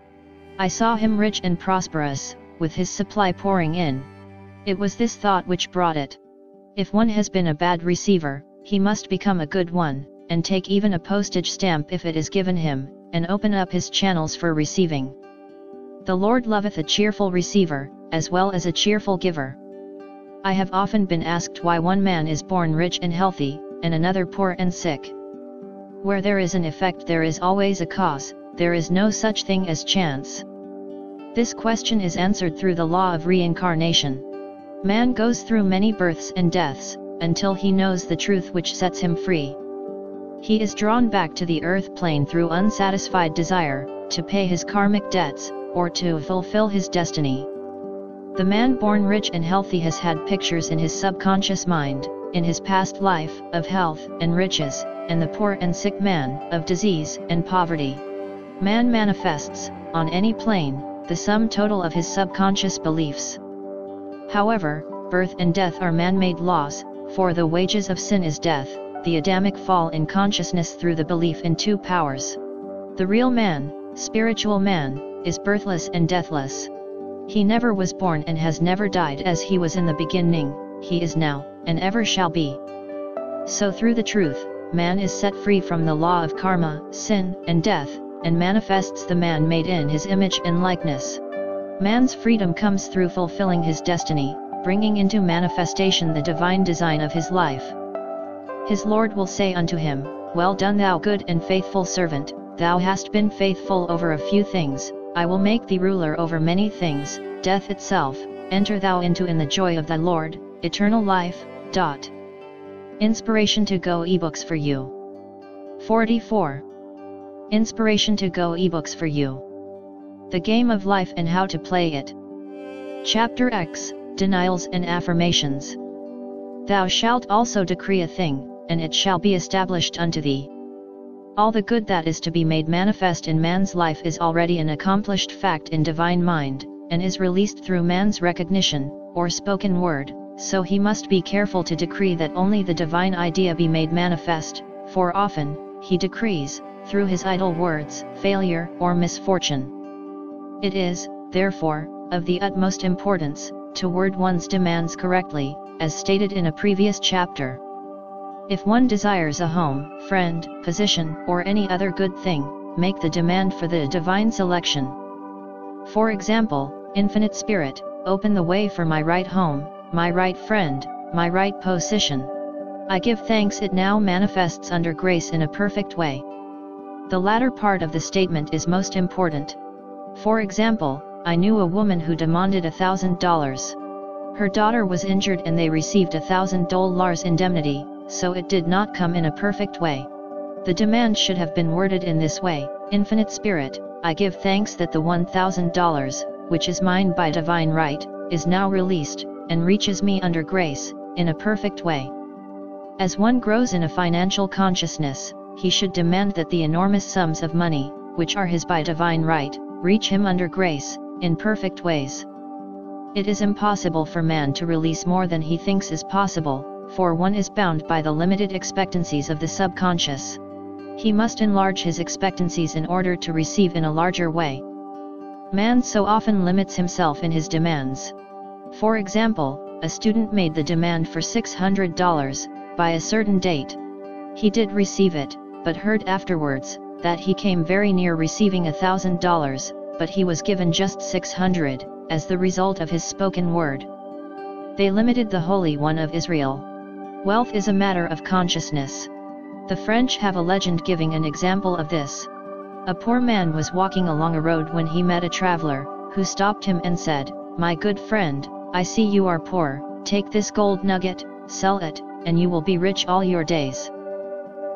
Speaker 1: I saw him rich and prosperous, with his supply pouring in. It was this thought which brought it. If one has been a bad receiver, he must become a good one, and take even a postage stamp if it is given him, and open up his channels for receiving. The Lord loveth a cheerful receiver, as well as a cheerful giver. I have often been asked why one man is born rich and healthy, and another poor and sick. Where there is an effect there is always a cause, there is no such thing as chance. This question is answered through the law of reincarnation. Man goes through many births and deaths, until he knows the truth which sets him free. He is drawn back to the earth plane through unsatisfied desire, to pay his karmic debts, or to fulfill his destiny. The man born rich and healthy has had pictures in his subconscious mind, in his past life, of health and riches, and the poor and sick man, of disease and poverty. Man manifests, on any plane, the sum total of his subconscious beliefs. However, birth and death are man-made laws, for the wages of sin is death, the Adamic fall in consciousness through the belief in two powers. The real man, spiritual man, is birthless and deathless. He never was born and has never died as he was in the beginning, he is now, and ever shall be. So through the truth, man is set free from the law of karma, sin, and death, and manifests the man made in his image and likeness. Man's freedom comes through fulfilling his destiny, bringing into manifestation the divine design of his life. His Lord will say unto him, Well done thou good and faithful servant, thou hast been faithful over a few things, I will make thee ruler over many things, death itself, enter thou into in the joy of thy Lord, eternal life. Dot. Inspiration to Go ebooks for you. 44. Inspiration to Go ebooks for you. The Game of Life and How to Play It. Chapter X Denials and Affirmations. Thou shalt also decree a thing, and it shall be established unto thee. All the good that is to be made manifest in man's life is already an accomplished fact in divine mind, and is released through man's recognition, or spoken word, so he must be careful to decree that only the divine idea be made manifest, for often, he decrees, through his idle words, failure or misfortune. It is, therefore, of the utmost importance, to word one's demands correctly, as stated in a previous chapter. If one desires a home, friend, position, or any other good thing, make the demand for the divine selection. For example, Infinite Spirit, open the way for my right home, my right friend, my right position. I give thanks it now manifests under grace in a perfect way. The latter part of the statement is most important. For example, I knew a woman who demanded a thousand dollars. Her daughter was injured and they received a thousand dollars indemnity, so it did not come in a perfect way. The demand should have been worded in this way, Infinite Spirit, I give thanks that the $1,000, which is mine by divine right, is now released, and reaches me under grace, in a perfect way. As one grows in a financial consciousness, he should demand that the enormous sums of money, which are his by divine right, reach him under grace, in perfect ways. It is impossible for man to release more than he thinks is possible, for one is bound by the limited expectancies of the subconscious. He must enlarge his expectancies in order to receive in a larger way. Man so often limits himself in his demands. For example, a student made the demand for $600 by a certain date. He did receive it, but heard afterwards that he came very near receiving $1,000, but he was given just 600, as the result of his spoken word. They limited the Holy One of Israel. Wealth is a matter of consciousness. The French have a legend giving an example of this. A poor man was walking along a road when he met a traveler, who stopped him and said, My good friend, I see you are poor, take this gold nugget, sell it, and you will be rich all your days.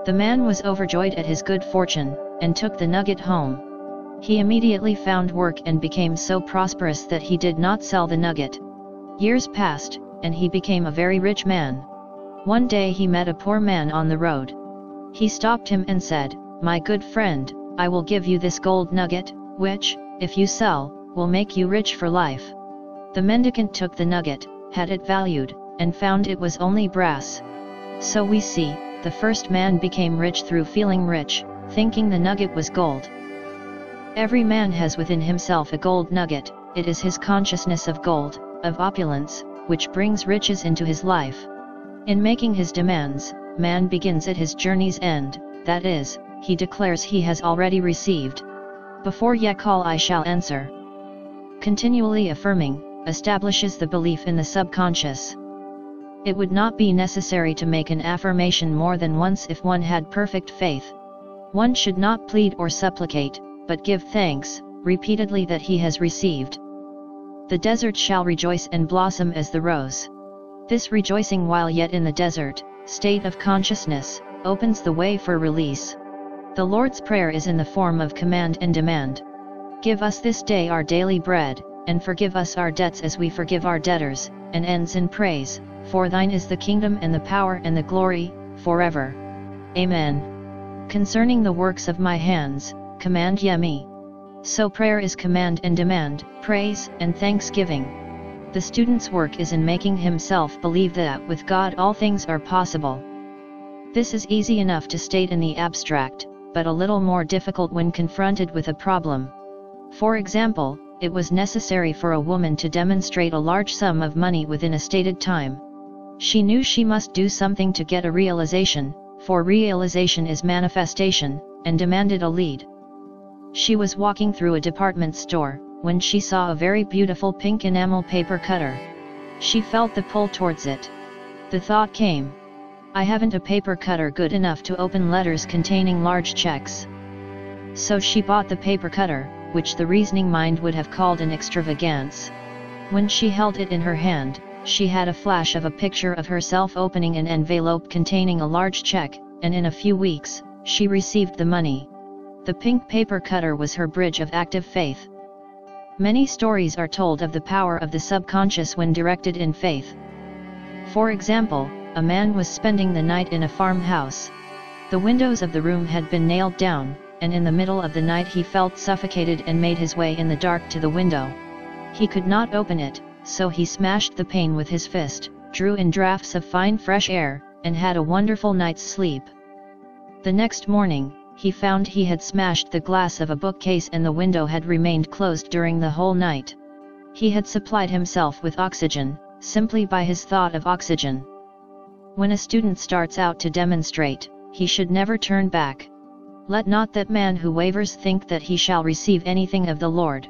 Speaker 1: The man was overjoyed at his good fortune, and took the nugget home. He immediately found work and became so prosperous that he did not sell the nugget. Years passed, and he became a very rich man. One day he met a poor man on the road. He stopped him and said, My good friend, I will give you this gold nugget, which, if you sell, will make you rich for life. The mendicant took the nugget, had it valued, and found it was only brass. So we see, the first man became rich through feeling rich, thinking the nugget was gold. Every man has within himself a gold nugget, it is his consciousness of gold, of opulence, which brings riches into his life. In making his demands, man begins at his journey's end, that is, he declares he has already received. Before ye call I shall answer. Continually affirming, establishes the belief in the subconscious. It would not be necessary to make an affirmation more than once if one had perfect faith. One should not plead or supplicate, but give thanks, repeatedly that he has received. The desert shall rejoice and blossom as the rose. This rejoicing while yet in the desert, state of consciousness, opens the way for release. The Lord's Prayer is in the form of command and demand. Give us this day our daily bread, and forgive us our debts as we forgive our debtors, and ends in praise, for thine is the kingdom and the power and the glory, forever. Amen. Concerning the works of my hands, command ye me. So prayer is command and demand, praise and thanksgiving. The student's work is in making himself believe that with God all things are possible. This is easy enough to state in the abstract, but a little more difficult when confronted with a problem. For example, it was necessary for a woman to demonstrate a large sum of money within a stated time. She knew she must do something to get a realization, for realization is manifestation, and demanded a lead. She was walking through a department store, when she saw a very beautiful pink enamel paper cutter. She felt the pull towards it. The thought came. I haven't a paper cutter good enough to open letters containing large checks. So she bought the paper cutter, which the reasoning mind would have called an extravagance. When she held it in her hand, she had a flash of a picture of herself opening an envelope containing a large check, and in a few weeks, she received the money. The pink paper cutter was her bridge of active faith. Many stories are told of the power of the subconscious when directed in faith. For example, a man was spending the night in a farmhouse. The windows of the room had been nailed down, and in the middle of the night he felt suffocated and made his way in the dark to the window. He could not open it, so he smashed the pane with his fist, drew in drafts of fine fresh air, and had a wonderful night's sleep. The next morning, he found he had smashed the glass of a bookcase and the window had remained closed during the whole night. He had supplied himself with oxygen, simply by his thought of oxygen. When a student starts out to demonstrate, he should never turn back. Let not that man who wavers think that he shall receive anything of the Lord.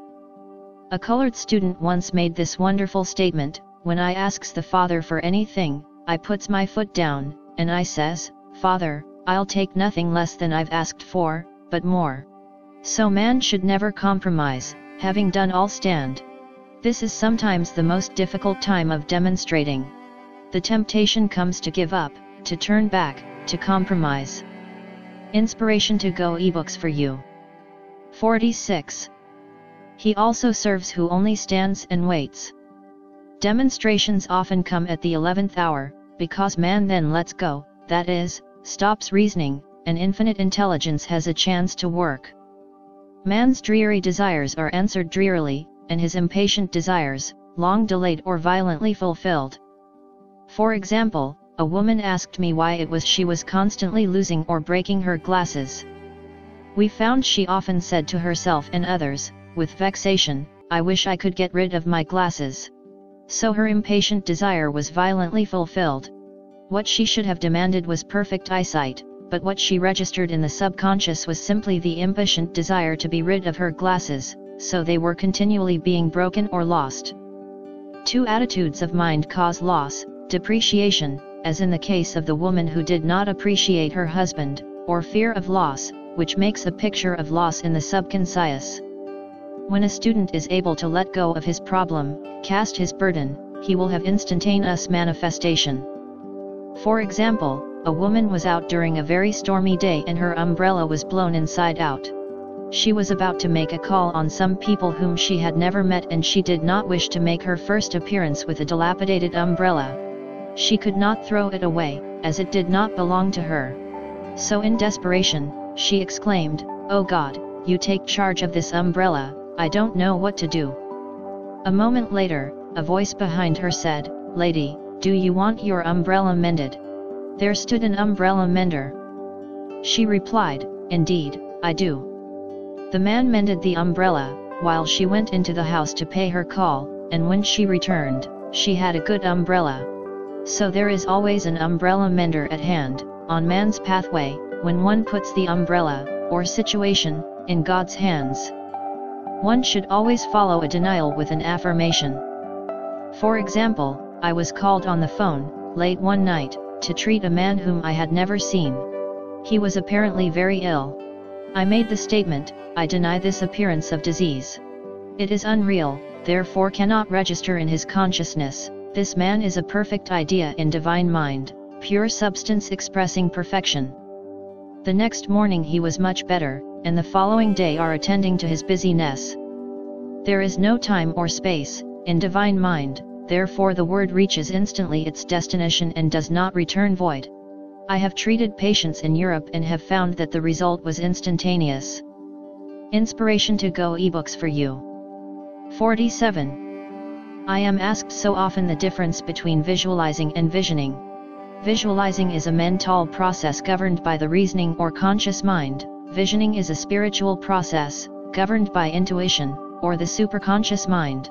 Speaker 1: A colored student once made this wonderful statement, when I asks the Father for anything, I puts my foot down, and I says, Father, I'll take nothing less than I've asked for, but more. So man should never compromise, having done all stand. This is sometimes the most difficult time of demonstrating. The temptation comes to give up, to turn back, to compromise. Inspiration to Go ebooks for you. 46. He also serves who only stands and waits. Demonstrations often come at the eleventh hour, because man then lets go, that is, stops reasoning, and infinite intelligence has a chance to work. Man's dreary desires are answered drearily, and his impatient desires, long delayed or violently fulfilled. For example, a woman asked me why it was she was constantly losing or breaking her glasses. We found she often said to herself and others, with vexation, I wish I could get rid of my glasses. So her impatient desire was violently fulfilled. What she should have demanded was perfect eyesight, but what she registered in the subconscious was simply the impatient desire to be rid of her glasses, so they were continually being broken or lost. Two attitudes of mind cause loss, depreciation, as in the case of the woman who did not appreciate her husband, or fear of loss, which makes a picture of loss in the subconscious. When a student is able to let go of his problem, cast his burden, he will have instantaneous manifestation. For example, a woman was out during a very stormy day and her umbrella was blown inside out. She was about to make a call on some people whom she had never met and she did not wish to make her first appearance with a dilapidated umbrella. She could not throw it away, as it did not belong to her. So in desperation, she exclaimed, Oh God, you take charge of this umbrella, I don't know what to do. A moment later, a voice behind her said, Lady, do you want your umbrella mended? There stood an umbrella mender. She replied, Indeed, I do. The man mended the umbrella, while she went into the house to pay her call, and when she returned, she had a good umbrella. So there is always an umbrella mender at hand, on man's pathway, when one puts the umbrella, or situation, in God's hands. One should always follow a denial with an affirmation. For example, I was called on the phone, late one night, to treat a man whom I had never seen. He was apparently very ill. I made the statement, I deny this appearance of disease. It is unreal, therefore cannot register in his consciousness, this man is a perfect idea in divine mind, pure substance expressing perfection. The next morning he was much better, and the following day are attending to his busyness. There is no time or space, in divine mind, therefore the word reaches instantly its destination and does not return void. I have treated patients in Europe and have found that the result was instantaneous. Inspiration to Go ebooks for you. 47. I am asked so often the difference between visualizing and visioning. Visualizing is a mental process governed by the reasoning or conscious mind, Visioning is a spiritual process, governed by intuition, or the superconscious mind.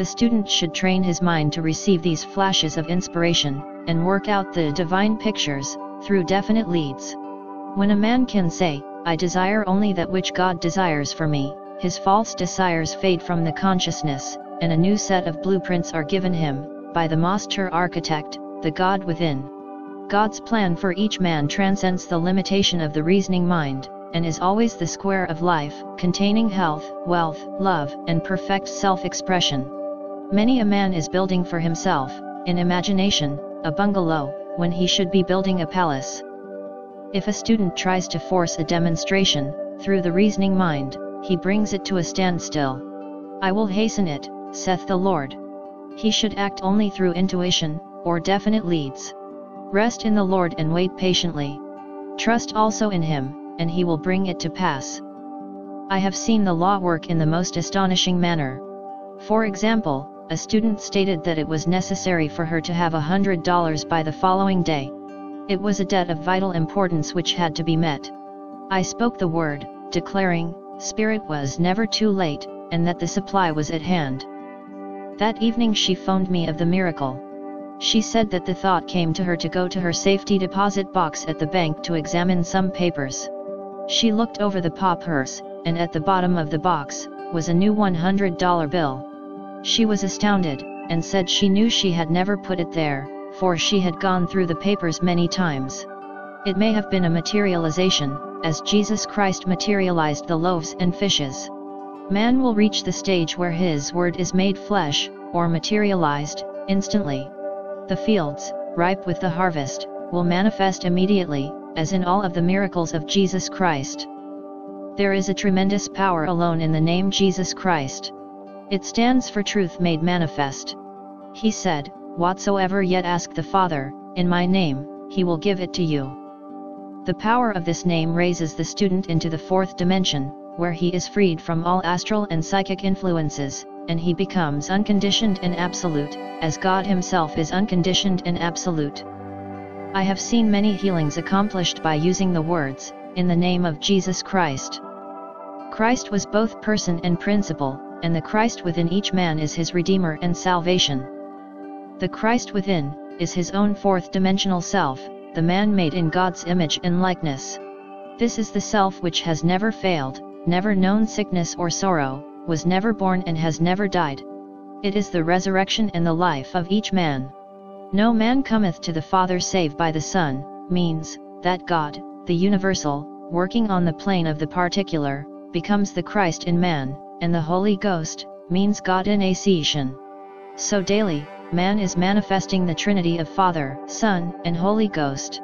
Speaker 1: The student should train his mind to receive these flashes of inspiration, and work out the divine pictures, through definite leads. When a man can say, I desire only that which God desires for me, his false desires fade from the consciousness, and a new set of blueprints are given him, by the master architect, the God within. God's plan for each man transcends the limitation of the reasoning mind, and is always the square of life, containing health, wealth, love, and perfect self-expression. Many a man is building for himself, in imagination, a bungalow, when he should be building a palace. If a student tries to force a demonstration, through the reasoning mind, he brings it to a standstill. I will hasten it, saith the Lord. He should act only through intuition, or definite leads. Rest in the Lord and wait patiently. Trust also in Him, and He will bring it to pass. I have seen the law work in the most astonishing manner. For example, a student stated that it was necessary for her to have a hundred dollars by the following day. It was a debt of vital importance which had to be met. I spoke the word, declaring, Spirit was never too late, and that the supply was at hand. That evening she phoned me of the miracle. She said that the thought came to her to go to her safety deposit box at the bank to examine some papers. She looked over the pop purse, and at the bottom of the box, was a new $100 bill. She was astounded, and said she knew she had never put it there, for she had gone through the papers many times. It may have been a materialization, as Jesus Christ materialized the loaves and fishes. Man will reach the stage where his word is made flesh, or materialized, instantly. The fields, ripe with the harvest, will manifest immediately, as in all of the miracles of Jesus Christ. There is a tremendous power alone in the name Jesus Christ. It stands for truth made manifest. He said, Whatsoever yet ask the Father, in my name, he will give it to you. The power of this name raises the student into the fourth dimension, where he is freed from all astral and psychic influences, and he becomes unconditioned and absolute, as God Himself is unconditioned and absolute. I have seen many healings accomplished by using the words, in the name of Jesus Christ. Christ was both person and principle, and the Christ within each man is his Redeemer and salvation. The Christ within, is his own fourth dimensional self, the man made in God's image and likeness. This is the self which has never failed, never known sickness or sorrow, was never born and has never died. It is the resurrection and the life of each man. No man cometh to the Father save by the Son, means, that God, the universal, working on the plane of the particular, becomes the Christ in man, and the Holy Ghost, means God in Ascension. So daily, man is manifesting the Trinity of Father, Son, and Holy Ghost.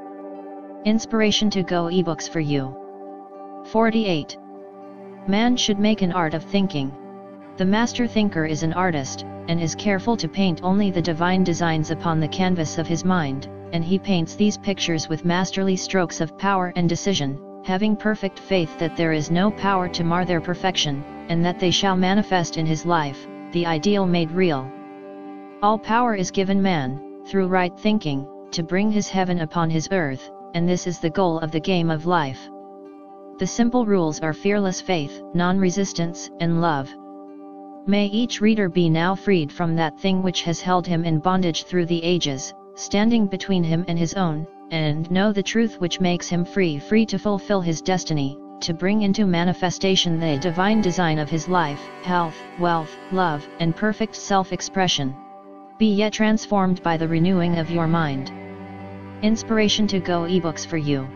Speaker 1: Inspiration to Go ebooks for you. 48. Man should make an art of thinking. The master thinker is an artist, and is careful to paint only the divine designs upon the canvas of his mind, and he paints these pictures with masterly strokes of power and decision, having perfect faith that there is no power to mar their perfection, and that they shall manifest in his life, the ideal made real. All power is given man, through right thinking, to bring his heaven upon his earth, and this is the goal of the game of life. The simple rules are fearless faith, non-resistance, and love. May each reader be now freed from that thing which has held him in bondage through the ages, standing between him and his own, and know the truth which makes him free free to fulfill his destiny, to bring into manifestation the divine design of his life, health, wealth, love, and perfect self-expression. Be yet transformed by the renewing of your mind. Inspiration to Go ebooks for you.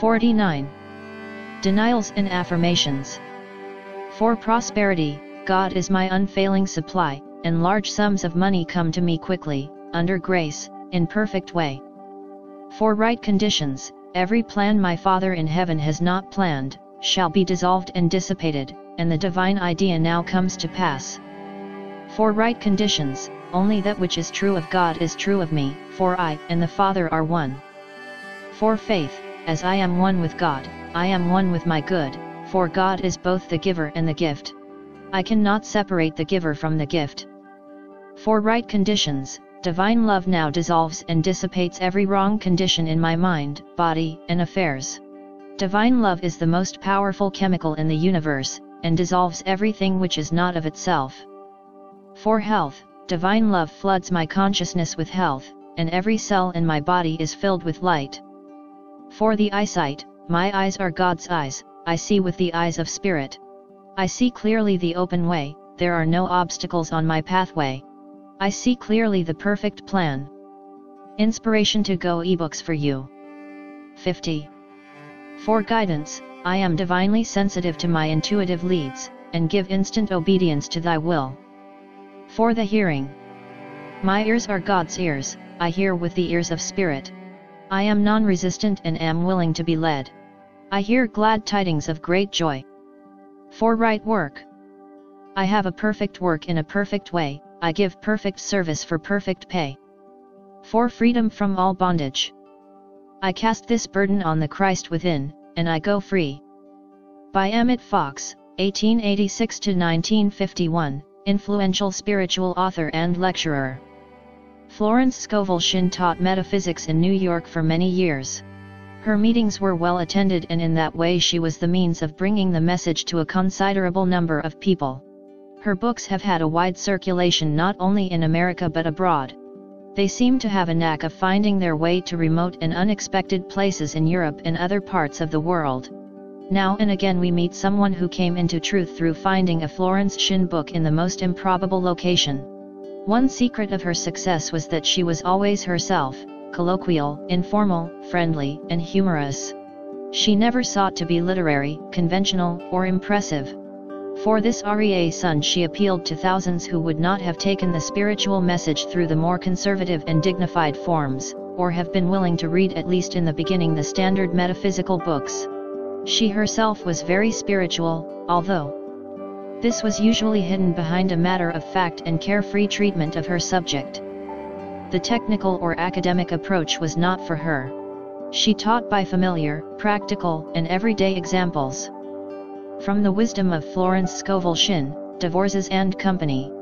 Speaker 1: 49. Denials and Affirmations. For prosperity, God is my unfailing supply, and large sums of money come to me quickly, under grace, in perfect way. For right conditions, every plan my Father in heaven has not planned, shall be dissolved and dissipated, and the divine idea now comes to pass. For right conditions, only that which is true of God is true of me, for I and the Father are one. For faith, as I am one with God, I am one with my good, for God is both the giver and the gift. I cannot separate the giver from the gift. For right conditions, divine love now dissolves and dissipates every wrong condition in my mind, body, and affairs. Divine love is the most powerful chemical in the universe, and dissolves everything which is not of itself. For health, divine love floods my consciousness with health, and every cell in my body is filled with light. For the eyesight, my eyes are God's eyes, I see with the eyes of spirit. I see clearly the open way, there are no obstacles on my pathway. I see clearly the perfect plan. Inspiration to Go ebooks for you. 50. For guidance, I am divinely sensitive to my intuitive leads, and give instant obedience to thy will. For the hearing. My ears are God's ears, I hear with the ears of spirit. I am non-resistant and am willing to be led. I hear glad tidings of great joy. For right work. I have a perfect work in a perfect way, I give perfect service for perfect pay. For freedom from all bondage. I cast this burden on the Christ within, and I go free. By Emmett Fox, 1886 1951, influential spiritual author and lecturer. Florence Scovel Shinn taught metaphysics in New York for many years. Her meetings were well attended and in that way she was the means of bringing the message to a considerable number of people. Her books have had a wide circulation not only in America but abroad. They seem to have a knack of finding their way to remote and unexpected places in Europe and other parts of the world. Now and again we meet someone who came into truth through finding a Florence Shinn book in the most improbable location. One secret of her success was that she was always herself, colloquial, informal, friendly, and humorous. She never sought to be literary, conventional, or impressive. For this REA Sun she appealed to thousands who would not have taken the spiritual message through the more conservative and dignified forms, or have been willing to read at least in the beginning the standard metaphysical books. She herself was very spiritual, although this was usually hidden behind a matter of fact and carefree treatment of her subject. The technical or academic approach was not for her. She taught by familiar, practical, and everyday examples. From the wisdom of Florence Scovel Shinn, DeVorss and Company.